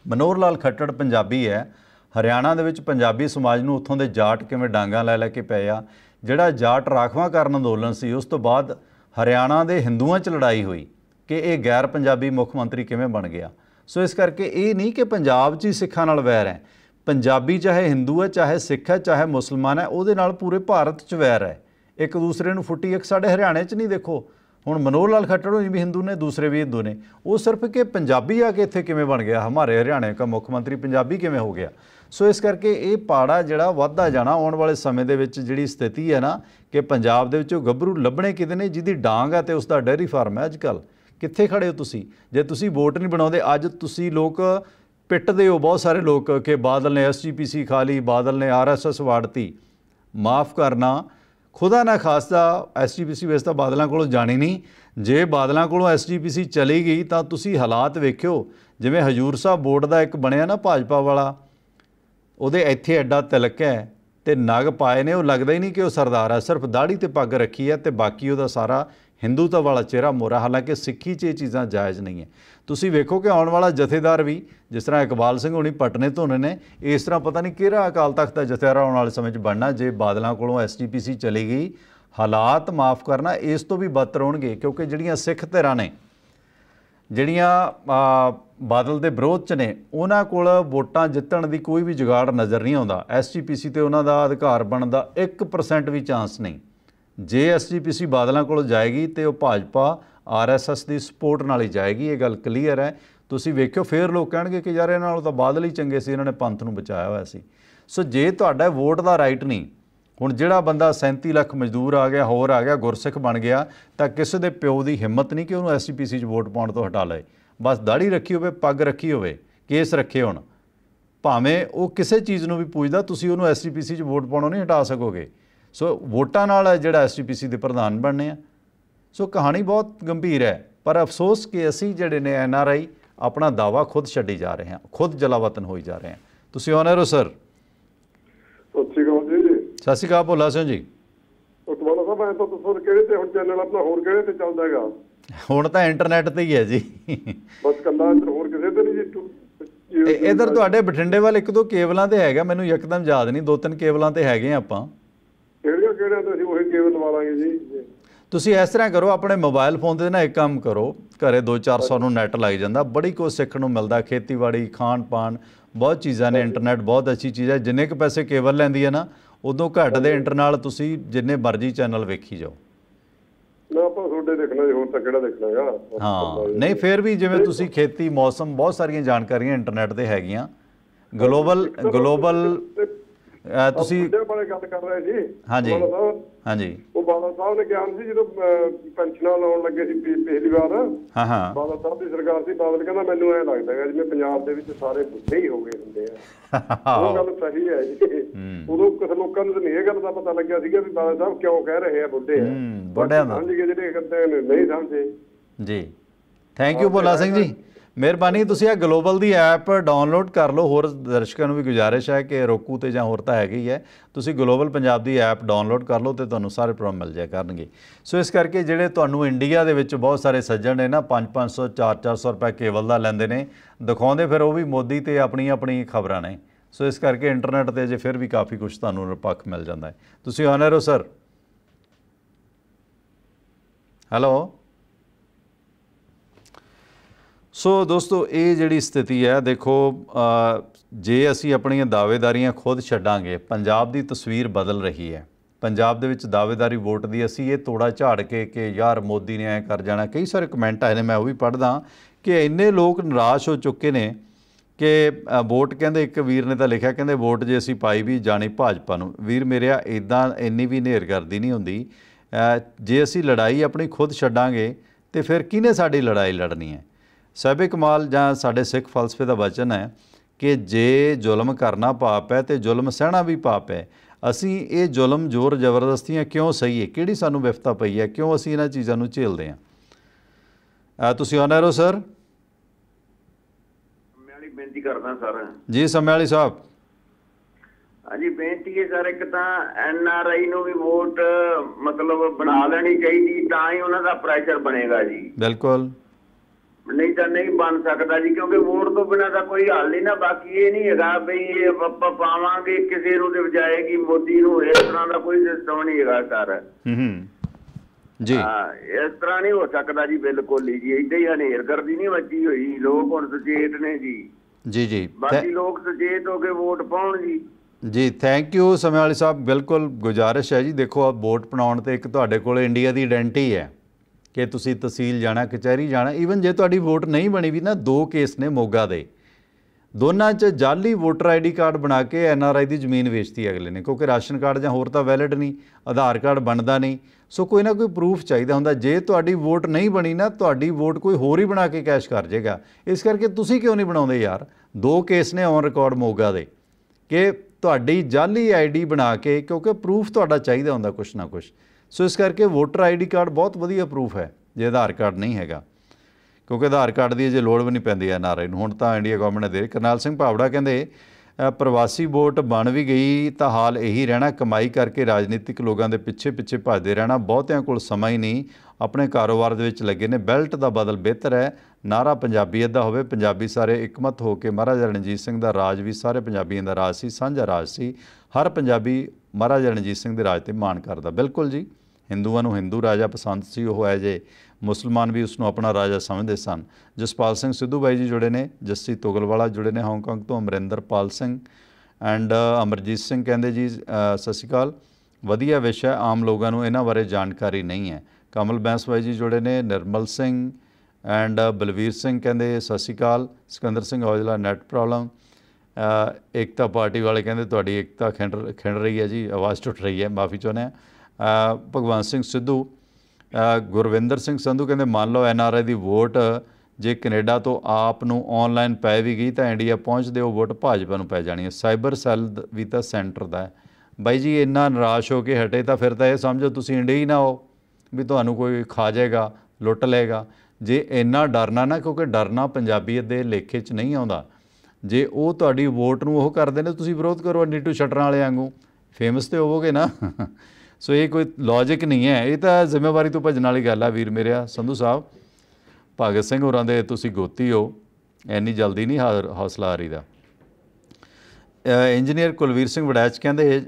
ਮਨੋਹਰ ਲਾਲ ਖੱਟੜ ਪੰਜਾਬੀ ਹੈ। ਹਰਿਆਣਾ ਦੇ ਵਿੱਚ ਪੰਜਾਬੀ ਸਮਾਜ ਨੂੰ ਉੱਥੋਂ ਦੇ ਜਾਟ ਕਿਵੇਂ ਡਾਂਗਾ ਲੈ ਲੈ ਕੇ ਪਏ ਆ, ਜਿਹੜਾ ਜਾਟ ਰਾਖਵਾਂ ਕਰਨ ਅੰਦੋਲਨ ਸੀ, ਉਸ ਤੋਂ ਬਾਅਦ ਹਰਿਆਣਾ ਦੇ ਹਿੰਦੂਆਂ 'ਚ ਲੜਾਈ ਹੋਈ ਕਿ ਇਹ ਗੈਰ ਪੰਜਾਬੀ ਮੁੱਖ ਮੰਤਰੀ ਕਿਵੇਂ ਬਣ ਗਿਆ। ਸੋ ਇਸ ਕਰਕੇ ਇਹ ਨਹੀਂ ਕਿ ਪੰਜਾਬ 'ਚ ਹੀ ਸਿੱਖਾਂ ਨਾਲ ਵੈਰ ਹੈ। ਪੰਜਾਬੀ ਚਾਹੇ ਹਿੰਦੂ ਹੈ, ਚਾਹੇ ਸਿੱਖ ਹੈ, ਚਾਹੇ ਮੁਸਲਮਾਨ ਹੈ, ਉਹਦੇ ਨਾਲ ਪੂਰੇ ਭਾਰਤ 'ਚ ਵੈਰ ਹੈ। ਇੱਕ ਦੂਸਰੇ ਨੂੰ ਫੁੱਟੀ, ਇੱਕ ਸਾਡੇ ਹਰਿਆਣੇ 'ਚ ਨਹੀਂ ਦੇਖੋ। ਹੁਣ ਮਨੋਹਰ ਲਾਲ ਖੱਟੜ ਹੋਣੀ ਵੀ ਹਿੰਦੂ ਨੇ, ਦੂਸਰੇ ਵੀ ਹਿੰਦੂ ਨੇ। ਉਹ ਸਿਰਫ ਕਿ ਪੰਜਾਬੀ ਆ ਕੇ ਇੱਥੇ ਕਿਵੇਂ ਬਣ ਗਿਆ? ਹਮਾਰੇ ਹਰਿਆਣੇ ਦਾ ਮੁੱਖ ਮੰਤਰੀ ਪੰਜਾਬੀ ਕਿਵੇਂ ਹੋ ਗਿਆ? ਸੋ ਇਸ ਕਰਕੇ ਇਹ ਪਾੜਾ ਜਿਹੜਾ ਵੱਧਦਾ ਜਾਣਾ ਆਉਣ ਵਾਲੇ ਸਮੇਂ ਦੇ ਵਿੱਚ ਜਿਹੜੀ ਸਥਿਤੀ ਹੈ ਨਾ, ਕਿ ਪੰਜਾਬ ਦੇ ਵਿੱਚੋਂ ਗੱਭਰੂ ਲੱਭਣੇ ਕਿਤੇ ਨੇ, ਜਿਹਦੀ ਡਾਂਗ ਹੈ ਤੇ ਉਸ ਦਾ ਡੈਰੀ ਫਾਰਮ ਹੈ ਅੱਜਕੱਲ ਕਿੱਥੇ ਖੜੇ ਹੋ ਤੁਸੀਂ? ਜੇ ਤੁਸੀਂ ਵੋਟ ਨਹੀਂ ਬਣਾਉਂਦੇ, ਅੱਜ ਤੁਸੀਂ ਲੋਕ ਪਿੱਟਦੇ ਹੋ ਬਹੁਤ ਸਾਰੇ ਲੋਕ ਕਿ ਬਾਦਲ ਨੇ ਐਸਜੀਪੀਸੀ ਖਾ ਲਈ, ਬਾਦਲ ਨੇ ਆਰਐਸਐਸ ਵਾੜਤੀ। ਮਾਫ ਕਰਨਾ, ਖੁਦਾ ਨਾ ਖਾਸਤਾ ਐਸਜੀਪੀਸੀ ਵਿੱਚ ਤਾਂ ਬਾਦਲਾਂ ਕੋਲੋਂ ਜਾਣੀ ਨਹੀਂ। ਜੇ ਬਾਦਲਾਂ ਕੋਲੋਂ ਐਸਜੀਪੀਸੀ ਚਲੀ ਗਈ ਤਾਂ ਤੁਸੀਂ ਹਾਲਾਤ ਵੇਖਿਓ। ਜਿਵੇਂ ਹਜੂਰ ਸਾਹਿਬ ਬੋਰਡ ਦਾ ਇੱਕ ਬਣਿਆ ਨਾ ਭਾਜਪਾ ਵਾਲਾ, ਉਹਦੇ ਇੱਥੇ ਐਡਾ ਤਿਲਕ ਹੈ ਤੇ ਨਗ ਪਾਏ ਨੇ, ਉਹ ਲੱਗਦਾ ਹੀ ਨਹੀਂ ਕਿ ਉਹ ਸਰਦਾਰ ਹੈ। ਸਿਰਫ ਦਾੜੀ ਤੇ ਪੱਗ ਰੱਖੀ ਹੈ ਤੇ ਬਾਕੀ ਉਹਦਾ ਸਾਰਾ ਹਿੰਦੂਤਾ ਵਾਲਾ ਚਿਹਰਾ ਮੋਰਾ, ਹਾਲਾਂਕਿ ਸਿੱਖੀ 'ਚ ਇਹ ਚੀਜ਼ਾਂ ਜਾਇਜ਼ ਨਹੀਂ ਹੈ। ਤੁਸੀਂ ਵੇਖੋ ਕਿ ਆਉਣ ਵਾਲਾ ਜਥੇਦਾਰ ਵੀ, ਜਿਸ ਤਰ੍ਹਾਂ ਇਕਬਾਲ ਸਿੰਘ ਹੋਣੀ ਪਟਨੇ ਤੋਂ ਨੇ ਇਸ ਤਰ੍ਹਾਂ ਪਤਾ ਨਹੀਂ ਕਿਹੜਾ ਅਕਾਲ ਤਖਤ ਦਾ ਜਥੇਦਾਰ ਆਉਣ ਵਾਲੇ ਸਮੇਂ 'ਚ ਬਣਨਾ, ਜੇ ਬਾਦਲਾਂ ਕੋਲੋਂ ਐਸਜੀਪੀਸੀ ਚਲੀ ਗਈ, ਹਾਲਾਤ ਮਾਫ ਕਰਨਾ, ਇਸ ਤੋਂ ਵੀ ਬਦਤਰ ਹੋਣਗੇ, ਕਿਉਂਕਿ ਜਿਹੜੀਆਂ ਸਿੱਖ ਧਿਰਾਂ ਨੇ, ਜਿਹੜੀਆਂ ਬਾਦਲ ਦੇ ਵਿਰੋਧ ਚ ਨੇ, ਉਹਨਾਂ ਕੋਲ ਵੋਟਾਂ ਜਿੱਤਣ ਦੀ ਕੋਈ ਵੀ ਜੁਗਾੜ ਨਜ਼ਰ ਨਹੀਂ ਆਉਂਦਾ। ਐਸਜੀਪੀਸੀ ਤੇ ਉਹਨਾਂ ਦਾ ਅਧਿਕਾਰ ਬਣਨ ਦਾ 1% ਵੀ ਚਾਂਸ ਨਹੀਂ। ਜੇ ਐਸਜੀਪੀਸੀ ਬਾਦਲਾਂ ਕੋਲ ਜਾਏਗੀ ਤੇ ਉਹ ਭਾਜਪਾ ਆਰਐਸਐਸ ਦੀ ਸਪੋਰਟ ਨਾਲ ਹੀ ਜਾਏਗੀ, ਇਹ ਗੱਲ ਕਲੀਅਰ ਹੈ। ਤੁਸੀਂ ਵੇਖਿਓ, ਫੇਰ ਲੋਕ ਕਹਿਣਗੇ ਕਿ ਯਾਰ ਇਹਨਾਂ ਨਾਲੋਂ ਤਾਂ ਬਾਦਲ ਹੀ ਚੰਗੇ ਸੀ, ਇਹਨਾਂ ਨੇ ਪੰਥ ਨੂੰ ਬਚਾਇਆ ਹੋਇਆ ਸੀ। ਸੋ ਜੇ ਤੁਹਾਡਾ ਵੋਟ ਦਾ ਰਾਈਟ ਨਹੀਂ, ਹੁਣ ਜਿਹੜਾ ਬੰਦਾ 37 ਲੱਖ ਮਜ਼ਦੂਰ ਆ ਗਿਆ, ਹੋਰ ਆ ਗਿਆ, ਗੁਰਸਿੱਖ ਬਣ ਗਿਆ, ਤਾਂ ਕਿਸੇ ਦੇ ਪਿਓ ਦੀ ਹਿੰਮਤ ਨਹੀਂ ਕਿ ਉਹਨੂੰ ਐਸਜੀਪੀਸੀ 'ਚ ਵੋਟ ਪਾਉਣ ਤੋਂ ਹਟਾ ਲਏ। ਬਸ ਦਾੜੀ ਰੱਖੀ ਹੋਵੇ, ਪੱਗ ਰੱਖੀ ਹੋਵੇ, ਕੇਸ ਰੱਖੇ ਹੋਣ। ਭਾਵੇਂ ਉਹ ਕਿਸੇ ਚੀਜ਼ ਨੂੰ ਵੀ ਪੁੱਛਦਾ ਤੁਸੀਂ ਉਹਨੂੰ ਐਸਜੀਪੀਸੀ 'ਚ ਵੋਟ ਪਾਉਣੋਂ ਨਹੀਂ ਹਟਾ ਸਕੋਗੇ। ਸੋ ਵੋਟਾਂ ਨਾਲ ਜਿਹੜਾ ਐਸਜੀਪੀਸੀ ਦੇ ਪ੍ਰਧਾਨ ਬਣਨੇ ਆ। ਸੋ ਕਹਾਣੀ ਬਹੁਤ ਗੰਭੀਰ ਹੈ ਪਰ ਅਫਸੋਸ ਕਿ ਅਸੀਂ ਜਿਹੜੇ ਨੇ ਐਨਆਰਆਈ ਆਪਣਾ ਦਾਵਾ ਖੁਦ ਛੱਡੀ ਜਾ ਰਹੇ ਹਾਂ ਖੁਦ ਜਲਾਵਤਨ ਹੋਈ ਜਾ ਰਹੇ ਹਾਂ। ਤੁਸੀਂ ਆਨਰ ਹੋ ਸਰ? ਸਤਿ ਸ਼੍ਰੀ ਅਕਾਲ ਭੋਲਾ ਸਿੰਘ ਜੀ। ਉਤਵਾਲਾ ਸਾਹਿਬ ਐ ਤਾਂ ਦੱਸੋ ਕਿਹੜੇ ਤੇ ਹੁਣ ਚੈਨਲ ਆਪਣਾ ਹੋਰ ਕਿਹੜੇ ਤੇ ਚੱਲਦਾ ਹੈਗਾ? ਹੁਣ ਤਾਂ ਇੰਟਰਨੈਟ ਤੇ ਹੀ ਹੈ ਜੀ। ਬਸ ਕੱਲਾ ਇੱਧਰ ਹੋਰ ਕਿਸੇ ਤੇ ਨਹੀਂ ਜੀ ਇੱਧਰ ਤੁਹਾਡੇ ਬਠਿੰਡੇ ਵੱਲ ਇੱਕ ਦੋ ਕੇਬਲਾਂ ਤੇ ਹੈਗਾ ਮੈਨੂੰ ਯਕਦਮ ਯਾਦ ਨਹੀਂ ਦੋ ਤਿੰਨ ਕੇਬਲਾਂ ਤੇ ਹੈਗੇ ਆਪਾਂ। ਕਿਹੜੀਆਂ ਕਿਹੜੀਆਂ ਤੇ ਅਸੀਂ ਉਹੀ ਕੇਬਲ ਲਵਾ ਲਾਂਗੇ ਜੀ। ਤੁਸੀਂ ਇਸ ਤਰ੍ਹਾਂ ਕਰੋ ਆਪਣੇ ਮੋਬਾਈਲ ਫੋਨ ਤੇ ਨਾ ਇੱਕ ਕੰਮ ਕਰੋ। ਘਰੇ 2-400 ਨੂੰ ਨੈਟ ਲੱਗ ਜਾਂਦਾ। ਬੜੀ ਕੁਝ ਸਿੱਖਣ ਨੂੰ ਮਿਲਦਾ ਖੇਤੀਬਾੜੀ ਖਾਣ ਪਾਣ ਬਹੁਤ ਚੀਜ਼ਾਂ ਨੇ ਇੰਟਰਨੈਟ ਬਹੁਤ ਅੱਛੀ ਚੀਜ਼ ਹੈ। ਜਿੰਨੇ ਕੁ ਪੈਸੇ ਕੇਬਲ ਲੈਂਦੀ ਹੈ ਨਾ ਉਦੋਂ ਘੱਟ ਦੇ ਇੰਟਰ ਨਾਲ ਤੁਸੀਂ ਜਿੰਨੇ ਮਰਜ਼ੀ ਚੈਨਲ ਵੇਖੀ ਜਾਓ। ਨਾ ਆਪਾਂ ਤੁਹਾਡੇ ਦੇਖਣਾ ਜੀ ਹੋਰ ਤਾਂ ਕਿਹੜਾ ਦੇਖਣਾਗਾ ਹਾਂ ਨਹੀਂ ਫਿਰ ਵੀ ਜਿਵੇਂ ਤੁਸੀਂ ਖੇਤੀ ਮੌਸਮ ਬਹੁਤ ਸਾਰੀਆਂ ਜਾਣਕਾਰੀਆਂ ਇੰਟਰਨੈਟ ਤੇ ਹੈਗੀਆਂ। ਗਲੋਬਲ ਗਲੋਬਲ ਤੁਸੀਂ ਬੁੱਢੇ ਬਾਰੇ ਗੱਲ ਕਰ ਰਹੇ ਸੀ ਹਾਂਜੀ। ਹਾਂਜੀ। ਉਹ ਬਾਲਾ ਸਾਹਿਬ ਨੇ ਕਿਹਾ ਸੀ ਜਦੋਂ ਪੈਨਸ਼ਨਾਂ ਲਾਉਣ ਲੱਗੇ ਸੀ ਪਿਛਲੀ ਵਾਰ। ਹਾਂ ਹਾਂ। ਬਾਦਲ ਸਾਹਿਬ ਦੀ ਸਰਕਾਰ ਸੀ ਬਾਦਲ ਕਹਿੰਦਾ ਮੈਨੂੰ ਐ ਲੱਗਦਾ ਹੈ ਜਿਵੇਂ ਪੰਜਾਬ ਦੇ ਵਿੱਚ ਸਾਰੇ ਬੁੱਢੇ ਹੀ ਹੋ ਗਏ ਹੁੰਦੇ ਆ। ਉਹ ਗੱਲ ਸਹੀ ਹੈ ਜੀ। ਉਦੋਂ ਕੁਝ ਲੋਕਾਂ ਨੂੰ ਨਹੀਂ ਇਹ ਗੱਲ ਦਾ ਪਤਾ ਲੱਗਿਆ ਸੀਗਾ ਵੀ ਬਾਦਲ ਸਾਹਿਬ ਕਿਉਂ ਕਹਿ ਰਹੇ ਆ ਬੁੱਢੇ ਆ। ਬੁੱਢਿਆਂ ਦਾ। ਜਿਹੜੇ ਕਰਦੇ ਨੇ ਨਹੀਂ ਸਮਝੇ ਜੀ। Thank you Bhola Singh ji. ਮਿਹਰਬਾਨੀ, ਤੁਸੀਂ ਇਹ ਗਲੋਬਲ ਦੀ ਐਪ ਡਾਊਨਲੋਡ ਕਰ ਲਓ। ਹੋਰ ਦਰਸ਼ਕਾਂ ਨੂੰ ਵੀ ਗੁਜ਼ਾਰਿਸ਼ ਹੈ ਕਿ ਰੋਕੂ ਤੇ ਜਾਂ ਹੋਰ ਤਾਂ ਹੈਗੀ ਹੀ ਹੈ। ਤੁਸੀਂ ਗਲੋਬਲ ਪੰਜਾਬ ਦੀ ਐਪ ਡਾਊਨਲੋਡ ਕਰ ਲਓ ਤੇ ਤੁਹਾਨੂੰ ਸਾਰੇ ਪ੍ਰੋਗਰਾਮ ਮਿਲ ਜਾਇਆ ਕਰਨਗੇ। ਸੋ ਇਸ ਕਰਕੇ ਜਿਹੜੇ ਤੁਹਾਨੂੰ ਇੰਡੀਆ ਦੇ ਵਿੱਚ ਬਹੁਤ ਸਾਰੇ ਸੱਜਣ ਨੇ ਨਾ 5-500 4-400 ਰੁਪਏ ਕੇਬਲ ਦਾ ਲੈਂਦੇ ਨੇ, ਦਿਖਾਉਂਦੇ ਫਿਰ ਉਹ ਵੀ ਮੋਦੀ ਤੇ ਆਪਣੀ ਆਪਣੀ ਖਬਰਾਂ ਨੇ। ਸੋ ਇਸ ਕਰਕੇ ਇੰਟਰਨੈਟ ਤੇ ਜੇ ਫਿਰ ਵੀ ਕਾਫੀ ਕੁਝ ਤੁਹਾਨੂੰ ਨਿਰਪੱਖ ਮਿਲ ਜਾਂਦਾ ਹੈ। ਤੁਸੀਂ ਆਨਰ ਹੋ ਸਰ ਹੈਲੋ ਸੋ ਦੋਸਤੋ, ਇਹ ਜਿਹੜੀ ਸਥਿਤੀ ਹੈ, ਦੇਖੋ ਜੇ ਅਸੀਂ ਆਪਣੀਆਂ ਦਾਅਵੇਦਾਰੀਆਂ ਖੁਦ ਛੱਡਾਂਗੇ, ਪੰਜਾਬ ਦੀ ਤਸਵੀਰ ਬਦਲ ਰਹੀ ਹੈ। ਪੰਜਾਬ ਦੇ ਵਿੱਚ ਦਾਅਵੇਦਾਰੀ ਵੋਟ ਦੀ, ਅਸੀਂ ਇਹ ਤੋੜਾ ਝਾੜ ਕੇ ਕਿ ਯਾਰ ਮੋਦੀ ਨੇ ਐ ਕਰ ਜਾਣਾ। ਕਈ ਸਾਰੇ ਕਮੈਂਟ ਆਏ ਨੇ, ਮੈਂ ਉਹ ਵੀ ਪੜ੍ਹਦਾ ਕਿ ਇੰਨੇ ਲੋਕ ਨਿਰਾਸ਼ ਹੋ ਚੁੱਕੇ ਨੇ ਕਿ ਵੋਟ ਕਹਿੰਦੇ ਇੱਕ ਵੀਰ ਨੇ ਤਾਂ ਲਿਖਿਆ, ਕਹਿੰਦੇ ਵੋਟ ਜੇ ਅਸੀਂ ਪਾਈ ਵੀ ਜਾਣੀ ਭਾਜਪਾ ਨੂੰ। ਵੀਰ ਮੇਰਿਆ ਇਦਾਂ ਇੰਨੀ ਵੀ ਨੇਰਗਰਦੀ ਨਹੀਂ ਹੁੰਦੀ। ਜੇ ਅਸੀਂ ਲੜਾਈ ਆਪਣੀ ਖੁਦ ਛੱਡਾਂਗੇ, ਤੇ ਫਿਰ ਕਿਹਨੇ ਸਾਡੀ ਲੜਾਈ ਲੜਨੀ ਹੈ? ਸਾਹਿਬੇ ਕਮਾਲ ਜਾਂ ਸਾਡੇ ਸਿੱਖ ਫਲਸਫੇ ਦਾ ਵਚਨ ਹੈ ਕਿ ਜੇ ਜ਼ੁਲਮ ਕਰਨਾ ਪਾਪ ਹੈ ਤੇ ਜ਼ੁਲਮ ਸਹਿਣਾ ਵੀ ਪਾਪ ਹੈ। ਅਸੀਂ ਇਹ ਜ਼ੁਲਮ ਜ਼ੋਰ ਜ਼ਬਰਦਸਤੀਆਂ ਕਿਉਂ ਸਹੀਏ ਕਿਹੜੀ ਸਾਨੂੰ ਵਿਫਤਾ ਪਈ ਹੈ? ਕਿਉਂ ਅਸੀਂ ਇਹਨਾਂ ਚੀਜ਼ਾਂ ਨੂੰ ਝੇਲਦੇ ਹਾਂ? ਤੁਸੀਂ ਆਨਰ ਹੋ ਸਰ? ਮੈਂ ਵਾਲੀ ਬੇਨਤੀ ਕਰਦਾ ਸਰ। ਜੀ ਸਮਿਆ ਵਾਲੀ ਸਾਹਿਬ। ਹਾਂਜੀ ਬੇਨਤੀ ਹੈ ਸਰ ਇੱਕ ਤਾਂ ਐਨ ਆਰ ਆਈ ਨੂੰ ਵੀ ਵੋਟ ਮਤਲਬ ਬਣਾ ਲੈਣੀ ਚਾਹੀਦੀ ਤਾਂ ਹੀ ਉਹਨਾਂ ਦਾ ਪ੍ਰੈਸ਼ਰ ਬਣੇਗਾ ਜੀ। ਬਿਲਕੁਲ। ਨਹੀਂ ਤਾਂ ਨਹੀਂ ਬਣ ਸਕਦਾ ਜੀ ਕਿਉਂਕਿ ਵੋਟ ਤੋਂ ਬਿਨਾਂ ਤਾਂ ਕੋਈ ਹੱਲ ਨਹੀਂ ਨਾ ਬਾਕੀ ਇਹ ਨਹੀਂ ਹੈਗਾ ਵੀ ਇਹ ਆਪਾਂ ਪਾਵਾਂਗੇ ਕਿਸੇ ਨੂੰ ਤੇ ਵਜਾਏਗੀ ਮੋਦੀ ਨੂੰ ਇਸ ਤਰ੍ਹਾਂ ਦਾ ਕੋਈ ਸਿਸਟਮ ਨਹੀਂ ਹੈਗਾ ਸਰ ਹੂੰ ਜੀ। ਹਾਂ ਇਸ ਤਰ੍ਹਾਂ ਨਹੀਂ ਹੋ ਸਕਦਾ ਜੀ ਬਿਲਕੁਲ ਹੀ ਜੀ ਏਦਾਂ ਹੀ ਹਨੇਰ ਕਰਦੀ ਨਹੀਂ ਵੱਜੀ ਹੋਈ ਲੋਕ ਹੁਣ ਸੁਚੇਤ ਨੇ ਜੀ। ਜੀ ਜੀ। ਬਾਕੀ ਲੋਕ ਸੁਚੇਤ ਹੋ ਕੇ ਵੋਟ ਪਾਉਣ ਜੀ। ਜੀ ਥੈਂਕ ਯੂ ਸਮਿਆ ਵਾਲੀ ਸਾਹਿਬ ਬਿਲਕੁਲ ਗੁਜ਼ਾਰਿਸ਼ ਹੈ ਜੀ। ਦੇਖੋ ਆ ਵੋਟ ਬਣਾਉਣ ਤੇ ਇੱਕ ਤੁਹਾਡੇ ਕੋਲ ਇੰਡੀਆ ਦੀ ਆਇਡੈਂਟੀ ਹੈ। ਕਿ ਤੁਸੀਂ ਤਹਿਸੀਲ ਜਾਣਾ, ਕਚਹਿਰੀ ਜਾਣਾ ਈਵਨ ਜੇ ਤੁਹਾਡੀ ਵੋਟ ਨਹੀਂ ਬਣੀ ਵੀ ਨਾ, ਦੋ ਕੇਸ ਨੇ ਮੋਗਾ ਦੇ। ਦੋਨਾਂ 'ਚ ਜਾਲੀ ਵੋਟਰ ਆਈਡੀ ਕਾਰਡ ਬਣਾ ਕੇ ਐੱਨ ਆਰ ਆਈ ਦੀ ਜ਼ਮੀਨ ਵੇਚਤੀ ਅਗਲੇ ਨੇ, ਕਿਉਂਕਿ ਰਾਸ਼ਨ ਕਾਰਡ ਜਾਂ ਹੋਰ ਤਾਂ ਵੈਲਿਡ ਨਹੀਂ, ਆਧਾਰ ਕਾਰਡ ਬਣਦਾ ਨਹੀਂ। ਸੋ ਕੋਈ ਨਾ ਕੋਈ ਪ੍ਰੂਫ ਚਾਹੀਦਾ ਹੁੰਦਾ, ਜੇ ਤੁਹਾਡੀ ਵੋਟ ਨਹੀਂ ਬਣੀ ਨਾ, ਤੁਹਾਡੀ ਵੋਟ ਕੋਈ ਹੋਰ ਹੀ ਬਣਾ ਕੇ ਕੈਸ਼ ਕਰ ਜੇਗਾ। ਇਸ ਕਰਕੇ ਤੁਸੀਂ ਕਿਉਂ ਨਹੀਂ ਬਣਾਉਂਦੇ ਯਾਰ? ਦੋ ਕੇਸ ਨੇ ਔਨ ਰਿਕਾਰਡ ਮੋਗਾ ਦੇ, ਕਿ ਤੁਹਾਡੀ ਜਾਲੀ ਆਈਡੀ ਬਣਾ ਕੇ, ਕਿਉਂਕਿ ਪ੍ਰੂਫ ਤੁਹਾਡਾ ਚਾਹੀਦਾ ਹੁੰਦਾ ਕੁਛ ਨਾ ਕੁਛ। ਸੋ ਇਸ ਕਰਕੇ ਵੋਟਰ ਆਈਡੀ ਕਾਰਡ ਬਹੁਤ ਵਧੀਆ ਪ੍ਰੂਫ ਹੈ, ਜੇ ਆਧਾਰ ਕਾਰਡ ਨਹੀਂ ਹੈਗਾ। ਕਿਉਂਕਿ ਆਧਾਰ ਕਾਰਡ ਦੀ ਜੇ ਲੋੜ ਵੀ ਨਹੀਂ ਪੈਂਦੀ ਐਨ ਆਰ ਆਈ ਨੂੰ। ਹੁਣ ਤਾਂ ਇੰਡੀਆ ਗਵਰਨਮੈਂਟ ਨੇ ਦੇ ਕਰਨਾਲ ਸਿੰਘ ਭਾਵੜਾ ਕਹਿੰਦੇ ਪ੍ਰਵਾਸੀ ਵੋਟ ਬਣ ਵੀ ਗਈ, ਤਾਂ ਹਾਲ ਇਹੀ ਰਹਿਣਾ, ਕਮਾਈ ਕਰਕੇ ਰਾਜਨੀਤਿਕ ਲੋਕਾਂ ਦੇ ਪਿੱਛੇ ਪਿੱਛੇ ਭੱਜਦੇ ਰਹਿਣਾ। ਬਹੁਤਿਆਂ ਕੋਲ ਸਮਾਂ ਹੀ ਨਹੀਂ। ਆਪਣੇ ਕਾਰੋਬਾਰ ਦੇ ਵਿੱਚ ਲੱਗੇ ਨੇ। ਬੈਲਟ ਦਾ ਬਦਲ ਬਿਹਤਰ ਹੈ। ਨਾਰਾ ਪੰਜਾਬੀਅਤ ਦਾ ਹੋਵੇ। ਪੰਜਾਬੀ ਸਾਰੇ ਇਕਮਤ ਹੋ ਕੇ ਮਹਾਰਾਜਾ ਰਣਜੀਤ ਸਿੰਘ ਦਾ ਰਾਜ ਵੀ ਸਾਰੇ ਪੰਜਾਬੀਆਂ ਦਾ ਰਾਜ ਸੀ, ਸਾਂਝਾ ਰਾਜ ਸੀ। ਹਰ ਪੰਜਾਬੀ ਮਹਾਰਾਜਾ ਰਣਜੀਤ ਸਿੰਘ ਦੇ ਰਾਜ ਤੇ ਮਾਣ ਕਰਦਾ। ਬਿਲਕੁਲ ਜੀ। ਹਿੰਦੂਆਂ ਨੂੰ ਹਿੰਦੂ ਰਾਜਾ ਪਸੰਦ ਸੀ ਉਹ ਹੈ ਜੇ ਮੁਸਲਮਾਨ ਵੀ ਉਸ ਨੂੰ ਆਪਣਾ ਰਾਜਾ ਸਮਝਦੇ ਸਨ। ਜਸਪਾਲ ਸਿੰਘ ਸਿੱਧੂ ਬਾਈ ਜੀ ਜੁੜੇ ਨੇ ਜੱਸੀ ਤੋਗਲਵਾਲਾ ਜੁੜੇ ਨੇ ਹਾਂਗਕਾਂਗ ਤੋਂ ਅਮਰਿੰਦਰਪਾਲ ਸਿੰਘ ਐਂਡ ਅਮਰਜੀਤ ਸਿੰਘ ਕਹਿੰਦੇ ਜੀ ਸਤਿ ਸ਼੍ਰੀ ਅਕਾਲ। ਵਧੀਆ ਵਿਸ਼ਾ ਹੈ, ਆਮ ਲੋਕਾਂ ਨੂੰ ਇਹਨਾਂ ਬਾਰੇ ਜਾਣਕਾਰੀ ਨਹੀਂ ਹੈ। ਕਮਲ ਬੈਂਸ ਬਾਈ ਜੀ ਜੁੜੇ ਨੇ ਨਿਰਮਲ ਸਿੰਘ ਐਂਡ ਬਲਵੀਰ ਸਿੰਘ ਕਹਿੰਦੇ ਸਤਿ ਸ਼੍ਰੀ ਅਕਾਲ। Sikandar Singh Aujla net problem Ekta party ਵਾਲੇ ਕਹਿੰਦੇ ਤੁਹਾਡੀ ਏਕਤਾ ਖਿੰਡ ਖਿੰਡ ਰਹੀ ਹੈ ਜੀ ਆਵਾਜ਼ ਟੁੱਟ ਰਹੀ ਹੈ ਮਾਫੀ ਚਾਹੁੰਦੇ ਹਾਂ। ਭਗਵੰਤ ਸਿੰਘ ਸਿੱਧੂ ਗੁਰਵਿੰਦਰ ਸਿੰਘ ਸੰਧੂ ਕਹਿੰਦੇ, ਮੰਨ ਲਓ ਐਨ ਆਰ ਆਈ ਦੀ ਵੋਟ, ਜੇ ਕੈਨੇਡਾ ਤੋਂ ਆਪ ਨੂੰ ਆਨਲਾਈਨ ਪੈ ਵੀ ਗਈ ਤਾਂ ਇੰਡੀਆ ਪਹੁੰਚਦੇ ਉਹ ਵੋਟ ਭਾਜਪਾ ਨੂੰ ਪੈ ਜਾਣੀ ਹੈ। ਸਾਈਬਰ ਸੈੱਲ ਵੀ ਤਾਂ ਸੈਂਟਰ ਦਾ ਹੈ। ਬਾਈ ਜੀ, ਇੰਨਾ ਨਿਰਾਸ਼ ਹੋ ਕੇ ਹਟੇ ਤਾਂ ਫਿਰ ਤਾਂ ਇਹ ਸਮਝੋ, ਤੁਸੀਂ ਇੰਡੀਆ ਹੀ ਨਾ ਹੋ ਵੀ ਤੁਹਾਨੂੰ ਕੋਈ ਖਾ ਜਾਏਗਾ, ਲੁੱਟ ਲਏਗਾ। ਜੇ ਇੰਨਾ ਡਰਨਾ ਨਾ, ਕਿਉਂਕਿ ਡਰਨਾ ਪੰਜਾਬੀਅਤ ਦੇ ਲੇਖੇ 'ਚ ਨਹੀਂ ਆਉਂਦਾ। ਜੇ ਉਹ ਤੁਹਾਡੀ ਵੋਟ ਨੂੰ ਉਹ ਕਰਦੇ ਨੇ, ਤੁਸੀਂ ਵਿਰੋਧ ਕਰੋ ਨੀਟੂ ਸ਼ਟਰਾਂ ਵਾਲੇ ਵਾਂਗੂ। ਫੇਮਸ ਤੇ ਹੋਵੋਗੇ ਨਾ। ਸੋ ਇਹ ਕੋਈ ਲੌਜੀਕ ਨਹੀਂ ਹੈ। ਇਹ ਤਾਂ ਜ਼ਿੰਮੇਵਾਰੀ ਤੋਂ ਭੱਜਣ ਵਾਲੀ ਗੱਲ ਆ ਵੀਰ ਮੇਰਿਆ ਸੰਧੂ ਸਾਹਿਬ। ਭਗਤ ਸਿੰਘ ਹੋਰਾਂ ਦੇ ਤੁਸੀਂ ਗੋਤੀ ਹੋ, ਇੰਨੀ ਜਲਦੀ ਨਹੀਂ ਹਾਰ- ਹੌਸਲਾ ਹਾਰੀ ਦਾ। ਇੰਜੀਨੀਅਰ ਕੁਲਵੀਰ ਸਿੰਘ ਵੜੈਚ ਕਹਿੰਦੇ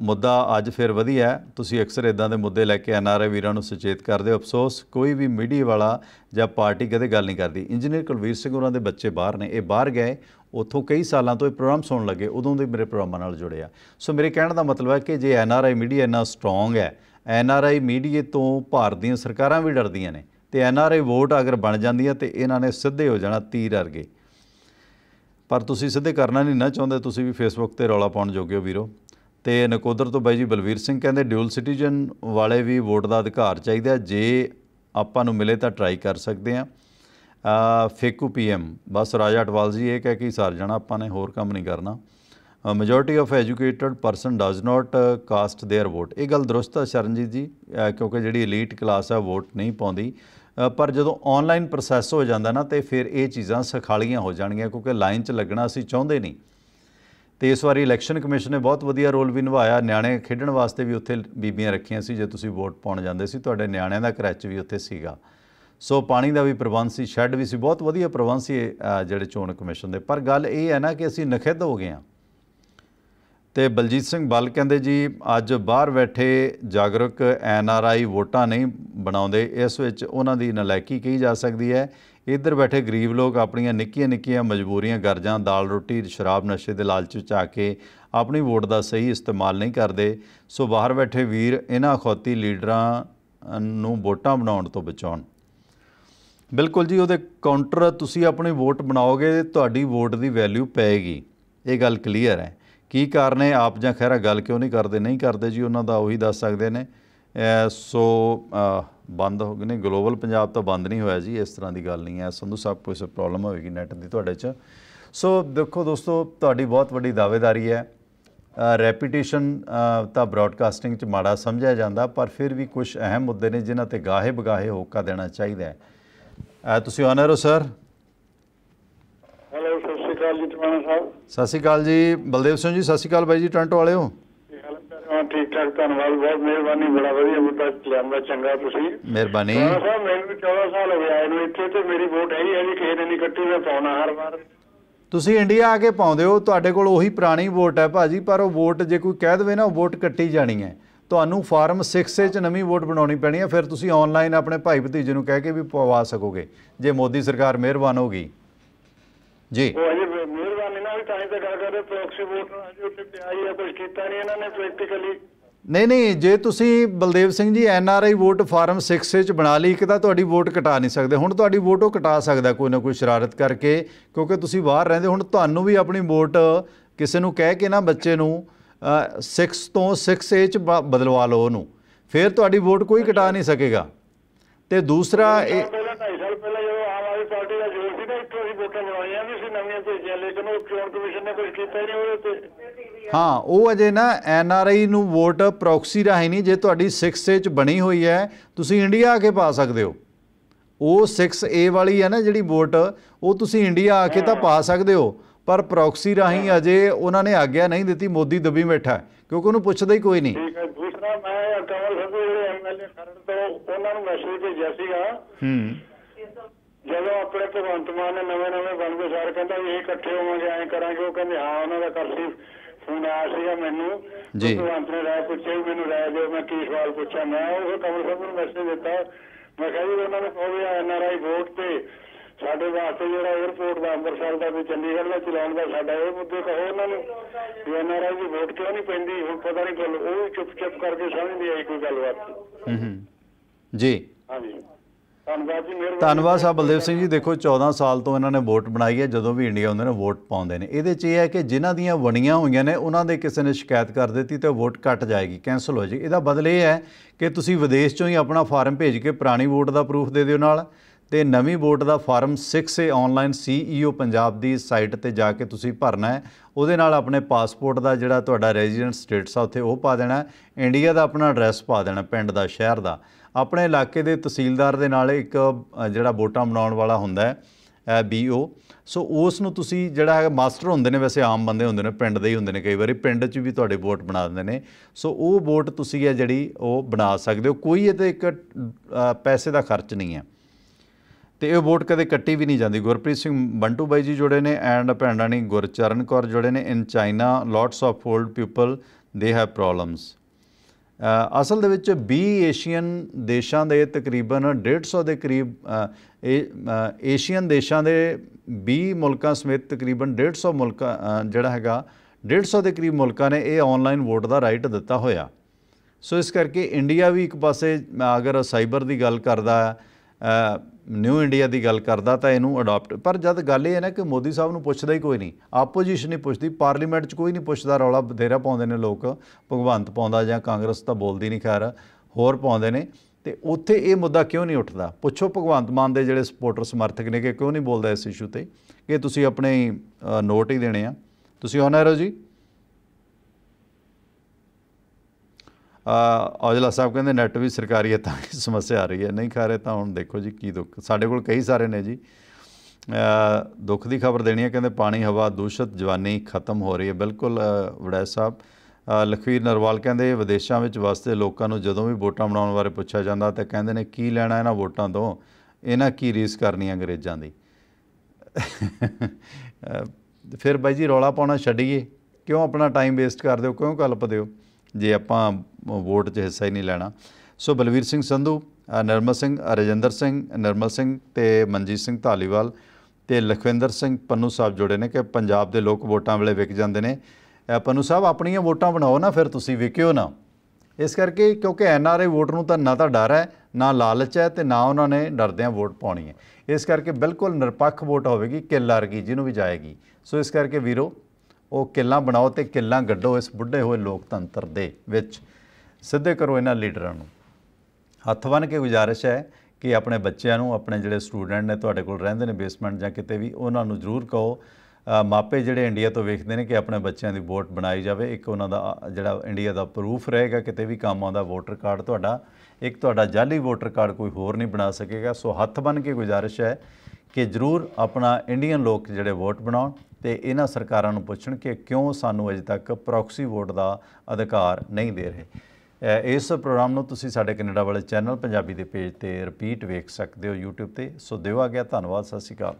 ਮੁੱਦਾ ਅੱਜ ਫਿਰ ਵਧੀਆ ਤੁਸੀਂ ਅਕਸਰ ਇਦਾਂ ਦੇ ਮੁੱਦੇ ਲੈ ਕੇ ਐਨਆਰਆਈ ਵੀਰਾਂ ਨੂੰ ਸੁਚੇਤ ਕਰਦੇ ਹੋ। ਅਫਸੋਸ, ਕੋਈ ਵੀ ਮੀਡੀਆ ਵਾਲਾ ਜਾਂ ਪਾਰਟੀ ਕਦੇ ਗੱਲ ਨਹੀਂ ਕਰਦੀ। ਇੰਜੀਨੀਅਰ ਕੁਲਵੀਰ ਸਿੰਘ ਹੋਰਾਂ ਦੇ ਬੱਚੇ ਬਾਹਰ ਨੇ, ਇਹ ਬਾਹਰ ਗਏ। ਉੱਥੋਂ ਕਈ ਸਾਲਾਂ ਤੋਂ ਇਹ ਪ੍ਰੋਗਰਾਮ ਸੁਣਨ ਲੱਗੇ, ਉਦੋਂ ਦੇ ਮੇਰੇ ਪ੍ਰੋਗਰਾਮਾਂ ਨਾਲ ਜੁੜੇ ਆ। ਸੋ ਮੇਰੇ ਕਹਿਣ ਦਾ ਮਤਲਬ ਹੈ ਕਿ ਜੇ ਐੱਨ ਆਰ ਆਈ ਮੀਡੀਆ ਇੰਨਾ ਸਟਰੋਂਗ ਹੈ, ਐੱਨ ਆਰ ਆਈ ਮੀਡੀਏ ਤੋਂ ਭਾਰਤ ਦੀਆਂ ਸਰਕਾਰਾਂ ਵੀ ਡਰਦੀਆਂ ਨੇ, ਤੇ ਆਈ ਵੋਟ ਅਗਰ ਬਣ ਜਾਂਦੀ ਹੈ ਤੇ ਇਹਨਾਂ ਨੇ ਸਿੱਧੇ ਹੋ ਜਾਣਾ ਤੀਰ ਵਰਗੇ। ਪਰ ਤੁਸੀਂ ਸਿੱਧੇ ਕਰਨਾ ਨਹੀਂ ਨਾ ਚਾਹੁੰਦੇ, ਤੁਸੀਂ ਵੀ ਫੇਸਬੁੱਕ ਤੇ ਰੌਲਾ ਪਾਉਣ ਜੋਗੇ ਹੋ ਵੀਰੋ। ਤੇ ਨਕੋਦਰ ਤੋਂ ਬਾਈ ਜੀ ਬਲਵੀਰ ਸਿੰਘ ਕਹਿੰਦੇ ਡਿਊਲ ਸਿਟੀਜ਼ਨ ਵਾਲੇ ਵੀ ਵੋਟ ਦਾ ਅਧਿਕਾਰ ਚਾਹੀਦਾ ਜੇ ਆਪਾਂ ਨੂੰ ਮਿਲੇ ਤਾਂ ਟਰਾਈ ਕਰ ਸਕਦੇ ਆ ਫੇਕੂ ਪੀਐਮ। ਬਸ ਰਾਜਾ ਅਟਵਾਲ ਜੀ ਇਹ ਕਹਿ ਕੇ ਸਰ ਜਾਣਾ, ਆਪਾਂ ਨੇ ਹੋਰ ਕੰਮ ਨਹੀਂ ਕਰਨਾ। Majority of educated person does not cast their vote ਇਹ ਗੱਲ ਦਰੁਸਤ ਹੈ ਸ਼ਰਨਜੀਤ ਜੀ ਕਿਉਂਕਿ ਜਿਹੜੀ 엘ੀਟ ਕਲਾਸ ਹੈ ਵੋਟ ਨਹੀਂ ਪਾਉਂਦੀ। ਪਰ ਜਦੋਂ ਆਨਲਾਈਨ ਪ੍ਰੋਸੈਸ ਹੋ ਜਾਂਦਾ ਨਾ, ਤੇ ਫਿਰ ਇਹ ਚੀਜ਼ਾਂ ਸਖਾਲੀਆਂ ਹੋ ਜਾਣਗੀਆਂ, ਕਿਉਂਕਿ ਲਾਈਨ 'ਚ ਲੱਗਣਾ ਅਸੀਂ ਚਾਹੁੰਦੇ ਨਹੀਂ। ਤੇ ਇਸ ਵਾਰੀ ਇਲੈਕਸ਼ਨ ਕਮਿਸ਼ਨ ਨੇ ਬਹੁਤ ਵਧੀਆ ਰੋਲ ਵੀ ਨਿਭਾਇਆ। ਨਿਆਣੇ ਖੇਡਣ ਵਾਸਤੇ ਵੀ ਉੱਥੇ ਬੀਬੀਆਂ ਰੱਖੀਆਂ ਸੀ, ਜੇ ਤੁਸੀਂ ਵੋਟ ਪਾਉਣ ਜਾਂਦੇ ਸੀ, ਤੁਹਾਡੇ ਨਿਆਣਿਆਂ ਦਾ ਕਰੈਚ ਵੀ ਉੱਥੇ ਸੀਗਾ। ਸੋ ਪਾਣੀ ਦਾ ਵੀ ਪ੍ਰਬੰਧ ਸੀ, ਸ਼ੈੱਡ ਵੀ ਸੀ, ਬਹੁਤ ਵਧੀਆ ਪ੍ਰਬੰਧ ਸੀ ਜਿਹੜੇ ਚੋਣ ਕਮਿਸ਼ਨ ਦੇ। ਪਰ ਗੱਲ ਇਹ ਹੈ ਨਾ ਕਿ ਅਸੀਂ ਨਖਿੱਧ ਹੋ ਗਏ ਹਾਂ। ਤੇ ਬਲਜੀਤ ਸਿੰਘ ਬਲ ਕਹਿੰਦੇ ਜੀ, ਅੱਜ ਬਾਹਰ ਬੈਠੇ ਜਾਗਰੂਕ ਐਨ ਆਰ ਆਈ ਵੋਟਾਂ ਨਹੀਂ ਬਣਾਉਂਦੇ, ਇਸ ਵਿੱਚ ਉਹਨਾਂ ਦੀ ਨਲਾਇਕੀ ਕਹੀ ਜਾ ਸਕਦੀ ਹੈ। ਇੱਧਰ ਬੈਠੇ ਗਰੀਬ ਲੋਕ ਆਪਣੀਆਂ ਨਿੱਕੀਆਂ ਨਿੱਕੀਆਂ ਮਜਬੂਰੀਆਂ, ਗਰਜਾਂ, ਦਾਲ ਰੋਟੀ, ਸ਼ਰਾਬ ਨਸ਼ੇ ਦੇ ਲਾਲਚ ਵਿੱਚ ਆ ਕੇ ਆਪਣੀ ਵੋਟ ਦਾ ਸਹੀ ਇਸਤੇਮਾਲ ਨਹੀਂ ਕਰਦੇ। ਸੋ ਬਾਹਰ ਬੈਠੇ ਵੀਰ, ਇਹਨਾਂ ਅਖੌਤੀ ਲੀਡਰਾਂ ਨੂੰ ਵੋਟਾਂ ਬਣਾਉਣ ਤੋਂ ਬਚਾਉਣ। ਬਿਲਕੁਲ ਜੀ, ਉਹਦੇ ਕਾਊਂਟਰ ਤੁਸੀਂ ਆਪਣੀ ਵੋਟ ਬਣਾਓਗੇ, ਤੁਹਾਡੀ ਵੋਟ ਦੀ ਵੈਲਿਊ ਪਏਗੀ। ਇਹ ਗੱਲ ਕਲੀਅਰ ਹੈ। ਕੀ ਕਾਰਨ ਹੈ? ਆਪ ਜਾਂ ਖੈਰਾ ਗੱਲ ਕਿਉਂ ਨਹੀਂ ਕਰਦੇ? ਨਹੀਂ ਕਰਦੇ ਜੀ, ਉਹਨਾਂ ਦਾ ਉਹੀ ਦੱਸ ਸਕਦੇ ਨੇ। ਸੋ ਬੰਦ ਹੋ ਗਏ ਨੇ। ਗਲੋਬਲ ਪੰਜਾਬ ਤਾਂ ਬੰਦ ਨਹੀਂ ਹੋਇਆ ਜੀ, ਇਸ ਤਰ੍ਹਾਂ ਦੀ ਗੱਲ ਨਹੀਂ ਹੈ। ਸੰਧੂ ਸਾਹਿਬ ਕੋਈ ਸੋ ਪ੍ਰੋਬਲਮ ਹੋਏਗੀ ਨੈਟ ਦੀ ਤੁਹਾਡੇ 'ਚ। ਸੋ, ਦੇਖੋ ਦੋਸਤੋ, ਤੁਹਾਡੀ ਬਹੁਤ ਵੱਡੀ ਦਾਅਵੇਦਾਰੀ ਹੈ। ਰੈਪੂਟੇਸ਼ਨ ਤਾਂ ਬ੍ਰਾਡਕਾਸਟਿੰਗ 'ਚ ਮਾੜਾ ਸਮਝਿਆ ਜਾਂਦਾ, ਪਰ ਫਿਰ ਵੀ ਕੁਝ ਅਹਿਮ ਮੁੱਦੇ ਨੇ, ਜਿਨ੍ਹਾਂ ਤੇ ਗਾਹੇ ਬਗਾਹੇ ਹੋਕਾ ਦੇਣਾ ਚਾਹੀਦਾ ਹੈ। ਤੁਸੀਂ ਆਨਰ ਹੋ ਸਰ ਹੈਲੋ ਸਤਿ ਸ਼੍ਰੀ ਅਕਾਲ ਜੀ ਟਵਾਣਾ ਸਾਹਿਬ। ਸਤਿ ਸ਼੍ਰੀ ਅਕਾਲ ਜੀ। ਬਲਦੇਵ ਸਿੰਘ ਜੀ ਸਤਿ ਸ਼੍ਰੀ ਅਕਾਲ ਬਾਈ ਜੀ ਟੋਰਾਂਟੋ ਵਾਲਿਓ। ਕੀ ਹਾਲ ਹੈ ਹਾਂ ਠੀਕ ਠਾਕ ਧੰਨਵਾਦ ਬਹੁਤ ਮਿਹਰਬਾਨੀ ਬੜਾ ਵਧੀਆ ਮੁੱਦਾ ਲਿਆਂਦਾ ਚੰਗਾ ਤੁਸੀਂ। ਮਿਹਰਬਾਨੀ। ਟਵਾਣਾ ਸਾਹਿਬ ਮੈਨੂੰ ਵੀ 14 ਸਾਲ ਹੋ ਗਏ ਆਏ ਨੂੰ ਇੱਥੇ ਤੇ ਮੇਰੀ ਵੋਟ ਹੈ ਹੀ ਹੈ ਜੀ ਕਿਸੇ ਨੇ ਨਹੀਂ ਕੱਟੀ ਮੈਂ ਪਾਉਣਾ ਹਰ ਵਾਰ। ਤੁਸੀਂ ਇੰਡੀਆ ਆ ਕੇ ਪਾਉਂਦੇ ਹੋ ਤੁਹਾਡੇ ਕੋਲ ਉਹੀ ਪੁਰਾਣੀ ਵੋਟ ਹੈ ਭਾਜੀ ਪਰ ਉਹ ਵੋਟ ਜੇ ਕੋਈ ਕਹਿ ਦੇਵੇ ਨਾ ਉਹ ਵੋਟ ਕੱਟੀ ਜਾਣੀ ਹੈ। ਤੁਹਾਨੂੰ ਫਾਰਮ 6 ਚ ਨਵੀਂ ਵੋਟ ਬਣਾਉਣੀ ਪੈਣੀ ਹੈ ਫਿਰ ਤੁਸੀਂ ਆਨਲਾਈਨ ਆਪਣੇ ਭਾਈ ਭਤੀਜੇ ਨੂੰ ਕਹਿ ਕੇ ਵੀ ਪਵਾ ਸਕੋਗੇ। ਜੇ ਮੋਦੀ ਸਰਕਾਰ ਮਿਹਰਬਾਨ ਹੋਗੀ ਜੀ। ਉਹ ਅਜੇ ਮਿਹਰਬਾਨੀ ਨਾਲ ਤਾਂ ਹੀ ਤਾਂ ਗੱਲ ਕਰਦੇ ਪ੍ਰੋਕਸੀ ਵੋਟ ਅਜੇ ਉੱਤੇ ਪਿਆ ਹੀ ਹੈ ਕੁਝ ਕੀਤਾ ਨਹੀਂ ਇਹਨਾਂ ਨੇ ਪ੍ਰੈਕਟੀਕਲੀ ਨਹੀਂ ਨਹੀਂ ਜੇ ਤੁਸੀਂ Baldev Singh ji N R I vote form 6 ਚ ਬਣਾ ਲਈ ਇੱਕ ਤਾਂ ਤੁਹਾਡੀ ਵੋਟ ਕਟਾ ਨਹੀਂ ਸਕਦੇ। ਹੁਣ ਤੁਹਾਡੀ ਵੋਟ ਉਹ ਕਟਾ ਸਕਦਾ ਕੋਈ ਨਾ ਕੋਈ ਸ਼ਰਾਰਤ ਕਰਕੇ ਕਿਉਂਕਿ ਤੁਸੀਂ ਬਾਹਰ ਰਹਿੰਦੇ ਹੁਣ ਤੁਹਾਨੂੰ ਵੀ ਆਪਣੀ ਵੋਟ ਕਿਸੇ ਨੂੰ ਕਹਿ ਕੇ ਨਾ ਬੱਚੇ ਨੂੰ 6 ਤੋਂ 6 ਏ ਚ ਬਦਲਵਾ ਲਓ ਉਹਨੂੰ। ਫਿਰ ਤੁਹਾਡੀ ਵੋਟ ਕੋਈ ਕਟਾ ਨਹੀਂ ਸਕੇਗਾ। ਤੇ ਦੂਸਰਾ ਇਹ ਪਹਿਲਾਂ 2.5 ਸਾਲ ਪਹਿਲਾਂ ਜਦੋਂ ਆਮ ਆਦਮੀ ਪਾਰਟੀ ਦਾ ਜੋਰ ਸੀ ਨਾ ਇੱਥੋਂ ਅਸੀਂ ਵੋਟਾਂ ਬਣਾਈਆਂ ਵੀ ਸੀ ਨਵੀਆਂ ਭੇਜੀਆਂ ਲੇਕਿਨ ਉਹ ਚੋਣ ਕਮਿਸ਼ਨ ਨੇ ਕੁਝ ਕੀਤਾ ਹੀ ਨਹੀਂ ਉਹਦੇ ਤੇ ਹਾਂ ਉਹ ਅਜੇ ਨਾ ਐਨ ਆਰ ਆਈ ਨੂੰ ਵੋਟ ਪ੍ਰੋਕਸੀ ਰਾਹੀਂ ਨਹੀਂ ਜੇ ਤੁਹਾਡੀ 6 ਏ ਚ ਬਣੀ ਹੋਈ ਹੈ ਤੁਸੀਂ ਇੰਡੀਆ ਆ ਕੇ ਪਾ ਸਕਦੇ ਹੋ। ਉਹ 6 ਏ ਵਾਲੀ ਹੈ ਨਾ ਜਿਹੜੀ ਵੋਟ ਉਹ ਤੁਸੀਂ ਇੰਡੀਆ ਆ ਕੇ ਤਾਂ ਪਾ ਸਕਦੇ ਹੋ। ਪਰ ਪ੍ਰੋਕਸੀ ਰਾਹੀਂ ਅਜੇ ਉਹਨਾਂ ਨੇ ਆਗਿਆ ਨਹੀਂ ਦਿੱਤੀ ਮੋਦੀ ਦਬੀ ਬੈਠਾ ਕਿਉਂਕਿ ਉਹਨੂੰ ਪੁੱਛਦਾ ਹੀ ਕੋਈ ਨਹੀਂ। ਠੀਕ ਹੈ ਦੂਸਰਾ ਮੈਂ ਕਮਲ ਸੰਧੂ ਜਿਹੜੇ ਐਮਐਲਏ ਖਰੜ ਤੋਂ ਉਹਨਾਂ ਨੂੰ ਮੈਸੇਜ ਭੇਜਿਆ ਸੀਗਾ। ਹੂੰ। ਜਦੋਂ ਆਪਣੇ ਭਗਵੰਤ ਮਾਨ ਨੇ ਨਵੇਂ ਨਵੇਂ ਬਣਦੇ ਸਾਰ ਕਹਿੰਦਾ ਵੀ ਇਹ ਇਕੱਠੇ ਹੋਵਾਂਗੇ ਐਂ ਕਰਾਂਗੇ ਉਹ ਕਹਿੰਦੇ ਹਾਂ ਉਹਨਾਂ ਦਾ ਕਰਸੀ ਫੋਨ ਆਇਆ ਸੀਗਾ ਮੈਨੂੰ। ਜੀ। ਭਗਵੰਤ ਨੇ ਰਾਏ ਪੁੱਛਿਆ ਮੈਨੂੰ ਰਾਏ ਦਿਓ ਮੈਂ ਕੀ ਸਵਾਲ ਪੁੱਛਿਆ ਮੈਂ ਉਹ ਕਮਲ ਸੰਧੂ ਨੂੰ ਮੈਸੇਜ ਦਿੱਤਾ। ਮੈਂ ਕਿਹਾ ਜੀ ਉਹਨਾਂ ਨੂੰ ਕਹੋ ਵੀ ਐਨਆਰਆਈ ਵੋਟ ਤੇ ਸਾਡੇ ਵਾਸਤੇ ਜਿਹੜਾ 에어ਪੋਰਟ ਦਾ ਅੰਮ੍ਰਿਤਸਰ ਦਾ ਵੀ ਚੰਡੀਗੜ੍ਹ ਦਾ ਚਲਾਉਣ ਦਾ ਸਾਡਾ ਇਹ ਮੁੱਦੇ ਕਹੋ ਉਹਨਾਂ ਨੂੰ ਵੀ ਐਨਆਰਆਈ ਦੀ ਵੋਟ ਕਿਉਂ ਨਹੀਂ ਪੈਂਦੀ? ਹੁਣ ਪਤਾ ਨਹੀਂ ਗੱਲ ਉਹ ਵੀ ਚੁੱਪ ਚੁੱਪ ਕਰਕੇ ਸਮਝ ਨਹੀਂ ਆਈ ਕੋਈ ਗੱਲਬਾਤ ਹੂੰ ਹੂੰ। ਜੀ। ਹਾਂਜੀ। ਧੰਨਵਾਦ ਜੀ ਮਿਹਰਬਾਨੀ। ਧੰਨਵਾਦ ਸਾਹਿਬ ਬਲਦੇਵ ਸਿੰਘ ਜੀ। ਦੇਖੋ 14 ਸਾਲ ਤੋਂ ਇਹਨਾਂ ਨੇ ਵੋਟ ਬਣਾਈ ਹੈ। ਜਦੋਂ ਵੀ ਇੰਡੀਆ ਹੁੰਦੇ ਨੇ ਵੋਟ ਪਾਉਂਦੇ ਨੇ। ਇਹਦੇ 'ਚ ਇਹ ਹੈ ਕਿ ਜਿਨ੍ਹਾਂ ਦੀਆਂ ਬਣੀਆਂ ਹੋਈਆਂ ਨੇ ਉਹਨਾਂ ਦੇ ਕਿਸੇ ਨੇ ਸ਼ਿਕਾਇਤ ਕਰ ਦਿੱਤੀ ਤੇ ਵੋਟ ਕੱਟ ਜਾਏਗੀ। ਕੈਂਸਲ ਹੋ ਜਾਏਗੀ। ਇਹਦਾ ਬਦਲ ਇਹ ਹੈ ਕਿ ਤੁਸੀਂ ਵਿਦੇਸ਼ ਚੋਂ ਹੀ ਆਪਣਾ ਫਾਰਮ ਭੇਜ ਕੇ ਪੁਰਾਣੀ ਵੋਟ ਦਾ ਪ੍ਰੂਫ ਦੇ ਦਿਓ ਨਾਲ। ਤੇ ਨਵੀਂ ਵੋਟ ਦਾ ਫਾਰਮ 6 ਆਨਲਾਈਨ ਸੀਈਓ ਪੰਜਾਬ ਦੀ ਸਾਈਟ ਤੇ ਜਾ ਕੇ ਤੁਸੀਂ ਭਰਨਾ ਹੈ। ਉਹਦੇ ਨਾਲ ਆਪਣੇ ਪਾਸਪੋਰਟ ਦਾ ਜਿਹੜਾ ਤੁਹਾਡਾ ਰੈਜ਼ੀਡੈਂਟ ਸਟੇਟਸ ਆ, ਉੱਥੇ ਉਹ ਪਾ ਦੇਣਾ ਇੰਡੀਆ ਦਾ ਆਪਣਾ ਐਡਰੈਸ ਪਾ ਦੇਣਾ ਪਿੰਡ ਦਾ, ਸ਼ਹਿਰ ਦਾ। ਆਪਣੇ ਇਲਾਕੇ ਦੇ ਤਹਿਸੀਲਦਾਰ ਦੇ ਨਾਲ ਇੱਕ ਜਿਹੜਾ ਵੋਟਾਂ ਬਣਾਉਣ ਵਾਲਾ ਹੁੰਦਾ ਹੈ ਬੀਓ ਸੋ ਉਸ ਨੂੰ ਤੁਸੀਂ ਜਿਹੜਾ ਹੈ ਮਾਸਟਰ ਹੁੰਦੇ ਨੇ, ਵੈਸੇ ਆਮ ਬੰਦੇ ਹੁੰਦੇ ਨੇ, ਪਿੰਡ ਦੇ ਹੀ ਹੁੰਦੇ ਨੇ ਕਈ ਵਾਰੀ, ਪਿੰਡ 'ਚ ਵੀ ਤੁਹਾਡੇ ਵੋਟ ਬਣਾ ਦਿੰਦੇ ਨੇ। ਸੋ ਉਹ ਵੋਟ ਤੁਸੀਂ ਹੈ ਜਿਹੜੀ ਉਹ ਬਣਾ ਸਕਦੇ ਹੋ। ਕੋਈ ਇਹ ਤੇ ਇੱਕ ਪੈਸੇ ਦਾ ਖਰਚ ਨਹੀਂ ਹੈ। ਤੇ ਇਹ ਵੋਟ ਕਦੇ ਕੱਟੀ ਵੀ ਨਹੀਂ ਜਾਂਦੀ। ਗੁਰਪ੍ਰੀਤ ਸਿੰਘ ਬੰਟੂ ਬਾਈ ਜੀ ਜੁੜੇ ਨੇ ਐਂਡ ਭੈਣਾਣੀ ਗੁਰਚਰਨ ਕੌਰ ਜੁੜੇ ਨੇ। In China lots of old people they have problems ਅਸਲ ਦੇ ਵਿੱਚ 20 ਏਸ਼ੀਅਨ ਦੇਸ਼ਾਂ ਦੇ ਤਕਰੀਬਨ 150 ਦੇ ਕਰੀਬ ਅ, ਏਸ਼ੀਅਨ ਦੇਸ਼ਾਂ ਦੇ 20 ਮੁਲਕਾਂ ਸਮੇਤ ਤਕਰੀਬਨ 150 ਮੁਲਕਾਂ ਜਿਹੜਾ ਹੈਗਾ 150 ਦੇ ਕਰੀਬ ਮੁਲਕਾਂ ਨੇ ਇਹ ਆਨਲਾਈਨ ਵੋਟ ਦਾ ਰਾਈਟ ਦਿੱਤਾ ਹੋਇਆ। ਸੋ ਇਸ ਕਰਕੇ ਇੰਡੀਆ ਵੀ ਇੱਕ ਪਾਸੇ ਅਗਰ ਸਾਈਬਰ ਦੀ ਗੱਲ ਕਰਦਾ ਨਿਊ ਇੰਡੀਆ ਦੀ ਗੱਲ ਕਰਦਾ ਤਾਂ ਇਹਨੂੰ ਅਡਾਪਟ ਪਰ ਜਦ ਗੱਲ ਇਹ ਹੈ ਨਾ ਕਿ ਮੋਦੀ ਸਾਹਿਬ ਨੂੰ ਪੁੱਛਦਾ ਹੀ ਕੋਈ ਨਹੀਂ। ਆਪੋਜੀਸ਼ਨ ਨਹੀਂ ਪੁੱਛਦੀ ਪਾਰਲੀਮੈਂਟ 'ਚ ਕੋਈ ਨਹੀਂ ਪੁੱਛਦਾ, ਰੌਲਾ ਬਥੇਰਾ ਪਾਉਂਦੇ ਨੇ ਲੋਕ। ਭਗਵੰਤ ਪਾਉਂਦਾ ਜਾਂ ਕਾਂਗਰਸ ਤਾਂ ਬੋਲਦੀ ਨਹੀਂ, ਖੈਰ, ਹੋਰ ਪਾਉਂਦੇ ਨੇ। ਤੇ ਉੱਥੇ ਇਹ ਮੁੱਦਾ ਕਿਉਂ ਨਹੀਂ ਉੱਠਦਾ? ਪੁੱਛੋ ਭਗਵੰਤ ਮਾਨ ਦੇ ਜਿਹੜੇ ਸਪੋਰਟਰ ਸਮਰਥਕ ਨੇ ਕਿ ਕਿਉਂ ਨਹੀਂ ਬੋਲਦਾ ਇਸ ਇਸ਼ੂ ਤੇ? ਕਿ ਤੁਸੀਂ ਆਪਣੇ ਨੋਟ ਹੀ ਦੇਣੇ ਆ। ਤੁਸੀਂ ਆਨਰ ਹੋ ਜੀ? ਔਜਲਾ ਸਾਹਿਬ ਕਹਿੰਦੇ ਨੈਟ ਵੀ ਸਰਕਾਰੀ ਹੈ ਤਾਂ ਕੀ ਸਮੱਸਿਆ ਆ ਰਹੀ ਹੈ। ਨਹੀਂ ਖਾ ਰਹੇ ਤਾਂ ਹੁਣ ਦੇਖੋ ਜੀ ਕੀ ਦੁੱਖ। ਸਾਡੇ ਕੋਲ ਕਈ ਸਾਰੇ ਨੇ ਜੀ। ਦੁੱਖ ਦੀ ਖਬਰ ਦੇਣੀ ਹੈ ਕਹਿੰਦੇ ਪਾਣੀ ਹਵਾ ਦੂਸ਼ਿਤ ਜਵਾਨੀ ਖਤਮ ਹੋ ਰਹੀ ਹੈ। ਬਿਲਕੁਲ ਅ, ਸਾਹਿਬ। ਲਖਵੀਰ ਨਰਵਾਲ ਕਹਿੰਦੇ ਵਿਦੇਸ਼ਾਂ ਵਿੱਚ ਵਸਦੇ ਲੋਕਾਂ ਨੂੰ ਜਦੋਂ ਵੀ ਵੋਟਾਂ ਬਣਾਉਣ ਬਾਰੇ ਪੁੱਛਿਆ ਜਾਂਦਾ ਤਾਂ ਕਹਿੰਦੇ ਨੇ ਕੀ ਲੈਣਾ ਇਹਨਾਂ ਵੋਟਾਂ ਤੋਂ? ਇਹਨਾਂ ਕੀ ਰੀਸ ਕਰਨੀ ਅੰਗਰੇਜ਼ਾਂ ਦੀ? ਫਿਰ ਬਾਈ ਜੀ ਰੌਲਾ ਪਾਉਣਾ ਛੱਡੀਏ। ਕਿਉਂ ਆਪਣਾ ਟਾਈਮ ਵੇਸਟ ਕਰਦੇ ਹੋ? ਕਿਉਂ ਕਲਪਦੇ ਹੋ? ਜੇ ਆਪਾਂ ਵੋਟ 'ਚ ਹਿੱਸਾ ਹੀ ਨਹੀਂ ਲੈਣਾ। ਸੋ ਬਲਵੀਰ ਸਿੰਘ ਸੰਧੂ ਅ, ਨਰਮਲ ਸਿੰਘ ਰਜਿੰਦਰ ਸਿੰਘ ਨਰਮਲ ਸਿੰਘ ਤੇ ਮਨਜੀਤ ਸਿੰਘ ਧਾਲੀਵਾਲ ਤੇ ਲਖਵਿੰਦਰ ਸਿੰਘ ਪੰਨੂ ਸਾਹਿਬ ਜੁੜੇ ਨੇ ਕਿ ਪੰਜਾਬ ਦੇ ਲੋਕ ਵੋਟਾਂ ਵੇਲੇ ਵਿਕ ਜਾਂਦੇ ਨੇ। ਪੰਨੂ ਸਾਹਿਬ ਆਪਣੀਆਂ ਵੋਟਾਂ ਬਣਾਓ ਨਾ ਫਿਰ ਤੁਸੀਂ ਵਿਕਿਓ ਨਾ। ਇਸ ਕਰਕੇ ਕਿਉਂਕਿ ਐਨ ਆਰ ਆਈ ਵੋਟ ਨੂੰ ਤਾਂ ਨਾ ਤਾਂ ਡਰ ਹੈ ਨਾ ਲਾਲਚ ਹੈ ਤੇ ਨਾ ਉਹਨਾਂ ਨੇ ਡਰਦਿਆਂ ਵੋਟ ਪਾਉਣੀ ਹੈ। ਇਸ ਕਰਕੇ ਬਿਲਕੁਲ ਨਿਰਪੱਖ ਵੋਟ ਹੋਵੇਗੀ ਕਿੱਲ ਵਰਗੀ ਜਿਹਨੂੰ ਵੀ ਜਾਏਗੀ। ਸੋ ਇਸ ਕਰਕੇ ਵੀਰੋ ਉਹ ਕਿੱਲਾਂ ਬਣਾਓ ਤੇ ਕਿੱਲਾਂ ਗੱਡੋ ਇਸ ਬੁੱਢੇ ਹੋਏ ਲੋਕਤੰਤਰ ਦੇ ਵਿੱਚ। ਸਿੱਧੇ ਕਰੋ ਇਹਨਾਂ ਲੀਡਰਾਂ ਨੂੰ। ਹੱਥ ਬੰਨ੍ਹ ਕੇ ਗੁਜ਼ਾਰਿਸ਼ ਹੈ ਕਿ ਆਪਣੇ ਬੱਚਿਆਂ ਨੂੰ, ਆਪਣੇ ਜਿਹੜੇ ਸਟੂਡੈਂਟ ਨੇ ਤੁਹਾਡੇ ਕੋਲ ਰਹਿੰਦੇ ਨੇ ਬੇਸਮੈਂਟ ਜਾਂ ਕਿਤੇ ਵੀ, ਉਹਨਾਂ ਨੂੰ ਜ਼ਰੂਰ ਕਹੋ। ਮਾਪੇ ਜਿਹੜੇ ਇੰਡੀਆ ਤੋਂ ਵੇਖਦੇ ਨੇ ਕਿ ਆਪਣੇ ਬੱਚਿਆਂ ਦੀ ਵੋਟ ਬਣਾਈ ਜਾਵੇ, ਇੱਕ ਉਹਨਾਂ ਦਾ ਜਿਹੜਾ ਇੰਡੀਆ ਦਾ ਪ੍ਰੂਫ ਰਹੇਗਾ, ਕਿਤੇ ਵੀ ਕੰਮ ਆਉਂਦਾ, ਵੋਟਰ ਕਾਰਡ ਤੁਹਾਡਾ, ਇੱਕ ਤੁਹਾਡਾ ਜਾਲੀ ਵੋਟਰ ਕਾਰਡ ਕੋਈ ਹੋਰ ਨਹੀਂ ਬਣਾ ਸਕੇਗਾ। ਸੋ ਹੱਥ ਬੰਨ੍ਹ ਕੇ ਗੁਜ਼ਾਰਿਸ਼ ਹੈ ਕਿ ਜ਼ਰੂਰ ਆਪਣਾ ਇੰਡੀਅਨ ਲੋਕ ਜਿਹੜੇ ਵੋਟ ਬਣਾਉਣ ਤੇ ਇਹਨਾਂ ਸਰਕਾਰਾਂ ਨੂੰ ਪੁੱਛਣ ਕਿ ਕਿਉਂ ਸਾਨੂੰ ਅਜੇ ਤੱਕ ਪ੍ਰੋਕਸੀ ਵੋਟ ਦਾ ਅਧਿਕਾਰ ਨਹੀਂ ਦੇ ਰਹੇ। ਇਸ ਪ੍ਰੋਗਰਾਮ ਨੂੰ ਤੁਸੀਂ ਸਾਡੇ ਕੈਨੇਡਾ ਵਾਲੇ ਚੈਨਲ ਪੰਜਾਬੀ ਦੇ ਪੇਜ ਤੇ ਰਿਪੀਟ ਵੇਖ ਸਕਦੇ ਹੋ YouTube ਤੇ। ਸੋ ਦਿਓ ਆ ਗਿਆ, ਧੰਨਵਾਦ, ਸਤਿ ਸ਼੍ਰੀ ਅਕਾਲ।